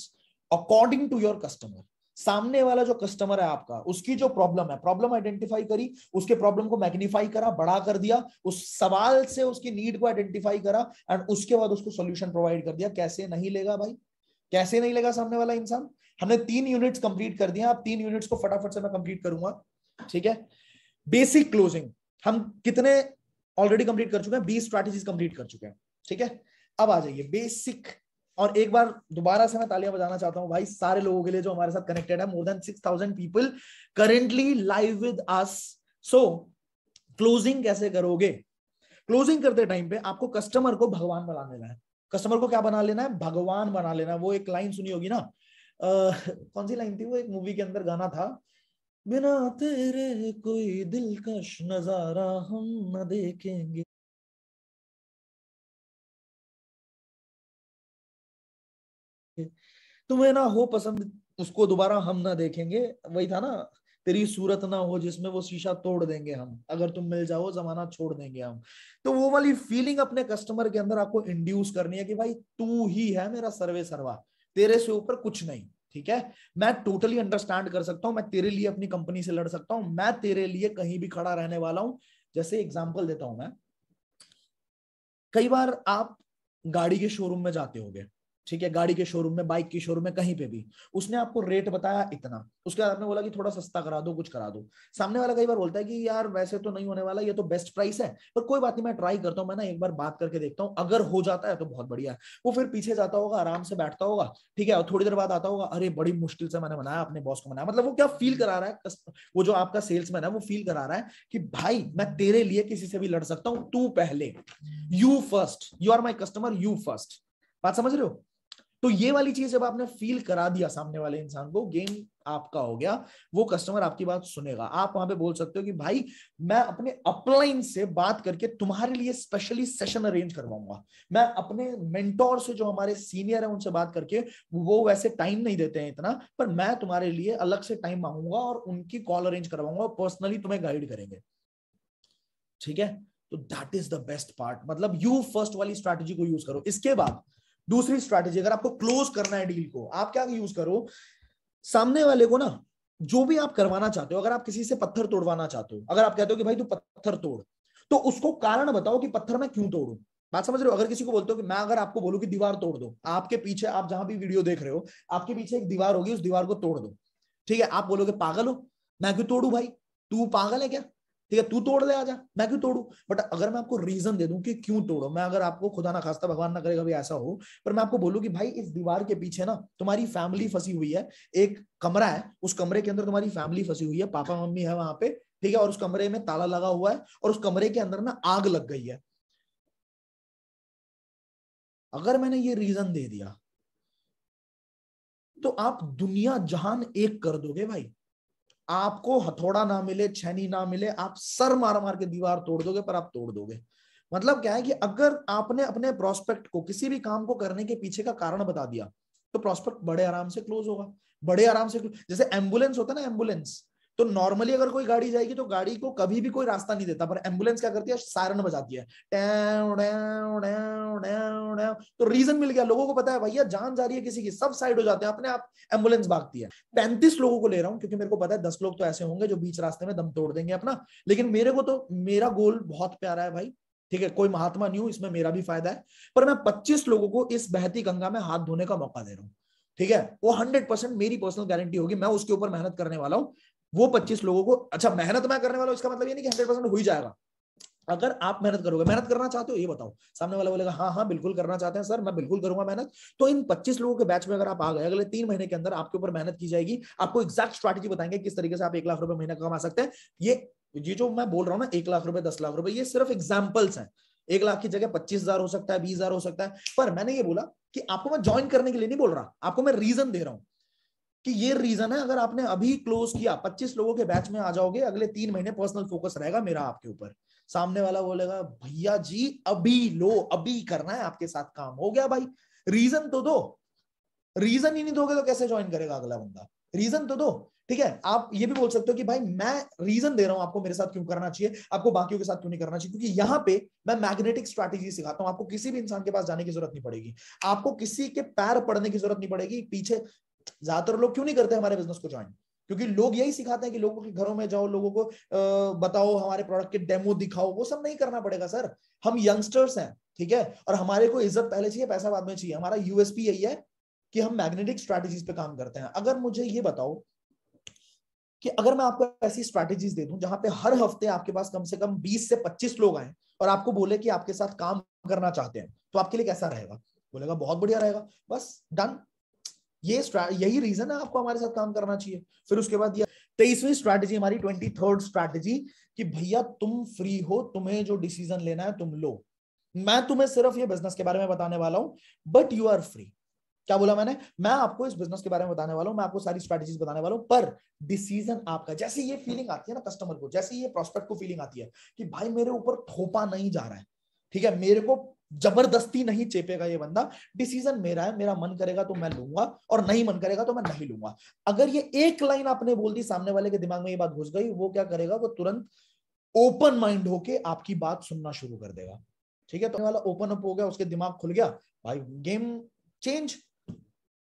according to your customer सामने वाला जो कस्टमर है आपका उसकी जो प्रॉब्लम है प्रॉब्लम आइडेंटिफाई करी उसके प्रॉब्लम को मैग्नीफाई करा बड़ा कर दिया उस सवाल से उसकी नीड को आइडेंटिफाई करा एंड उसके बाद उसको सॉल्यूशन प्रोवाइड कर दिया। कैसे? नहीं लेगा भाई। कैसे नहीं लगा सामने वाला इंसान? हमने तीन यूनिट्स कंप्लीट कर दिया अब तीन यूनिट्स को फटाफट से मैं कंप्लीट करूँगा, ठीक है? बेसिक क्लोजिंग हम कितने ऑलरेडी कंप्लीट कर चुके हैं? बीस स्ट्रैटेजीज कंप्लीट कर चुके हैं, ठीक है? अब आ जाइए बेसिक और एक बार दोबारा से मैं तालियाँ बजाना चाहता हूँ, भाई, सारे लोगों के लिए जो हमारे साथ कनेक्टेड है more than six thousand people currently live with us so closing कैसे करोगे? क्लोजिंग करते टाइम पे आपको कस्टमर को भगवान बना लेना है। कस्टमर को क्या बना लेना है? भगवान बना लेना है। वो एक लाइन सुनी होगी ना? कौन सी लाइन थी वो? एक मूवी के अंदर गाना था। बिना तेरे कोई दिलकश नज़ारा हम न देखेंगे। तुम्हें ना हो पसंद, उसको दोबारा हम ना देखेंगे। वही था ना? तेरी सूरत ना हो जिसमें वो शीशा तोड़ देंगे हम। अगर तुम मिल जाओ, जमाना छोड़ देंगे हम। तो वो वाली फीलिंग अपने कस्टमर के अंदर आपको इंड्यूस करनी है कि भाई, तू ही है मेरा सर्वे सर्वा। तेरे से ऊपर कुछ नहीं, ठीक है? मैं टोटली अंडरस्टैंड कर सकता हूँ, मैं तेरे लिए अपनी कंपनी से लड़ सकता हूँ, मैं तेरे लिए कहीं भी खड़ा रहने वाला हूँ। जैसे एग्ज़ाम्पल देता हूँ मैं। कई बार आप गाड़ी के शोरूम में जाते होगे ठीक है, गाड़ी के शोरूम में बाइक के शोरूम में, कहीं पे भी। उसने आपको रेट बताया इतना। उसके बाद आपने बोला कि थोड़ा सस्ता करा दो, कुछ करा दो। सामने वाला कई बार बोलता है कि यार, वैसे तो नहीं होने वाला, ये तो बेस्ट प्राइस है। पर कोई बात नहीं, मैं ट्राई करता हूँ, मैं ना एक बार बात करके देखता हूँ। अगर हो जाता है तो बहुत बढ़िया है। वो फिर पीछे जाता होगा, आराम से बैठता होगा, ठीक है, और थोड़ी देर बाद आता होगा, अरे, बड़ी मुश्किल से मैंने बनाया, अपने बॉस को बनाया। मतलब वो क्या फील करा रहा है वो जो आपका सेल्समैन है, वो फील करा रहा है कि भाई, मैं तेरे लिए किसी से भी लड़ सकता हूँ, तू पहले। You first you are my customer you first बात समझ रहे हो? तो ये वाली चीज़ जब आपने फील करा दिया सामने वाले इंसान को गेम आपका हो गया, वो कस्टमर आपकी बात सुनेगा। आप वहाँ पे बोल सकते हो कि, भाई, मैं अपने अपलाइन से बात करके तुम्हारे लिए स्पेशली सेशन अरेंज करवाऊँगा। मैं अपने मेंटोर से जो हमारे सीनियर है, उनसे बात करके वो वैसे टाइम नहीं देते हैं इतना, पर मैं तुम्हारे लिए अलग से टाइम मांगूँगा और उनकी कॉल अरेंज करवाऊँगा पर्सनली तुम्हें गाइड करेंगे। ठीक है? तो that is the best part मतलब यू फ़र्स्ट वाली स्ट्रैटेजी को यूज़ करो। इसके बाद दूसरी स्ट्रैटेजी अगर आपको क्लोज करना है डील को, आप क्या यूज़ करो? सामने वाले को ना, जो भी आप करवाना चाहते हो, अगर आप किसी से पत्थर तोड़वाना चाहते हो, अगर आप कहते हो कि भाई तू पत्थर तोड़ तो उसको कारण बताओ कि पत्थर मैं क्यों तोड़ू? बात समझ रहे हो? अगर किसी को बोलते हो कि मैं अगर आपको बोलूँ कि दीवार तोड़ दो, आपके पीछे, आप जहाँ भी वीडियो देख रहे हो, आपके पीछे एक दीवार होगी, उस दीवार को तोड़ दो। ठीक है? आप बोलोगे, पागल हो, मैं क्यों तोड़ू भाई? तू पागल है क्या? ठीक है, तू तोड़ ले आ आजा, मैं क्यों तोड़ू? बट अगर मैं आपको रीजन दे दूँ कि क्यों तोड़ो, मैं अगर आपको खुदा ना खास्ता, भगवान ना करेगा भी ऐसा हो, पर मैं आपको बोलूँ कि भाई, इस दीवार के पीछे ना तुम्हारी फैमिली फंसी हुई है, एक कमरा है, उस कमरे के अंदर तुम्हारी फैमिली फंसी हुई है, पापा, मम्मी है वहाँ पे, ठीक है, और उस कमरे में ताला लगा हुआ है, और उस कमरे के अंदर ना आग लग गई है। अगर मैंने ये रीजन दे दिया तो आप दुनिया जहान एक कर दोगे भाई। आपको हथौड़ा ना मिले, छैनी ना मिले, आप सर मार मार के दीवार तोड़ दोगे, पर आप तोड़ दोगे। मतलब क्या है कि अगर आपने अपने प्रोस्पेक्ट को किसी भी काम को करने के पीछे का कारण बता दिया तो प्रोस्पेक्ट बड़े आराम से क्लोज होगा। बड़े आराम से जैसे एंबुलेंस होता है ना एंबुलेंस तो नॉर्मली अगर कोई गाड़ी जाएगी तो गाड़ी को कभी भी कोई रास्ता नहीं देता। पर एंबुलेंस क्या करती है? सायरन बजाती है। तो रीजन मिल गया। लोगों को पता है, भैया, जान जा रही है किसी की। सब साइड हो जाते हैं। अपने आप एंबुलेंस भागती है। पैंतीस लोगों को ले रहा हूँ, क्योंकि मेरे को पता है दस लोग तो ऐसे होंगे जो बीच रास्ते में दम तोड़ देंगे अपना। लेकिन मेरे को तो मेरा गोल बहुत प्यारा है भाई। ठीक है, कोई महात्मा नहीं हूँ, इसमें मेरा भी फ़ायदा है। पर मैं 25 लोगों को इस बहती गंगा में हाथ धोने का मौका दे रहा हूँ। ठीक है, वो 100 परसेंट मेरी पर्सनल गारंटी होगी। मैं उसके ऊपर मेहनत करने वाला हूँ। वो 25 लोगों को अच्छा मेहनत मैं करने वाला इसका मतलब ये नहीं कि हंड्रेड परसेंट हो ही जाएगा। अगर आप मेहनत करोगे, मेहनत करना चाहते हो, ये बताओ। सामने वाला बोलेगा हाँ हाँ बिल्कुल करना चाहते हैं, सर, मैं बिल्कुल करूँगा मेहनत। तो इन 25 लोगों के बैच में अगर आप आ गए, अगले तीन महीने के अंदर आपके ऊपर मेहनत की जाएगी, आपको एक्जैक्ट स्ट्रैटेजी बताएँगे किस तरीके से आप एक लाख रुपए महीना कमा सकते हैं। ये ये जो मैं बोल रहा हूँ ना, एक लाख रुपए, दस लाख रुपए, ये सिर्फ़ एग्जाम्पल्स हैं। एक लाख की जगह पच्चीस हज़ार हो सकता है, बीस हज़ार हो सकता है। पर मैंने ये बोला कि आपको मैं ज्वाइन करने के लिए नहीं बोल रहा, आपको मैं रीजन दे रहा हूँ। कि ये रीजन है, अगर आपने अभी क्लोज किया 25 लोगों के बैच में आ जाओगे, अगले तीन महीने पर्सनल फोकस रहेगा मेरा आपके ऊपर। सामने वाला बोलेगा, भैया जी, अभी लो, अभी करना है, आपके साथ काम हो गया भाई। रीजन तो दो। रीजन ही नहीं दोगे तो कैसे ज्वाइन करेगा अगला बंदा? रीजन तो दो। ठीक है? आप ये भी बोल सकते हो कि भाई, मैं रीजन दे रहा हूँ, आपको मेरे साथ क्यों करना चाहिए? आपको बाकियों के साथ क्यों नहीं करना चाहिए? क्योंकि यहाँ पे मैं मैग्नेटिक स्ट्रैटेजी सिखाता हूँ। आपको किसी भी इंसान के पास जाने की ज़रूरत नहीं पड़ेगी। आपको किसी के पैर पड़ने की ज़रूरत नहीं पड़ेगी। पीछे ज़्यादातर लोग क्यों नहीं करते हमारे बिज़नेस को ज्वाइन क्योंकि लोग यही सिखाते हैं कि लोगों के घरों में जाओ, लोगों को बताओ, हमारे प्रोडक्ट के डेमो दिखाओ, वो सब नहीं करना पड़ेगा सर हम यंगस्टर्स हैं, ठीक है? और हमारे को इज़्ज़त पहले चाहिए, पैसा बाद में चाहिए। हमारा यूएसपी यही है कि हम मैग्नेटिक स्ट्रैटेजीज पे काम करते हैं। अगर मुझे ये बताओ कि अगर मैं आपको ऐसी स्ट्रैटेजीज दे दूँ जहाँ पे हर हफ़्ते आपके पास कम से कम 20 से 25 लोग आए और आपको बोले कि आपके साथ काम करना चाहते हैं तो आपके लिए कैसा रहेगा? बोलेगा, बहुत बढ़िया रहेगा। बस डन ये यही रीजन है आपको हमारे साथ काम करना चाहिए। फिर उसके बाद ये तेईसवीं स्ट्रैटेजी हमारी ट्वेंटी थर्ड स्ट्रैटेजी कि भैया तुम फ्री हो, तुम्हें जो डिसीज़न लेना है तुम लो। मैं तुम्हें सिर्फ़ ये बिज़नेस के बारे में बताने वाला हूँ बट यू आर फ्री क्या बोला मैंने? मैं आपको इस बिज़नेस के बारे में बताने वाला हूँ, मैं आपको सारी स्ट्रैटेजीज बताने वाला हूँ, पर डिसीज़न आपका, जैसे ये फीलिंग आती है ना कस्टमर को, जैसे ये प्रोस्पेक्ट को फीलिंग आती है कि भाई मेरे ऊपर थोपा नहीं जा रहा है, ठीक है? मेरे को ज़बरदस्ती नहीं चेपेगा ये बंदा। डिसीज़न मेरा है, मेरा मन करेगा तो मैं लूँगा और नहीं मन करेगा तो मैं नहीं लूँगा। अगर ये एक लाइन आपने बोल दी, सामने वाले के दिमाग में ये बात घुस गई, वो क्या करेगा? वो तुरंत ओपन माइंड होके आपकी बात सुनना शुरू कर देगा। ठीक है? तो वाला ओपन अप हो गया, उसके दिमाग खुल गया। भाई गेम चेंज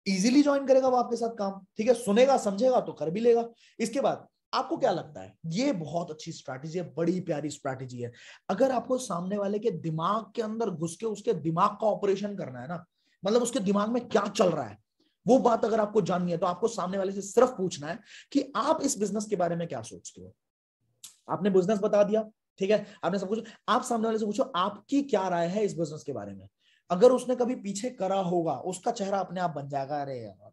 इजीली ज्वाइन करेगा वो आपके साथ काम। ठीक है? सुनेगा, समझेगा तो कर भी लेगा। इसके बाद आपको क्या लगता है? ये बहुत अच्छी स्ट्रैटेजी है, बड़ी प्यारी स्ट्रैटेजी है। अगर आपको सामने वाले के दिमाग के अंदर घुस के उसके दिमाग का ऑपरेशन करना है ना मतलब उसके दिमाग में क्या चल रहा है, वो बात अगर आपको जाननी है तो आपको सामने वाले से सिर्फ़ पूछना है कि आप इस बिज़नेस के बारे में क्या सोचते हो। आपने बिज़नेस बता दिया, ठीक है? आपने सब कुछ, आप सामने वाले से पूछो, आपकी क्या राय है इस बिज़नेस के बारे में? अगर उसने कभी पीछे करा होगा, उसका चेहरा अपने आप बन जाएगा, अरे यार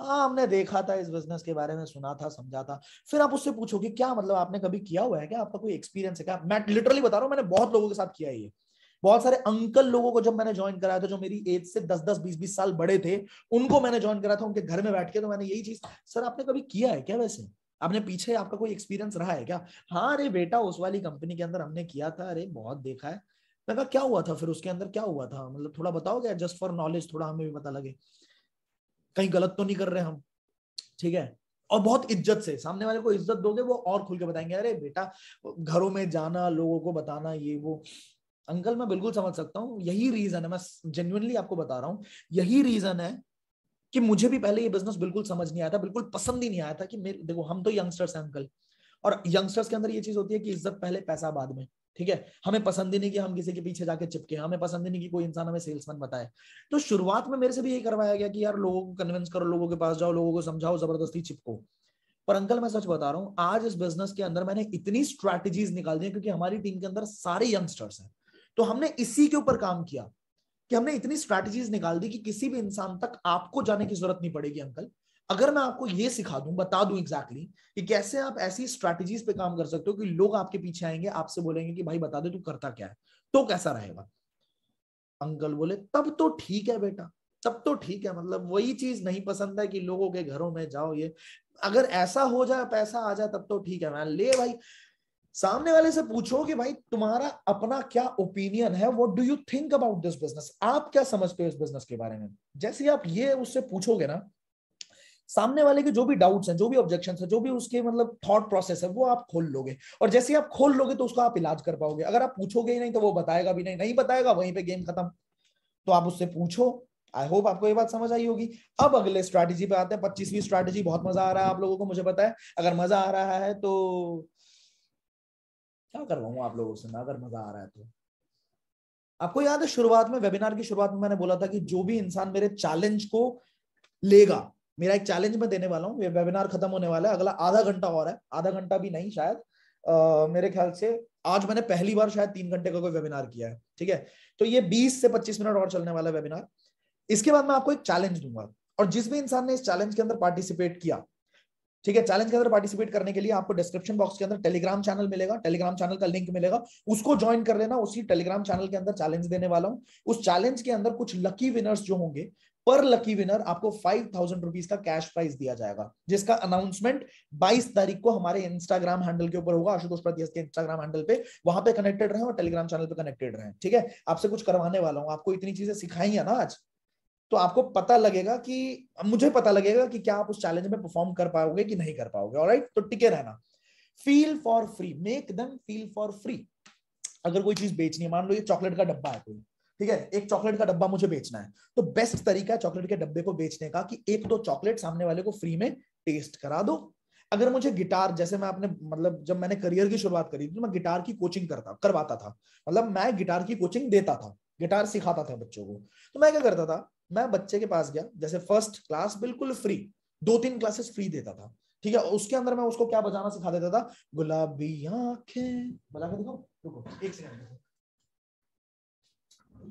हाँ हमने देखा था इस बिज़नेस के बारे में, सुना था, समझा था। फिर आप उससे पूछो कि क्या मतलब आपने कभी किया हुआ है? क्या आपका कोई एक्सपीरियंस है? क्या मैं लिटरली बता रहा हूँ, मैंने बहुत लोगों के साथ किया ये। बहुत सारे अंकल लोगों को जब मैंने ज्वाइन कराया था, जो मेरी एज से दस दस, बीस बीस साल बड़े थे, उनको मैंने ज्वाइन करा था, उनके घर में बैठ के तो मैंने यही चीज़, सर, आपने कभी किया है क्या वैसे? आपने पीछे आपका कोई एक्सपीरियंस रहा है क्या? हाँ अरे बेटा, उस वाली कंपनी के अंदर हमने किया था, अरे बहुत देखा है। मैं कहा, क्या हुआ था फिर? उसके अंदर क्या हुआ था? मतलब थोड़ा बताओगे जस्ट फॉर नॉलेज थोड़ा हमें भी पता लगे। कहीं गलत तो नहीं कर रहे हम, ठीक है? और बहुत इज़्ज़त से, सामने वाले को इज़्ज़त दोगे, वो और खुल के बताएँगे, अरे बेटा, घरों में जाना, लोगों को बताना, ये वो। अंकल, मैं बिल्कुल समझ सकता हूँ, यही रीजन है, मैं जेन्युइनली आपको बता रहा हूँ, यही रीजन है कि मुझे भी पहले ये बिज़नेस बिल्कुल समझ नहीं आया था, बिल्कुल पसंद ही नहीं आया था कि मेरे, देखो, हम तो यंगस्टर्स हैं, अंकल। और यंगस्टर्स के अंदर ये चीज़ होती है कि इज़्ज़त पहले, पैसा बाद में। ठीक है? हमें पसंद ही नहीं कि हम किसी के पीछे जाके चिपके हमें पसंद ही नहीं कि कोई इंसान हमें सेल्समैन बताए। तो शुरुआत में मेरे से भी यही करवाया गया कि यार लोगों को कन्विंस करो, लोगों के पास जाओ, लोगों को समझाओ, ज़बरदस्ती चिपको। पर अंकल, मैं सच बता रहा हूँ, आज इस बिज़नेस के अंदर मैंने इतनी स्ट्रैटेजीज निकाल दी क्योंकि हमारी टीम के अंदर सारे यंगस्टर्स हैं। तो हमने इसी के ऊपर काम किया कि हमने इतनी स्ट्रैटेजीज निकाल दी कि किसी भी इंसान तक आपको जाने की ज़रूरत नहीं पड़ेगी, अंकल। अगर मैं आपको ये सिखा दूँ बता दूँ एग्जैक्टली exactly, कि कैसे आप ऐसी स्ट्रैटेजीज पे काम कर सकते हो कि लोग आपके पीछे आएँगे आपसे बोलेंगे कि भाई बता दे तू करता क्या है? तो कैसा रहेगा? अंकल बोले तब तो ठीक है बेटा तब तो ठीक है। मतलब वही चीज़ नहीं पसंद है कि लोगों के घरों में जाओ ये अगर ऐसा हो जाए पैसा आ जाए तब तो ठीक है। मैं ले भाई सामने वाले से पूछो कि भाई तुम्हारा अपना क्या ओपिनियन है? What do you think about this business आप क्या समझते हो इस बिज़नेस के बारे में? जैसे आप ये उससे पूछोगे ना सामने वाले के जो भी डाउट्स हैं, जो भी ऑब्जेक्शन है, जो भी उसके मतलब थॉट प्रोसेस है, वो आप खोल लोगे। और जैसे आप खोल लोगे तो उसका आप इलाज कर पाओगे। अगर आप पूछोगे ही नहीं तो वो बताएगा भी नहीं। नहीं बताएगा, वहीं पे गेम खत्म। तो आप उससे पूछो। आई होप आपको ये बात समझ आई होगी। अब अगले स्ट्रैटेजी पे आते हैं। पच्चीसवीं स्ट्रैटेजी बहुत मज़ा आ रहा है आप लोगों को, मुझे पता है। अगर मज़ा आ रहा है तो क्या करवाऊँगा आप लोगों से मैं? अगर मज़ा आ रहा है तो। आपको याद है शुरुआत में वेबिनार की शुरुआत में मैंने बोला था कि जो भी इंसान मेरे चैलेंज को लेगा मेरा एक चैलेंज मैं देने वाला हूँ। वेबिनार खत्म होने वाला है। अगला आधा घंटा और है। आधा घंटा भी नहीं शायद आ, मेरे ख्याल से आज मैंने पहली बार शायद तीन घंटे का कोई वेबिनार किया है। ठीक है? तो ये बीस से पच्चीस मिनट और चलने वाला वेबिनार इसके बाद मैं आपको एक चैलेंज दूँगा। और जिस भी इंसान ने इस चैलेंज के अंदर पार्टिसिपेट किया ठीक है? चैलेंज के अंदर पार्टिसिपेट करने के लिए आपको डिस्क्रिप्शन बॉक्स के अंदर टेलीग्राम चैनल मिलेगा। टेलीग्राम चैनल का लिंक मिलेगा। उसको ज्वाइन कर लेना। उसी टेलीग्राम चैनल के अंदर चैलेंज देने वाला हूँ। उस चैलेंज के अंदर कुछ लकी विनर्स जो होंगे पर लकी विनर आपको फाइव थाउज़ेंड रुपीज़ का कैश प्राइज दिया जाएगा, जिसका अनाउंसमेंट 22 तारीख को हमारे इंस्टाग्राम हैंडल के ऊपर होगा, आशुतोष प्रत्यस के इंस्टाग्राम हैंडल पे। वहाँ पे कनेक्टेड रहे और टेलीग्राम चैनल पे कनेक्टेड रहे, ठीक है? आपसे कुछ करवाने वाला हूँ, आपको इतनी चीज़ें सिखाई है ना आज तो आपको पता लगेगा कि, मुझे पता लगेगा कि क्या आप उस चैलेंज में परफॉर्म कर पाओगे कि नहीं कर पाओगे ऑलराइट तो टिके रहना। Feel for free make them feel for free अगर कोई चीज़ बेचनी है, मान लो ये चॉकलेट का डब्बा है कोई ठीक है, एक चॉकलेट का डब्बा मुझे बेचना है। तो बेस्ट तरीका है चॉकलेट के डब्बे को बेचने का कि एक दो चॉकलेट सामने वाले को फ्री में टेस्ट करा दो। अगर मुझे गिटार जैसे मैं अपने मतलब जब मैंने करियर की शुरुआत करी थी तो मैं गिटार की कोचिंग करता, करवाता था। मतलब मैं गिटार की कोचिंग देता था गिटार सिखाता था बच्चों को। तो मैं क्या करता था, मैं बच्चे के पास गया, जैसे फ़र्स्ट क्लास बिल्कुल फ्री दो तीन क्लासेस फ्री देता था, ठीक है। उसके अंदर मैं उसको क्या बजाना सिखा देता था, गुलाबी आँखें, बजा के देखो रुको, एक सेकंड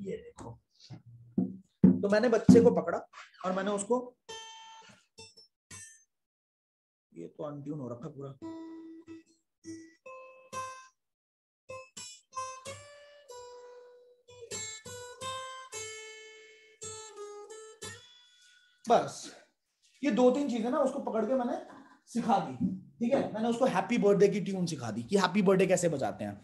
ये देखो। तो मैंने बच्चे को पकड़ा और मैंने उसको ये तो अनट्यून हो रखा पूरा। बस, ये दो तीन चीज़ें ना उसको पकड़ के मैंने सिखा दी, ठीक है? मैंने उसको हैप्पी बर्थडे की ट्यून सिखा दी कि हैप्पी बर्थडे कैसे बजाते हैं।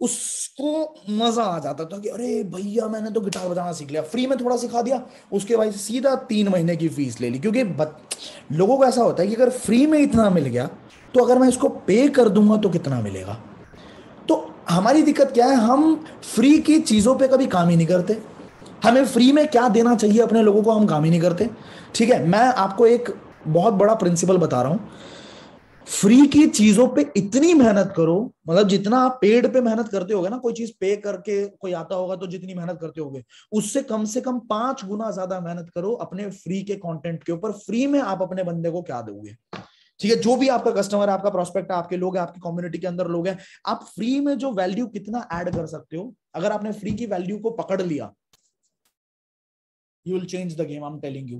उसको मज़ा आ जाता था कि अरे भैया मैंने तो गिटार बजाना सीख लिया। फ्री में थोड़ा सिखा दिया उसके बाद सीधा तीन महीने की फ़ीस ले ली। क्योंकि बत, लोगों को ऐसा होता है कि अगर फ्री में इतना मिल गया तो अगर मैं इसको पे कर दूँगा तो कितना मिलेगा? तो हमारी दिक्कत क्या है? हम फ्री की चीज़ों पे कभी काम ही नहीं करते। हमें फ्री में क्या देना चाहिए अपने लोगों को हम काम ही नहीं करते। ठीक है मैं आपको एक बहुत बड़ा प्रिंसिपल बता रहा हूँ। फ्री की चीज़ों पे इतनी मेहनत करो मतलब जितना आप पेड पे मेहनत करते होगे ना, कोई चीज़ पे करके कोई आता होगा तो जितनी मेहनत करते होगे, उससे कम से कम पाँच गुना ज़्यादा मेहनत करो अपने फ्री के कंटेंट के ऊपर। फ्री में आप अपने बंदे को क्या दोगे? ठीक है, जो भी आपका कस्टमर है, आपका प्रोस्पेक्ट है, आपके लोग हैं, आपकी कम्युनिटी के अंदर लोग हैं, आप फ्री में जो वैल्यू कितना ऐड कर सकते हो, अगर आपने फ्री की वैल्यू को पकड़ लिया you will change the game I am telling you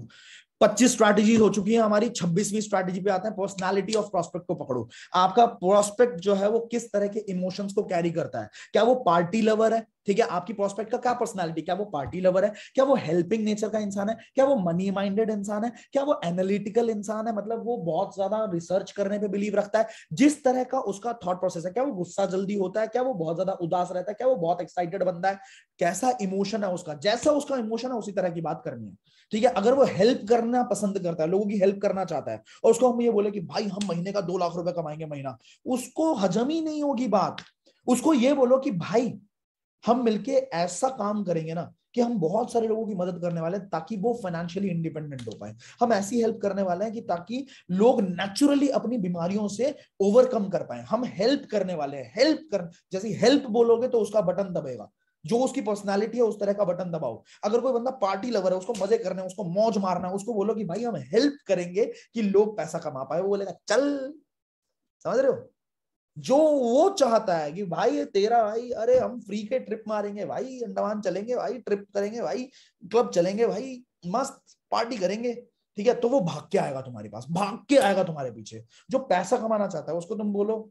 पच्चीस स्ट्रैटेजीज हो चुकी है, हमारी छब्बीसवीं स्ट्रैटेजी पे आते हैं पर्सनालिटी ऑफ़ प्रोस्पेक्ट को पकड़ो। आपका प्रोस्पेक्ट जो है वो किस तरह के इमोशंस को कैरी करता है? क्या वो पार्टी लवर है? ठीक है, आपकी प्रोस्पेक्ट का क्या पर्सनालिटी क्या वो पार्टी लवर है? क्या वो हेल्पिंग नेचर का इंसान है? क्या वो मनी माइंडेड इंसान है? क्या वो एनालिटिकल इंसान है? मतलब वो बहुत ज़्यादा रिसर्च करने पे बिलीव रखता है? जिस तरह का उसका थॉट प्रोसेस है, क्या वो गुस्सा जल्दी होता है? क्या वो बहुत ज़्यादा उदास रहता है? क्या वो बहुत एक्साइटेड बंदा है? कैसा इमोशन है उसका? जैसा उसका इमोशन है, उसी तरह की बात करनी है। ठीक है, अगर वो हेल्प करना पसंद करता है, लोगों की हेल्प करना चाहता है, और उसको हम ये बोले कि, भाई, हम महीने का दो लाख रुपए कमाएँगे महीना। उसको हजम ही नहीं होगी बात। उसको ये बोलो कि, भाई हम मिलके ऐसा काम करेंगे ना कि हम बहुत सारे लोगों की मदद करने वाले हैं ताकि वो फाइनेंशियली इंडिपेंडेंट हो पाए। हम ऐसी हेल्प करने वाले हैं कि ताकि लोग नेचुरली अपनी बीमारियों से ओवरकम कर पाए। हम हेल्प करने वाले हैं। हेल्प कर, जैसे हेल्प बोलोगे तो उसका बटन दबेगा। जो उसकी पर्सनालिटी है, उस तरह का बटन दबाओ। अगर कोई बंदा पार्टी लवर है, उसको मज़े करने उसको मौज मारना है, उसको बोलो कि भाई हम हेल्प करेंगे कि लोग पैसा कमा पाए। वो बोलेगा, चल। समझ रहे हो? जो वो चाहता है कि भाई ये तेरा भाई, अरे हम फ्री के ट्रिप मारेंगे, भाई अंडमान चलेंगे, भाई ट्रिप करेंगे, भाई क्लब चलेंगे, भाई मस्त पार्टी करेंगे, ठीक है? तो वो भाग के आएगा तुम्हारे पास, भाग के आएगा तुम्हारे पीछे। जो पैसा कमाना चाहता है उसको तुम बोलो,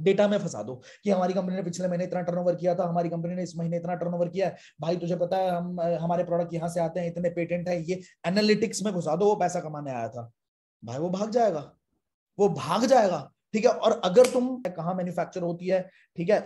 डेटा में फंसा दो कि हमारी कंपनी ने पिछले महीने इतना टर्नओवर किया था, हमारी कंपनी ने इस महीने इतना टर्नओवर किया है। भाई तुझे पता है हम, हमारे प्रोडक्ट यहाँ से आते हैं, इतने पेटेंट है, ये एनालिटिक्स में घुसा दो, वो पैसा कमाने आया था। भाई वो भाग जाएगा, वो भाग जाएगा। ठीक है? और अगर तुम कहा मैन्युफैक्चर होती है ठीक है?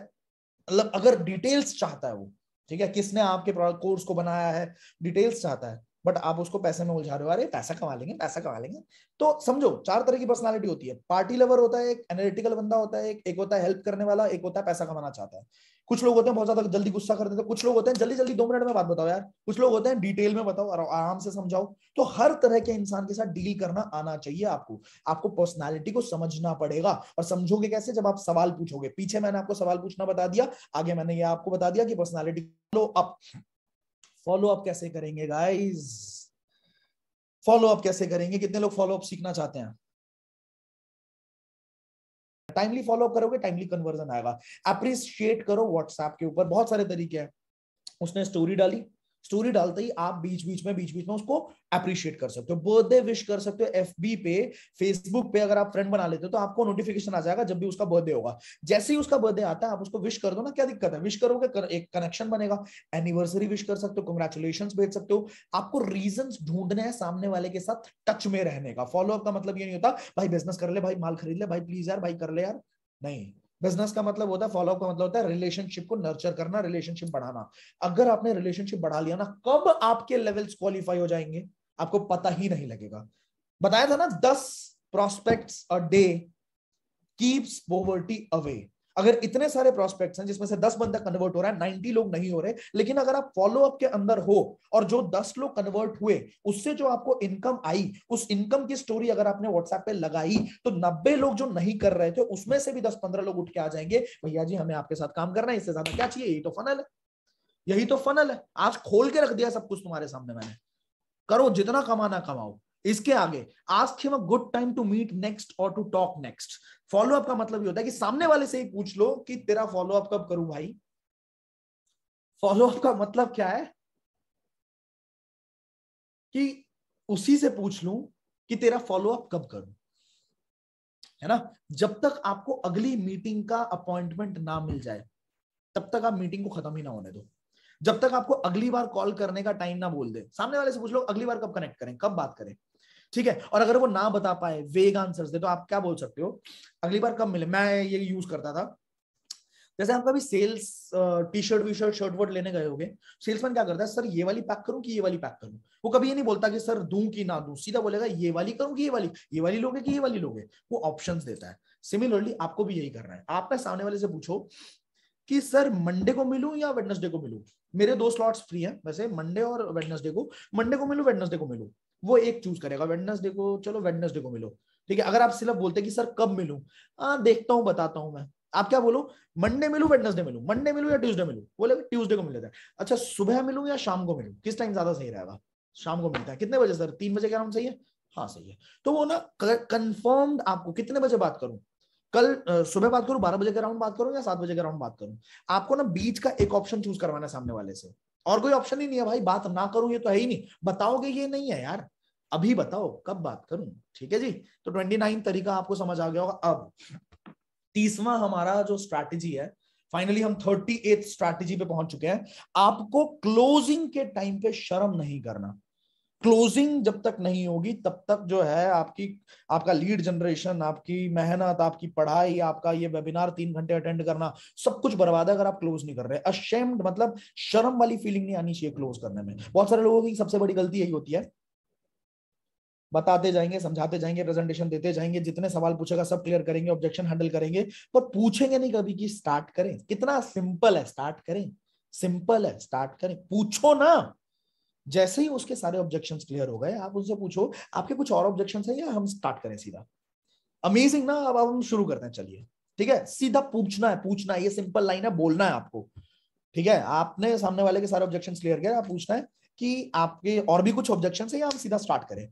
मतलब अगर डिटेल्स चाहता है वो ठीक है? किसने आपके कोर्स को बनाया है डिटेल्स चाहता है बट आप उसको पैसे में उलझा रहे हो अरे पैसा कमा लेंगे पैसा कमा लेंगे। तो समझो चार तरह की पर्सनालिटी होती है। पार्टी लवर होता है एक एनालिटिकल बंदा होता है एक, एक होता है हेल्प करने वाला एक होता है पैसा कमाना चाहता है। कुछ लोग होते हैं बहुत ज़्यादा जल्दी गुस्सा कर देते हैं कुछ लोग होते हैं, जल्दी जल्दी दो मिनट में बात बताओ यार। कुछ लोग होते हैं डिटेल में बताओ आराम से समझाओ। तो हर तरह के इंसान के साथ डील करना आना चाहिए आपको। आपको पर्सनैलिटी को समझना पड़ेगा। और समझोगे कैसे? जब आप सवाल पूछोगे। पीछे मैंने आपको सवाल पूछना बता दिया, आगे मैंने ये आपको बता दिया कि personality follow up follow up कैसे करेंगे गाइज़ फॉलो अप कैसे करेंगे? कितने लोग फॉलो अप सीखना चाहते हैं? टाइमली फॉलो करोगे टाइमली कन्वर्जन आएगा। अप्रिशिएट करो व्हाट्सएप के ऊपर, बहुत सारे तरीके हैं। उसने स्टोरी डाली। स्टोरी डालते ही आप बीच बीच में बीच बीच में उसको अप्रिशिएट कर सकते हो। बर्थडे विश कर सकते हो एफबी पे फेसबुक पे अगर आप फ्रेंड बना लेते हो तो आपको नोटिफिकेशन आ जाएगा जब भी उसका बर्थडे होगा। जैसे ही उसका बर्थडे आता है आप उसको विश कर दो ना क्या दिक्कत है? विश करोगे कर, एक कनेक्शन बनेगा। एनिवर्सरी विश कर सकते हो कंग्रेचुलेशन भेज सकते हो। आपको रीजन ढूँढने हैं सामने वाले के साथ टच में रहने का। फॉलोअप का मतलब ये नहीं होता भाई बिज़नेस कर ले भाई माल खरीद ले भाई प्लीज़ यार भाई कर ले यार। नहीं। बिज़नेस का मतलब होता है फॉलोअप का मतलब होता है रिलेशनशिप को नर्चर करना रिलेशनशिप बढ़ाना। अगर आपने रिलेशनशिप बढ़ा लिया ना, कब आपके लेवल्स क्वालिफाई हो जाएँगे? आपको पता ही नहीं लगेगा। बताया था ना, दस prospect a day keeps poverty away अगर इतने सारे प्रोस्पेक्ट्स हैं, जिसमें से दस बंदा कन्वर्ट हो रहा है नाइनटी लोग नहीं हो रहे, लेकिन अगर आप फॉलो अप के अंदर हो, और जो दस लोग कन्वर्ट हुए, उससे जो आपको इनकम आई, उस इनकम की स्टोरी अगर आपने व्हाट्सएप पे लगाई तो नब्बे लोग जो नहीं कर रहे थे, उसमें से भी दस पंद्रह लोग उठ के आ जाएँगे, भैया जी, हमें आपके साथ काम करना है, इससे ज़्यादा क्या चाहिए? यही तो फनल है। यही तो फनल है। आज खोल के रख दिया सब कुछ तुम्हारे सामने मैंने। करो, जितना कमाना कमाओ। इसके आगे ask him a good time to meet next और to talk next follow up का मतलब ये होता है कि सामने वाले से ही पूछ लो कि तेरा फॉलो अप कब करूँ भाई? फॉलो अप का मतलब क्या है? कि उसी से पूछ लूँ कि तेरा फॉलो अप कब करूँ। है ना? जब तक आपको अगली मीटिंग का अपॉइंटमेंट ना मिल जाए, तब तक आप मीटिंग को खत्म ही ना होने दो। जब तक आपको अगली बार कॉल करने का टाइम ना बोल दे, सामने वाले से पूछ लो, अगली बार कब कनेक्ट करें? कब बात करें? ठीक है? और अगर वो ना बता पाए वेग आंसर दे तो आप क्या बोल सकते हो? अगली बार कब मिले? मैं ये यूज़ करता था। जैसे आप कभी sales T shirt V shirt shirt वर्ट लेने गए होगे सेल्समैन क्या करता है, सर, ये वाली पैक करूँ कि ये वाली पैक करूँ? वो कभी ये नहीं बोलता कि, सर, दूँ कि ना दूँ? सीधा बोलेगा, ये वाली करूँ कि ये वाली? ये वाली लोगे कि ये वाली लोगे? वो ऑप्शंस देता है। सिमिलरली आपको भी यही करना है। आपने सामने वाले से पूछो कि, सर मंडे को मिलूं या वेडनेसडे को मिलूं? मेरे दो स्लॉट्स फ्री हैं, वैसे मंडे और वेडनेसडे को। मंडे को मिलूं वेडनेसडे को मिलूं। वो एक चूज़ करेगा। वेडनेसडे को, चलो वेडनेसडे को मिलो। ठीक है, अगर आप सिर्फ़ बोलते कि, सर, कब मिलूं? हाँ देखता हूँ, बताता हूँ मैं। आप क्या बोलो? मंडे मिलू वेडनेसडे मिलू? मंडे मिलू या ट्यूसडे मिलू? बोले ट्यूसडे को मिल जाता है। अच्छा सुबह मिलू या शाम को मिलू? किस टाइम ज़्यादा सही रहेगा? शाम को मिलता है। कितने बजे, सर? तीन बजे के अराउंड सही है? हाँ सही है। तो वो ना कंफर्म्ड आपको कितने बजे बात करूँ? कल सुबह बात करूँ? बारह बजे के अराउंड बात करूँ या सात बजे के अराउंड बात करूँ? आपको ना, बीच का एक ऑप्शन चूज़ करवाना सामने वाले से। और कोई ऑप्शन ही नहीं है भाई, बात ना करूँ ये तो है ही नहीं। बताओगे ये नहीं है यार। अभी बताओ, कब बात करूँ? ठीक है जी? तो ट्वेंटी नाइन तरीका आपको समझ आ गया होगा। अब, तीसवा हमारा जो स्ट्रैटेजी है फाइनली हम थर्टी एथ स्ट्रैटेजी पे पहुँच चुके हैं। आपको क्लोजिंग के टाइम पे शर्म नहीं करना। क्लोजिंग जब तक नहीं होगी, तब तक जो है आपकी, आपका लीड जनरेशन आपकी मेहनत, आपकी पढ़ाई, आपका ये वेबिनार तीन घंटे अटेंड करना, सब कुछ बर्बाद है अगर आप क्लोज नहीं कर रहे। अशेम्ड मतलब शर्म वाली फीलिंग नहीं आनी चाहिए क्लोज करने में। बहुत सारे लोगों की सबसे बड़ी गलती यही होती है। बताते जाएँगे, समझाते जाएँगे प्रेजेंटेशन देते जाएँगे, जितने सवाल पूछेगा सब क्लियर करेंगे ऑब्जेक्शन हैंडल करेंगे, पर पूछेंगे नहीं कभी कि स्टार्ट करें। कितना सिंपल है स्टार्ट करें। सिंपल है स्टार्ट करें। पूछो ना। जैसे ही उसके सारे ऑब्जेक्शन क्लियर हो गए, आप उनसे पूछो, आपके कुछ और ऑब्जेक्शन है या हम स्टार्ट करें सीधा? अमेजिंग ना, अब हम शुरू करते हैं, चलिए। ठीक है? सीधा पूछना है पूछना है, ये सिंपल लाइन है, बोलना है आपको। ठीक है? आपने सामने वाले के सारे ऑब्जेक्शन क्लियर किया, आप पूछना है कि आपके और भी कुछ ऑब्जेक्शन है या हम सीधा स्टार्ट करें?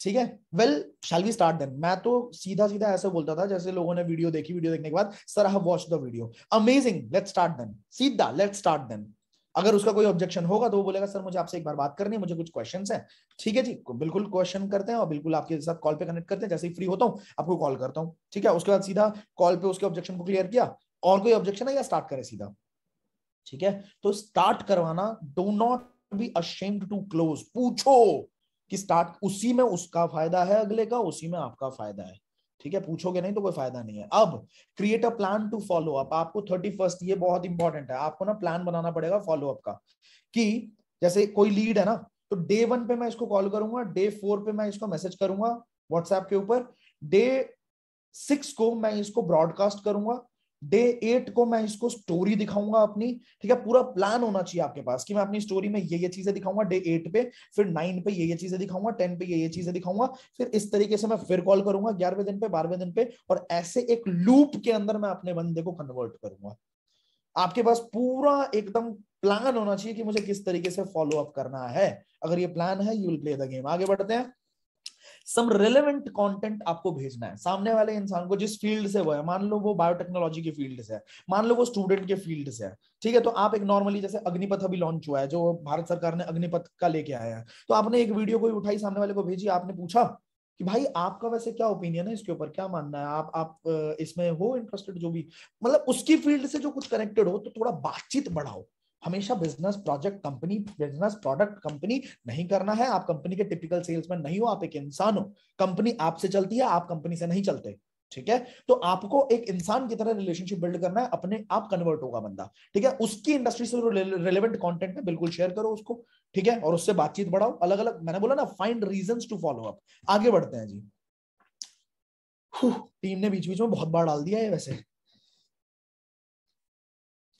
ठीक है? Well shall we start then मैं तो सीधा सीधा ऐसे बोलता था, जैसे लोगों ने वीडियो देखी वीडियो देखने के बाद sir have watch the video amazing let's start then सीधा लेट्स स्टार्ट देन अगर उसका कोई ऑब्जेक्शन होगा तो वो बोलेगा, सर, मुझे आपसे एक बार बात करनी है, मुझे कुछ क्वेश्चन है। ठीक है जी बिल्कुल क्वेश्चन करते हैं और बिल्कुल आपके साथ कॉल पे कनेक्ट करते हैं। जैसे ही फ्री होता हूँ, आपको कॉल करता हूँ। ठीक है, उसके बाद सीधा कॉल पे उसके ऑब्जेक्शन को क्लियर किया, और कोई ऑब्जेक्शन है या स्टार्ट करे सीधा? ठीक है तो स्टार्ट करवाना do not be ashamed to close पूछो कि स्टार्ट उसी में उसका फ़ायदा है अगले का, उसी में आपका फ़ायदा है। ठीक है? पूछोगे नहीं तो कोई फ़ायदा नहीं है। अब create a plan to follow up आपको थर्टी फ़र्स्ट ये बहुत इंपॉर्टेंट है। आपको ना प्लान बनाना पड़ेगा फॉलो अप का। कि जैसे कोई लीड है ना तो डे वन पे मैं इसको कॉल करूँगा डे फोर पे मैं इसको मैसेज करूँगा व्हाट्सएप के ऊपर डे सिक्स को मैं इसको ब्रॉडकास्ट करूँगा डे एट को मैं इसको स्टोरी दिखाऊँगा अपनी, ठीक है? पूरा प्लान होना चाहिए आपके पास कि मैं अपनी स्टोरी में ये ये चीज़ें दिखाऊँगा डे एट पे, फिर नाइन पे ये ये चीज़ें दिखाऊँगा, टेन पे ये ये चीज़ें दिखाऊँगा, फिर इस तरीके से मैं फिर कॉल करूँगा ग्यारहवें दिन पे, बारहवें दिन पे और ऐसे एक लूप के अंदर मैं अपने बंदे को कन्वर्ट करूँगा। आपके पास पूरा एकदम प्लान होना चाहिए कि मुझे किस तरीके से फॉलो अप करना है। अगर ये प्लान है you will play the game आगे बढ़ते हैं। सम रिलेवेंट कंटेंट आपको भेजना है। सामने वाले इंसान को जिस फ़ील्ड से वो है, मान लो वो बायोटेक्नोलॉजी की फ़ील्ड से है, मान लो वो स्टूडेंट के फ़ील्ड से है, ठीक है? तो आप एक नॉर्मली जैसे अग्निपथ अभी लॉन्च हुआ है, जो भारत सरकार ने अग्निपथ का लेके आया है। तो आपने एक वीडियो कोई उठाई, सामने वाले को भेजी, आपने पूछा कि भाई आपका वैसे क्या ओपिनियन है इसके ऊपर, क्या मानना है? आप आप इसमें हो इंटरेस्टेड जो भी? मतलब उसकी फ़ील्ड से जो कुछ कनेक्टेड हो तो थोड़ा बातचीत बढ़ाओ। हमेशा business project company business product company नहीं करना है। आप कंपनी के टिपिकल सेल्समैन नहीं हो, आप एक इंसान हो। कंपनी आपसे चलती है, आप कंपनी से नहीं चलते। ठीक है? तो आपको एक इंसान की तरह रिलेशनशिप बिल्ड करना है, अपने आप कन्वर्ट होगा बंदा। ठीक है? उसकी इंडस्ट्री से रिलेवेंट कंटेंट है बिल्कुल शेयर करो उसको। ठीक है? और उससे बातचीत बढ़ाओ। अलग अलग मैंने बोला ना find reason to follow up आगे बढ़ते हैं जी। टीम ने बीच बीच में बहुत बार डाल दिया है वैसे।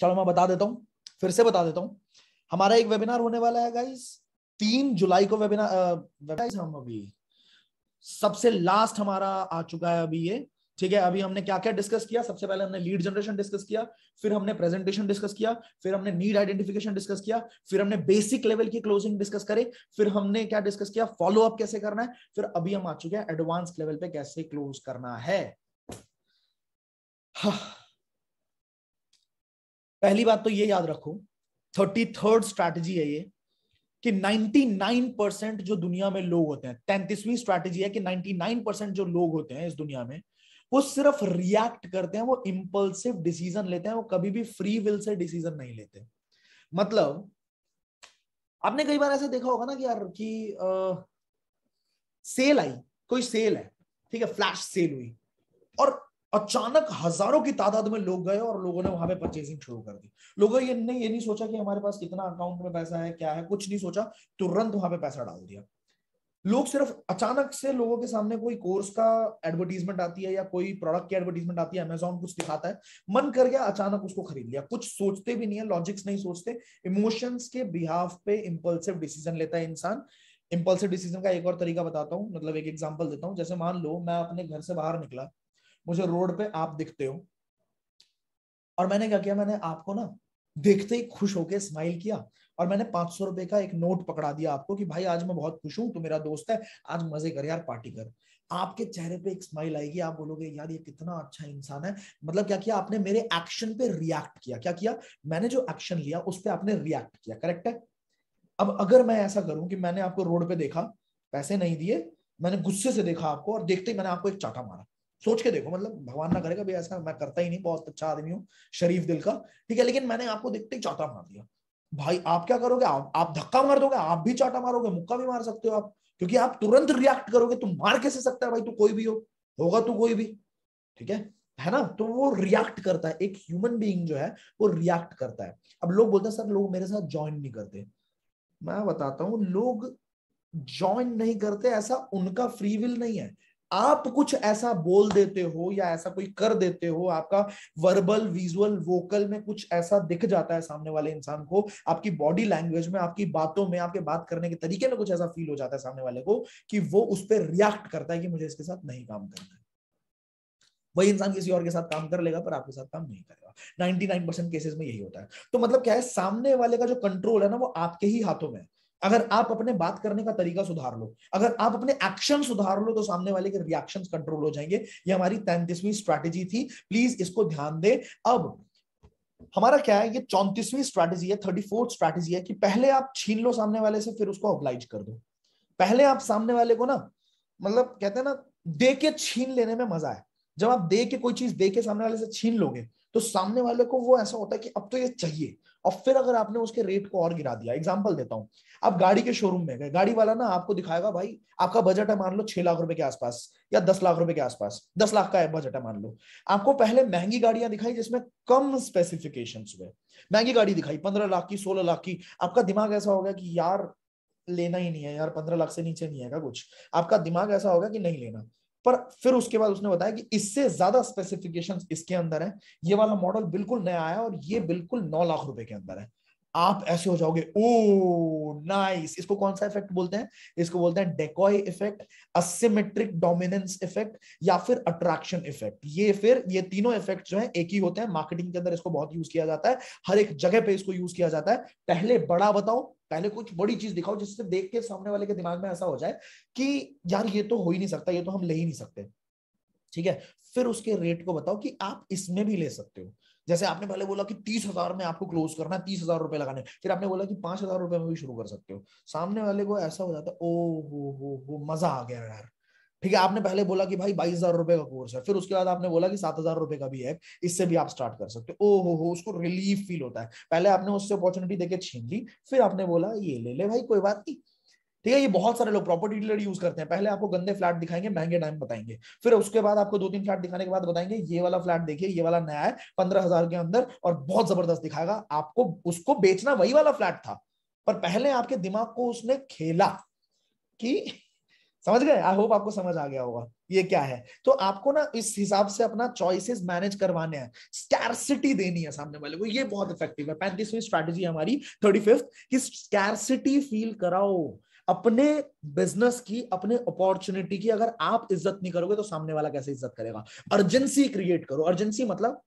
चलो मैं बता देता हूँ। फिर से बता देता हूँ। हमारा एक वेबिनार होने वाला है गाइस तीन जुलाई को वेबिनार हम अभी। सबसे लास्ट हमारा आ चुका है अभी ये। ठीक है, अभी हमने क्या क्या डिस्कस किया? सबसे पहले हमने लीड जनरेशन डिस्कस किया, फिर हमने प्रेजेंटेशन डिस्कस किया, फिर हमने नीड आइडेंटिफिकेशन डिस्कस किया, फिर हमने बेसिक लेवल की क्लोजिंग डिस्कस करे, फिर हमने क्या डिस्कस किया? फॉलो अप कैसे करना है? फिर अभी हम आ चुके हैं एडवांस लेवल पे कैसे क्लोज करना है। हाँ। पहली बात तो ये याद रखो थर्टी थर्ड स्ट्रैटेजी है ये कि 99 परसेंट जो दुनिया में लोग होते हैं तैंतीसवीं स्ट्रैटेजी है कि 99 परसेंट जो लोग होते हैं इस दुनिया में वो सिर्फ़ रिएक्ट करते हैं वो इंपल्सिव डिसीज़न लेते हैं वो कभी भी फ्री विल से डिसीज़न नहीं लेते। मतलब आपने कई बार ऐसा देखा होगा ना कि यार कि आ, सेल आई कोई सेल है ठीक है फ्लैश सेल हुई और अचानक हज़ारों की तादाद में लोग गए और लोगों ने वहाँ पे परचेसिंग शुरू कर दी। लोगों ये नहीं ये नहीं सोचा कि हमारे पास कितना अकाउंट में पैसा है, क्या है, कुछ नहीं सोचा, तुरंत वहाँ पे पैसा डाल दिया। लोग सिर्फ़ अचानक से लोगों के सामने कोई कोर्स का एडवर्टीजमेंट आती है या कोई प्रोडक्ट की एडवर्टीजमेंट आती है अमेजोन कुछ दिखाता है, मन कर गया, अचानक उसको खरीद लिया। कुछ सोचते भी नहीं है लॉजिक्स नहीं सोचते। इमोशंस के बिहाफ पे इंपल्सिव डिसीज़न लेता है इंसान। इंपल्सिव डिसीज़न का एक और तरीका बताता हूँ मतलब एक एग्ज़ाम्पल देता हूँ। जैसे मान लो, मैं अपने घर से बाहर निकला मुझे रोड पे आप दिखते हो। और मैंने क्या किया, मैंने आपको ना देखते ही खुश होके स्माइल किया और मैंने पाँच सौ रुपए का एक नोट पकड़ा दिया आपको कि भाई, आज मैं बहुत खुश हूँ तो मेरा दोस्त है, आज मज़े कर यार पार्टी कर। आपके चेहरे पे एक स्माइल आएगी, आप बोलोगे, यार, ये कितना अच्छा इंसान है। मतलब क्या किया, आपने मेरे एक्शन पे रिएक्ट किया। क्या किया, मैंने जो एक्शन लिया, उस पर आपने रिएक्ट किया करेक्ट है? अब अगर मैं ऐसा करूँ कि मैंने आपको रोड पे देखा, पैसे नहीं दिए, मैंने गुस्से से देखा आपको और देखते ही मैंने आपको एक चाटा मारा। सोच के देखो मतलब भगवान ना करेगा भी ऐसा मैं करता ही नहीं बहुत अच्छा आदमी हूँ शरीफ दिल का। ठीक है लेकिन मैंने आपको देखते ही चाटा मार दिया। भाई आप क्या करोगे? आप, आप धक्का मार दोगे? आप भी चाटा मारोगे? मुक्का भी मार सकते हो आप। क्योंकि आप तुरंत रिएक्ट करोगे तुम मार कैसे सकता है भाई? तू कोई भी हो होगा तू कोई भी। ठीक है? है ना? तो वो रिएक्ट करता है। एक ह्यूमन बीइंग जो है वो रिएक्ट करता है। अब लोग बोलते हैं सर लोग मेरे साथ ज्वाइन नहीं करते। मैं बताता हूँ लोग ज्वाइन नहीं करते ऐसा उनका फ्री विल नहीं है। आप कुछ ऐसा बोल देते हो या ऐसा कोई कर देते हो, आपका वर्बल विजुअल वोकल में कुछ ऐसा दिख जाता है सामने वाले इंसान को, आपकी बॉडी लैंग्वेज में, आपकी बातों में, आपके बात करने के तरीके में कुछ ऐसा फील हो जाता है सामने वाले को कि वो उस पर रिएक्ट करता है कि मुझे इसके साथ नहीं काम करना है। वही इंसान किसी और के साथ काम कर लेगा पर आपके साथ काम नहीं करेगा। 99 परसेंट केसेस में यही होता है। तो मतलब क्या है, सामने वाले का जो कंट्रोल है ना, वो आपके ही हाथों में है। अगर आप अपने बात करने का तरीका सुधार लो, अगर आप अपने एक्शन सुधार लो तो सामने वाले के रिएक्शंस कंट्रोल हो जाएँगे। ये हमारी तैंतीसवीं स्ट्रैटेजी थी। प्लीज़ इसको ध्यान दे। अब, हमारा क्या है? ये चौंतीसवीं स्ट्रैटेजी है थर्टी फोर्थ स्ट्रैटेजी है कि पहले आप छीन लो सामने वाले से, फिर उसको अप्लाइज कर दो। पहले आप सामने वाले को ना मतलब कहते हैं ना, दे के छीन लेने में मज़ा है। जब आप दे के कोई चीज़ दे के सामने वाले से छीन लोगे तो सामने वाले को वो ऐसा होता है कि अब तो ये चाहिए। और फिर अगर आपने उसके रेट को और गिरा दिया एग्ज़ाम्पल देता हूँ। आप गाड़ी के शोरूम में गए, गाड़ी वाला ना आपको दिखाएगा, भाई, आपका बजट है मान लो छह लाख रुपए के आसपास या दस लाख रुपए के आसपास, दस लाख का बजट है मान लो। आपको पहले महँगी गाड़ियाँ दिखाई जिसमें कम स्पेसिफिकेशन हुए। महँगी गाड़ी दिखाई, पंद्रह लाख की, सोलह लाख की। आपका दिमाग ऐसा होगा कि यार, लेना ही नहीं है यार, पंद्रह लाख से नीचे नहीं है कुछ? आपका दिमाग ऐसा होगा कि नहीं लेना। पर फिर उसके बाद उसने बताया कि इससे ज़्यादा स्पेसिफिकेशन इसके अंदर है। ये वाला मॉडल बिल्कुल नया आया और ये बिल्कुल नौ लाख रुपए के अंदर है। आप ऐसे हो जाओगे ओ नाइस इसको कौन सा इफ़ेक्ट बोलते हैं? इसको बोलते हैं decoy effect asymmetric dominance effect या फिर अट्रैक्शन इफ़ेक्ट ये फिर, ये तीनों इफ़ेक्ट जो है एक ही होते हैं। मार्केटिंग के अंदर इसको बहुत यूज़ किया जाता है। हर एक जगह पे इसको यूज़ किया जाता है। पहले बड़ा बताओ पहले कुछ बड़ी चीज़ दिखाओ जिससे देख के सामने वाले के दिमाग में ऐसा हो जाए कि यार ये तो हो ही नहीं सकता, ये तो हम ले ही नहीं सकते। ठीक है? फिर उसके रेट को बताओ कि आप इसमें भी ले सकते हो। जैसे आपने पहले बोला कि तीस हज़ार में आपको क्लोज करना है, तीस हज़ार रुपए लगाने फिर आपने बोला कि पाँच हज़ार रुपए में भी शुरू कर सकते हो। सामने वाले को ऐसा हो जाता है ओ हो हो हो मज़ा आ गया यार। ठीक है, आपने पहले बोला कि भाई बाईस हज़ार रुपए का कोर्स है। फिर उसके बाद आपने बोला कि सात हज़ार रुपए का भी है, इससे भी आप स्टार्ट कर सकते हो। ओ हो, उसको रिलीफ फील होता है। पहले आपने उससे अपॉर्चुनिटी देके छीन ली, फिर आपने बोला, ये ले ले भाई, कोई बात नहीं। ठीक है, ये बहुत सारे लोग प्रॉपर्टी डीलर यूज़ करते हैं। पहले आपको गंदे फ्लैट दिखाएँगे, महँगे टाइम बताएँगे। फिर उसके बाद आपको दो तीन फ्लैट दिखाने के बाद बताएँगे, ये वाला फ्लैट देखिए, ये वाला नया है, पंद्रह हज़ार के अंदर और बहुत ज़बरदस्त दिखाएगा। आपको, उसको बेचना वही वाला फ्लैट था, पर पहले आपके दिमाग को उसने खेला कि, समझ गए? आई होप आपको समझ आ गया होगा, ये क्या है? तो आपको ना इस हिसाब से अपना चॉइसेस मैनेज करवाने हैं। स्कैरसिटी देनी है सामने वाले को, ये बहुत इफ़ेक्टिव है। पैंतीसवीं स्ट्रैटेजी हमारी थर्टी फिफ्थ कि स्कैरसिटी फील कराओ। अपने बिज़नेस की, अपने अपॉर्चुनिटी की अगर आप इज़्ज़त नहीं करोगे तो सामने वाला कैसे इज़्ज़त करेगा? अर्जेंसी क्रिएट करो। अर्जेंसी मतलब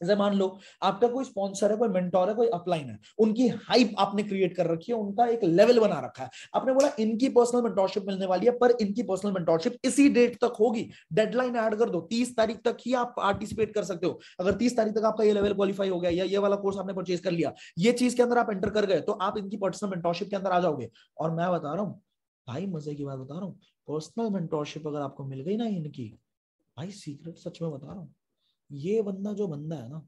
जैसे मान लो, आपका कोई स्पॉन्सर है, कोई मेंटोर है, कोई अपलाइन है, उनकी हाइप आपने क्रिएट कर रखी है, उनका एक लेवल बना रखा है। आपने बोला इनकी पर्सनल मेंटोरशिप मिलने वाली है, पर इनकी पर्सनल मेंटोरशिप इसी डेट तक होगी। डेडलाइन ऐड कर दो, तीस तारीख तक ही आप पार्टिसिपेट कर सकते हो। अगर तीस तारीख तक आपका ये लेवल क्वालिफाई हो गया, या ये वाला कोर्स आपने परचेज कर लिया, ये चीज़ के अंदर आप एंटर कर गए तो आप इनकी पर्सनल मेंटोरशिप के अंदर आ जाओगे। और मैं बता रहा हूँ, भाई मज़े की बात बता रहा हूँ पर्सनल मेंटोरशिप अगर आपको मिल गई ना इनकी, भाई सीक्रेट सच में बता रहा हूँ। ये बंदा जो बंदा है ना,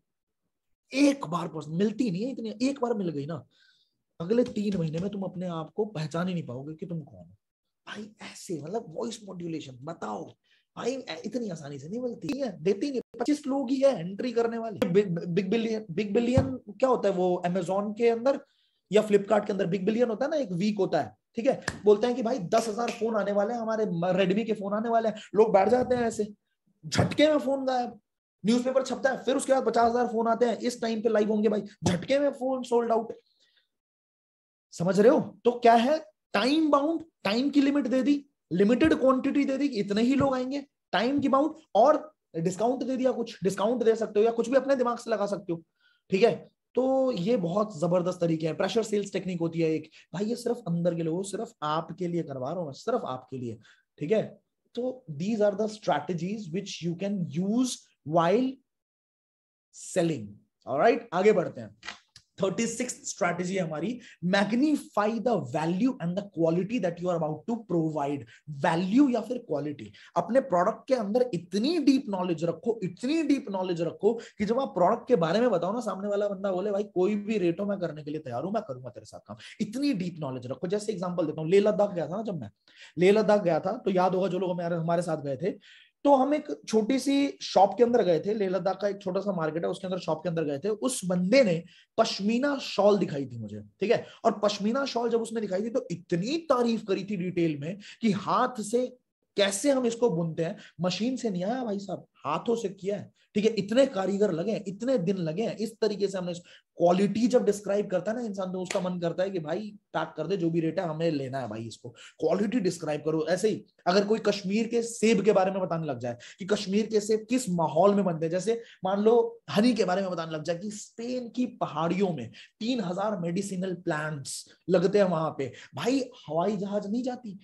एक बार पर्सन मिलती नहीं है इतनी, एक बार मिल गई ना, अगले तीन महीने में तुम अपने आप को पहचान ही नहीं पाओगे कि तुम कौन हो। भाई, ऐसे मतलब वॉइस मॉड्यूलेशन बताओ। भाई इतनी आसानी से नहीं मिलती है, देती नहीं, पच्चीस लोग ही है एंट्री करने वाले। बिग बिलियन बिग बिलियन क्या होता है वो अमेजोन के अंदर या फ्लिपकार्ट के अंदर? बिग बिलियन होता है ना, एक वीक होता है, ठीक है? बोलते हैं कि भाई, दस हज़ार फ़ोन आने वाले हैं, हमारे रेडमी के फ़ोन आने वाले हैं। लोग बैठ जाते हैं ऐसे, झटके में फ़ोन गायब। न्यूज़पेपर छपता है, फिर उसके बाद पचास हज़ार फ़ोन आते हैं। इस टाइम पे लाइव होंगे भाई। झटके में फ़ोन सोल्ड आउट समझ रहे हो? तो क्या है? टाइम बाउंड टाइम की लिमिट दे दी। लिमिटेड क्वांटिटी दे दी इतने ही लोग आएँगे। टाइम की बाउंड और डिस्काउंट दे दिया कुछ। डिस्काउंट दे सकते हो या कुछ भी अपने दिमाग से लगा सकते हो। ठीक है? तो ये बहुत ज़बरदस्त तरीके हैं। प्रेशर सेल्स टेक्निक होती है एक। भाई ये सिर्फ़ अंदर के लोगों, सिर्फ़ आपके लिए करवा रहा हूँ सिर्फ़ आपके लिए। ठीक है? तो these are the strategies which you can use while selling right आगे बढ़ते हैं. थर्टी सिक्स स्ट्रैटेजी हमारी. Magnify the value and the quality that you are about to provide value या फिर क्वालिटी अपने प्रोडक्ट के अंदर इतनी डीप नॉलेज रखो, इतनी डीप नॉलेज रखो कि जब आप प्रोडक्ट के बारे में बताओ ना, सामने वाला बंदा बोले, भाई, कोई भी रेटो मैं करने के लिए तैयार हूँ, मैं करूँगा तेरे साथ काम. इतनी डीप नॉलेज रखो. जैसे एग्ज़ाम्पल देता हूँ, लेह लद्दाख गया था ना जब मैं. लेह लद्दाख गया था तो याद होगा जो लोग हमारे साथ गए थे. तो हम एक छोटी सी शॉप के अंदर गए थे, लेह लद्दाख का एक छोटा सा मार्केट है, उसके अंदर शॉप के अंदर गए थे। उस बंदे ने पश्मीना शॉल दिखाई थी मुझे, ठीक है? और पश्मीना शॉल जब उसने दिखाई थी तो इतनी तारीफ़ करी थी डिटेल में कि हाथ से कैसे हम इसको बुनते हैं? मशीन से नहीं आया भाई साहब, हाथों से किया है। ठीक है, इतने कारीगर लगे हैं, इतने दिन लगे हैं, इस तरीके से हमने क्वालिटी जब डिस्क्राइब करता है ना इंसान तो उसका मन करता है कि भाई पैक कर दे, जो भी रेट है, हमें लेना है भाई इसको। क्वालिटी डिस्क्राइब करो, ऐसे ही, अगर कोई कश्मीर के सेब के बारे में बताने लग जाए, कि कश्मीर के सेब किस माहौल में बनते हैं? जैसे मान लो, हनी के बारे में बताने लग जाए कि स्पेन की पहाड़ियों में तीन हज़ार मेडिसिनल प्लांट्स लगते हैं वहाँ पे। भाई, हवाई जहाज़ नहीं जाती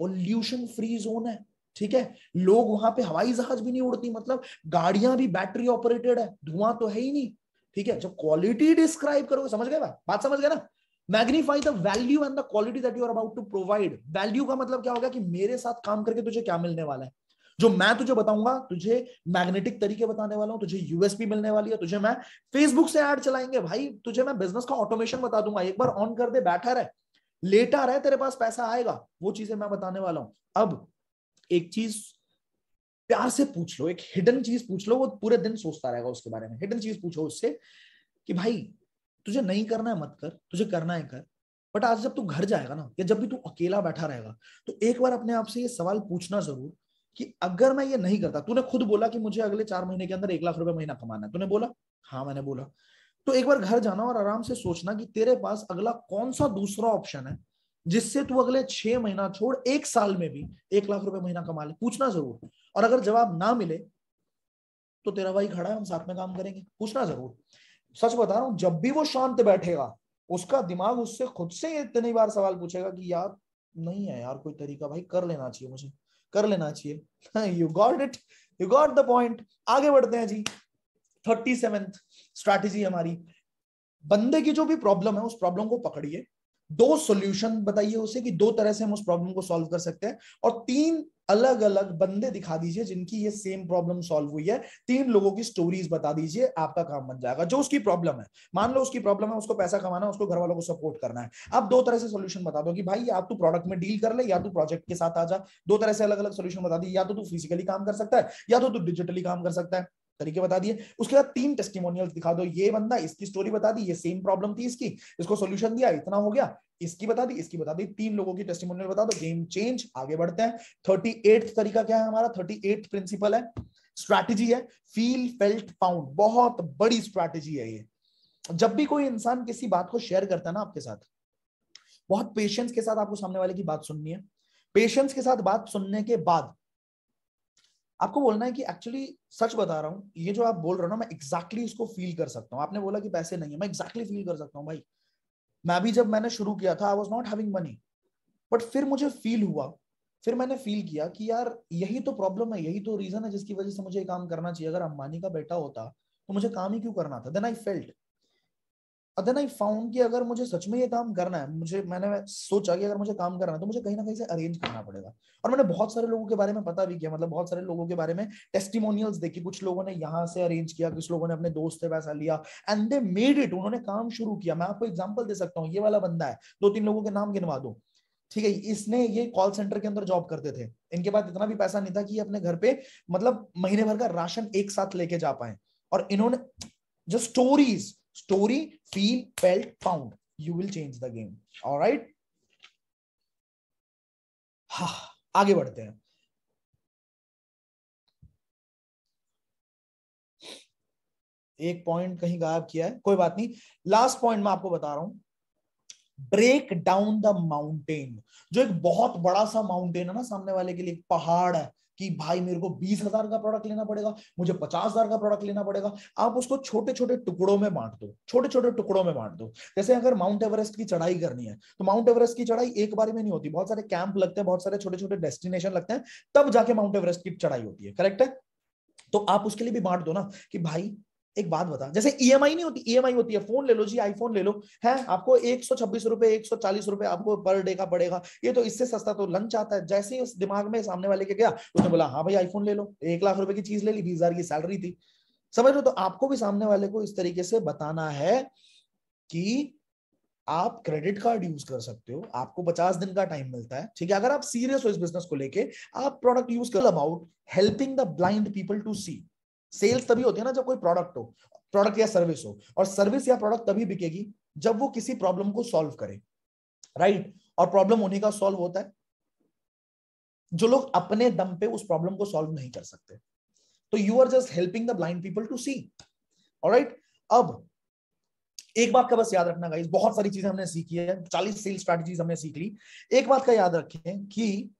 पोल्यूशन फ्री जोन है, ठीक है? लोग वहाँ पे हवाई जहाज़ भी नहीं उड़ती मतलब गाड़ियाँ भी बैटरी ऑपरेटेड है, धुआँ तो है ही नहीं, ठीक है? जब क्वालिटी डिस्क्राइब करोगे, समझ गए बात? समझ गए ना? Magnify the value and the quality that you are about to provide value का मतलब क्या होगा कि मेरे साथ काम करके तुझे क्या मिलने वाला है? जो मैं तुझे बताऊँगा, तुझे मैग्नेटिक तरीके बताने वाला हूँ, तुझे यूएसपी मिलने वाली है, तुझे मैं फेसबुक से ऐड चलाएँगे, भाई, तुझे मैं बिज़नेस का ऑटोमेशन बता दूँगा, एक बार ऑन कर दे, बैठा रहे। लेटा रहे, तेरे पास पैसा आएगा, वो चीज़ें मैं बताने वाला हूँ। अब एक चीज़ प्यार से पूछ लो, एक हिडन चीज़ पूछ लो, वो पूरे दिन सोचता रहेगा उसके बारे में। हिडन चीज़ पूछो उससे कि भाई, तुझे नहीं करना है मत कर, तुझे करना है कर बट आज जब तू घर जाएगा ना, या जब भी तू अकेला बैठा रहेगा तो एक बार अपने आप से ये सवाल पूछना ज़रूर कि अगर मैं ये नहीं करता, तूने खुद बोला कि मुझे अगले चार महीने के अंदर एक लाख रुपए महीना कमाना है, तूने बोला? हाँ मैंने बोला। तो एक बार घर जाना और आराम से सोचना कि तेरे पास अगला कौन सा दूसरा ऑप्शन है, जिससे तू अगले छह महीना छोड़, एक साल में भी एक लाख रुपए महीना कमा ले। पूछना ज़रूर। और अगर जवाब ना मिले तो तेरा भाई खड़ा है, हम साथ में काम करेंगे। पूछना ज़रूर। सच बता रहा हूँ, जब भी वो शांत बैठेगा, उसका दिमाग उससे खुद से इतनी बार सवाल पूछेगा कि, यार, नहीं है यार, कोई तरीका भाई, कर लेना चाहिए मुझे, कर लेना चाहिए। You got it you got the point आगे बढ़ते हैं जी। थर्टी सेवेंथ स्ट्रैटेजी हमारी। बंदे की जो भी प्रॉब्लम है, उस प्रॉब्लम को पकड़िए। दो सॉल्यूशन बताइए उसे कि दो तरह से हम उस प्रॉब्लम को सॉल्व कर सकते हैं और तीन अलग अलग बंदे दिखा दीजिए जिनकी ये सेम प्रॉब्लम सॉल्व हुई है। तीन लोगों की स्टोरीज बता दीजिए, आपका काम बन जाएगा। जो उसकी प्रॉब्लम है, मान लो उसकी प्रॉब्लम है, उसको पैसा कमाना है, उसको घर वालों को सपोर्ट करना है। अब दो तरह से सोल्यूशन बता दो कि भाई, या तू प्रोडक्ट में डील कर ले, या तू प्रोजेक्ट के साथ आ जा। दो तरह से अलग अलग सोल्यूशन बता दी, या तो तू फिजिकली काम कर सकता है, या तो तू डिजिटली काम कर सकता है। तरीके बता दिए। उसके बाद तीन टेस्टिमोनियल्स दिखा दो। ये बंदा इसकी स्टोरी बता दी, ये सेम प्रॉब्लम थी इसकी। इसको सॉल्यूशन दिया, इतना हो गया। इसकी बता दी, इसकी बता दी। तीन लोगों की टेस्टिमोनियल बता दो। गेम चेंज आगे बढ़ते हैं। थर्टी तरीका क्या है हमारा? थर्टी प्रिंसिपल है। स्ट्रैटेजी है। फील फेल्ट फाउंड बहुत बड़ी स्ट्रैटेजी है ये। जब भी कोई इंसान किसी बात को शेयर करता है ना आपके साथ, बहुत पेशेंस के साथ आपको सामने वाले की बात सुननी है। पेशेंस के साथ बात सुनने के बाद आपको बोलना है कि एक्चुअली सच बता रहा हूँ, ये जो आप बोल रहे हो ना, मैं एक्जैक्टली exactly इसको फील कर सकता हूँ। आपने बोला कि पैसे नहीं है, मैं एक्जैक्टली exactly फील कर सकता हूँ भाई। मैं भी जब मैंने शुरू किया था I was not having money but फिर मुझे फील हुआ, फिर मैंने फील किया कि यार, यही तो प्रॉब्लम है, यही तो रीजन है जिसकी वजह से मुझे काम करना चाहिए। अगर अंबानी का बेटा होता तो मुझे काम ही क्यों करना था? Then I felt then I found कि अगर मुझे सच में ये काम करना है, मुझे, मैंने सोचा कि अगर मुझे काम करना है तो मुझे कहीं ना कहीं से अरेंज करना पड़ेगा। और मैंने बहुत सारे लोगों के बारे में पता भी किया मतलब बहुत सारे लोगों के बारे में टेस्टिमोनियल्स देखी। कुछ लोगों ने यहाँ से अरेंज किया, कुछ लोगों ने अपने दोस्त से पैसा लिया एंड दे मेड इट उन्होंने काम शुरू किया। मैं आपको एग्ज़ाम्पल दे सकता हूँ, ये वाला बंदा है दो तीन लोगों के नाम गिनवा दो। ठीक है, इसने ये कॉल सेंटर के अंदर जॉब करते थे। इनके पास इतना भी पैसा नहीं था कि अपने घर पे मतलब महीने भर का राशन एक साथ लेके जा पाए। और इन्होंने जो stories Story, feel, felt, found. You will change the game. All right? हाँ आगे बढ़ते हैं एक पॉइंट कहीं गायब किया है कोई बात नहीं लास्ट पॉइंट मैं आपको बता रहा हूँ ब्रेक डाउन द माउंटेन जो एक बहुत बड़ा सा माउंटेन है ना सामने वाले के लिए एक पहाड़ है कि भाई मेरे को बीस हज़ार का प्रोडक्ट लेना पड़ेगा, मुझे पचास हज़ार का प्रोडक्ट लेना पड़ेगा, आप उसको छोटे छोटे टुकड़ों में बांट दो छोटे छोटे टुकड़ों में बांट दो। जैसे अगर माउंट एवरेस्ट की चढ़ाई करनी है तो माउंट एवरेस्ट की चढ़ाई एक बार में नहीं होती, बहुत सारे कैंप लगते हैं, बहुत सारे छोटे छोटे डेस्टिनेशन लगते हैं, तब जाके माउंट एवरेस्ट की चढ़ाई होती है करेक्ट है? तो आप उसके लिए भी बांट दो ना, कि भाई एक बात बता, जैसे ईएमआई e नहीं होती ईएमआई e होती है फ़ोन ले लो जी आईफोन ले लो, है, आपको एक सौ छब्बीस रुपए, एक सौ चालीस रुपए आपको पर डे का पड़ेगा ये तो इससे सस्ता तो लंच आता है, जैसे ही उस दिमाग में सामने वाले के गया, उसने बोला हाँ भाई आईफोन ले लो, एक लाख रुपए की चीज़ ले ली, बीस हज़ार की सैलरी थी। समझ लो तो आपको भी सामने वाले को इस तरीके से बताना है कि आप क्रेडिट कार्ड यूज़ कर सकते हो, आपको पचास दिन का टाइम मिलता है, ठीक है? अगर आप सीरियस हो इस बिज़नेस को लेके, आप प्रोडक्ट यूज़ कर about helping the blind people to see sales तभी होती है ना जब कोई प्रोडक्ट हो, प्रोडक्ट या सर्विस हो, और सर्विस या प्रोडक्ट तभी बिकेगी जब वो किसी प्रॉब्लम को सॉल्व करे। राइट? और प्रॉब्लम उन्हीं का सॉल्व होता है। जो लोग अपने दम पे उस प्रॉब्लम को सॉल्व नहीं कर सकते। तो you are just helping the blind people to see right अब, एक बात का बस याद रखना गाइस बहुत सारी चीज़ें हमने सीखी है। चालीस सेल स्ट्रैटेजीज हमने सीख ली। एक बात का याद रखें कि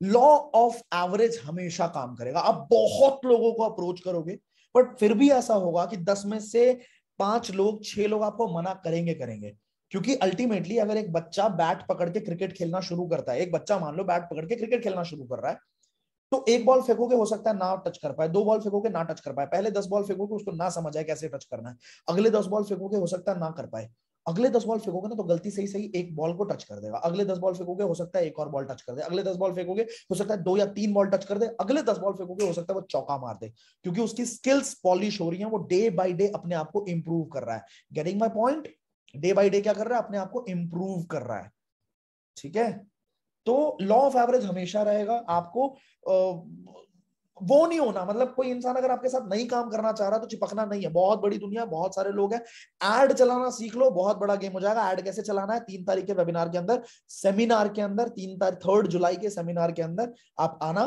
लॉ ऑफ़ एवरेज हमेशा काम करेगा। आप बहुत लोगों को अप्रोच करोगे बट फिर भी ऐसा होगा कि दस में से पाँच लोग, छह लोग आपको मना करेंगे करेंगे। क्योंकि अल्टीमेटली अगर एक बच्चा बैट पकड़ के क्रिकेट खेलना शुरू करता है, एक बच्चा मान लो बैट पकड़ के क्रिकेट खेलना शुरू कर रहा है तो एक बॉल फेंकोगे, हो सकता है ना टच कर पाए, दो बॉल फेंकोगे, ना टच कर पाए। पहले दस बॉल फेंकोगे, उसको ना समझ आए कैसे टच करना है। अगले दस बॉल फेंकोगे, हो सकता है ना कर पाए। अगले दस बॉल फेंकोगे ना तो गलती से ही सही एक बॉल को टच कर देगा। अगले दस बॉल फेंकोगे, हो सकता है एक और बॉल टच कर दे। अगले दस बॉल फेंकोगे, हो सकता है दो या तीन बॉल टच कर दे। अगले दस बॉल फेंकोगे, हो सकता है वो चौका मार दे। क्योंकि उसकी स्किल्स पॉलिश हो रही है, वो डे बाई डे अपने आप को इंप्रूव कर रहा है। Getting my point day by day क्या कर रहा है? अपने आप को इंप्रूव कर रहा है। ठीक है? तो लॉ ऑफ़ एवरेज हमेशा रहेगा। आपको वो नहीं होना। मतलब कोई इंसान अगर आपके साथ नहीं काम करना चाह रहा तो चिपकना नहीं है। बहुत बड़ी दुनिया, बहुत सारे लोग हैं। एड चलाना सीख लो, बहुत बड़ा गेम हो जाएगा। एड कैसे चलाना है? तीन तारीख के वेबिनार के अंदर सेमिनार के अंदर, तीन तारीख थर्ड जुलाई के सेमिनार के अंदर आप आना।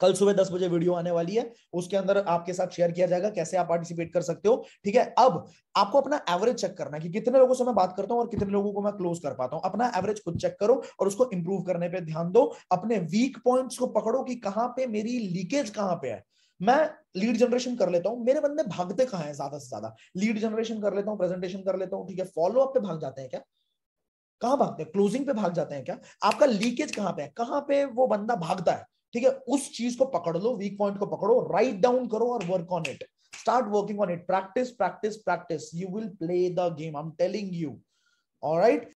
कल सुबह दस बजे वीडियो आने वाली है, उसके अंदर आपके साथ शेयर किया जाएगा कैसे आप पार्टिसिपेट कर सकते हो, ठीक है? अब आपको अपना एवरेज चेक करना है कि कितने लोगों से मैं बात करता हूँ और कितने लोगों को मैं क्लोज कर पाता हूँ। अपना एवरेज खुद चेक करो और उसको इंप्रूव करने पे ध्यान दो। अपने वीक पॉइंट्स को पकड़ो कि कहाँ पे मेरी लीकेज कहाँ पे है। मैं लीड जनरेशन कर लेता हूँ, मेरे बंदे भागते कहाँ है ज़्यादा से ज़्यादा? लीड जनरेशन कर लेता हूँ प्रेजेंटेशन कर लेता हूँ, ठीक है? फॉलो अप पे भाग जाते हैं क्या? कहाँ भागते हैं? क्लोजिंग पे भाग जाते हैं क्या? आपका लीकेज कहाँ पे है? कहाँ पे वो बंदा भागता है? ठीक है, उस चीज़ को पकड़ लो वीक पॉइंट को पकड़ो राइट डाउन करो और work on it start working on it practice practice practice you will play the game I am telling you alright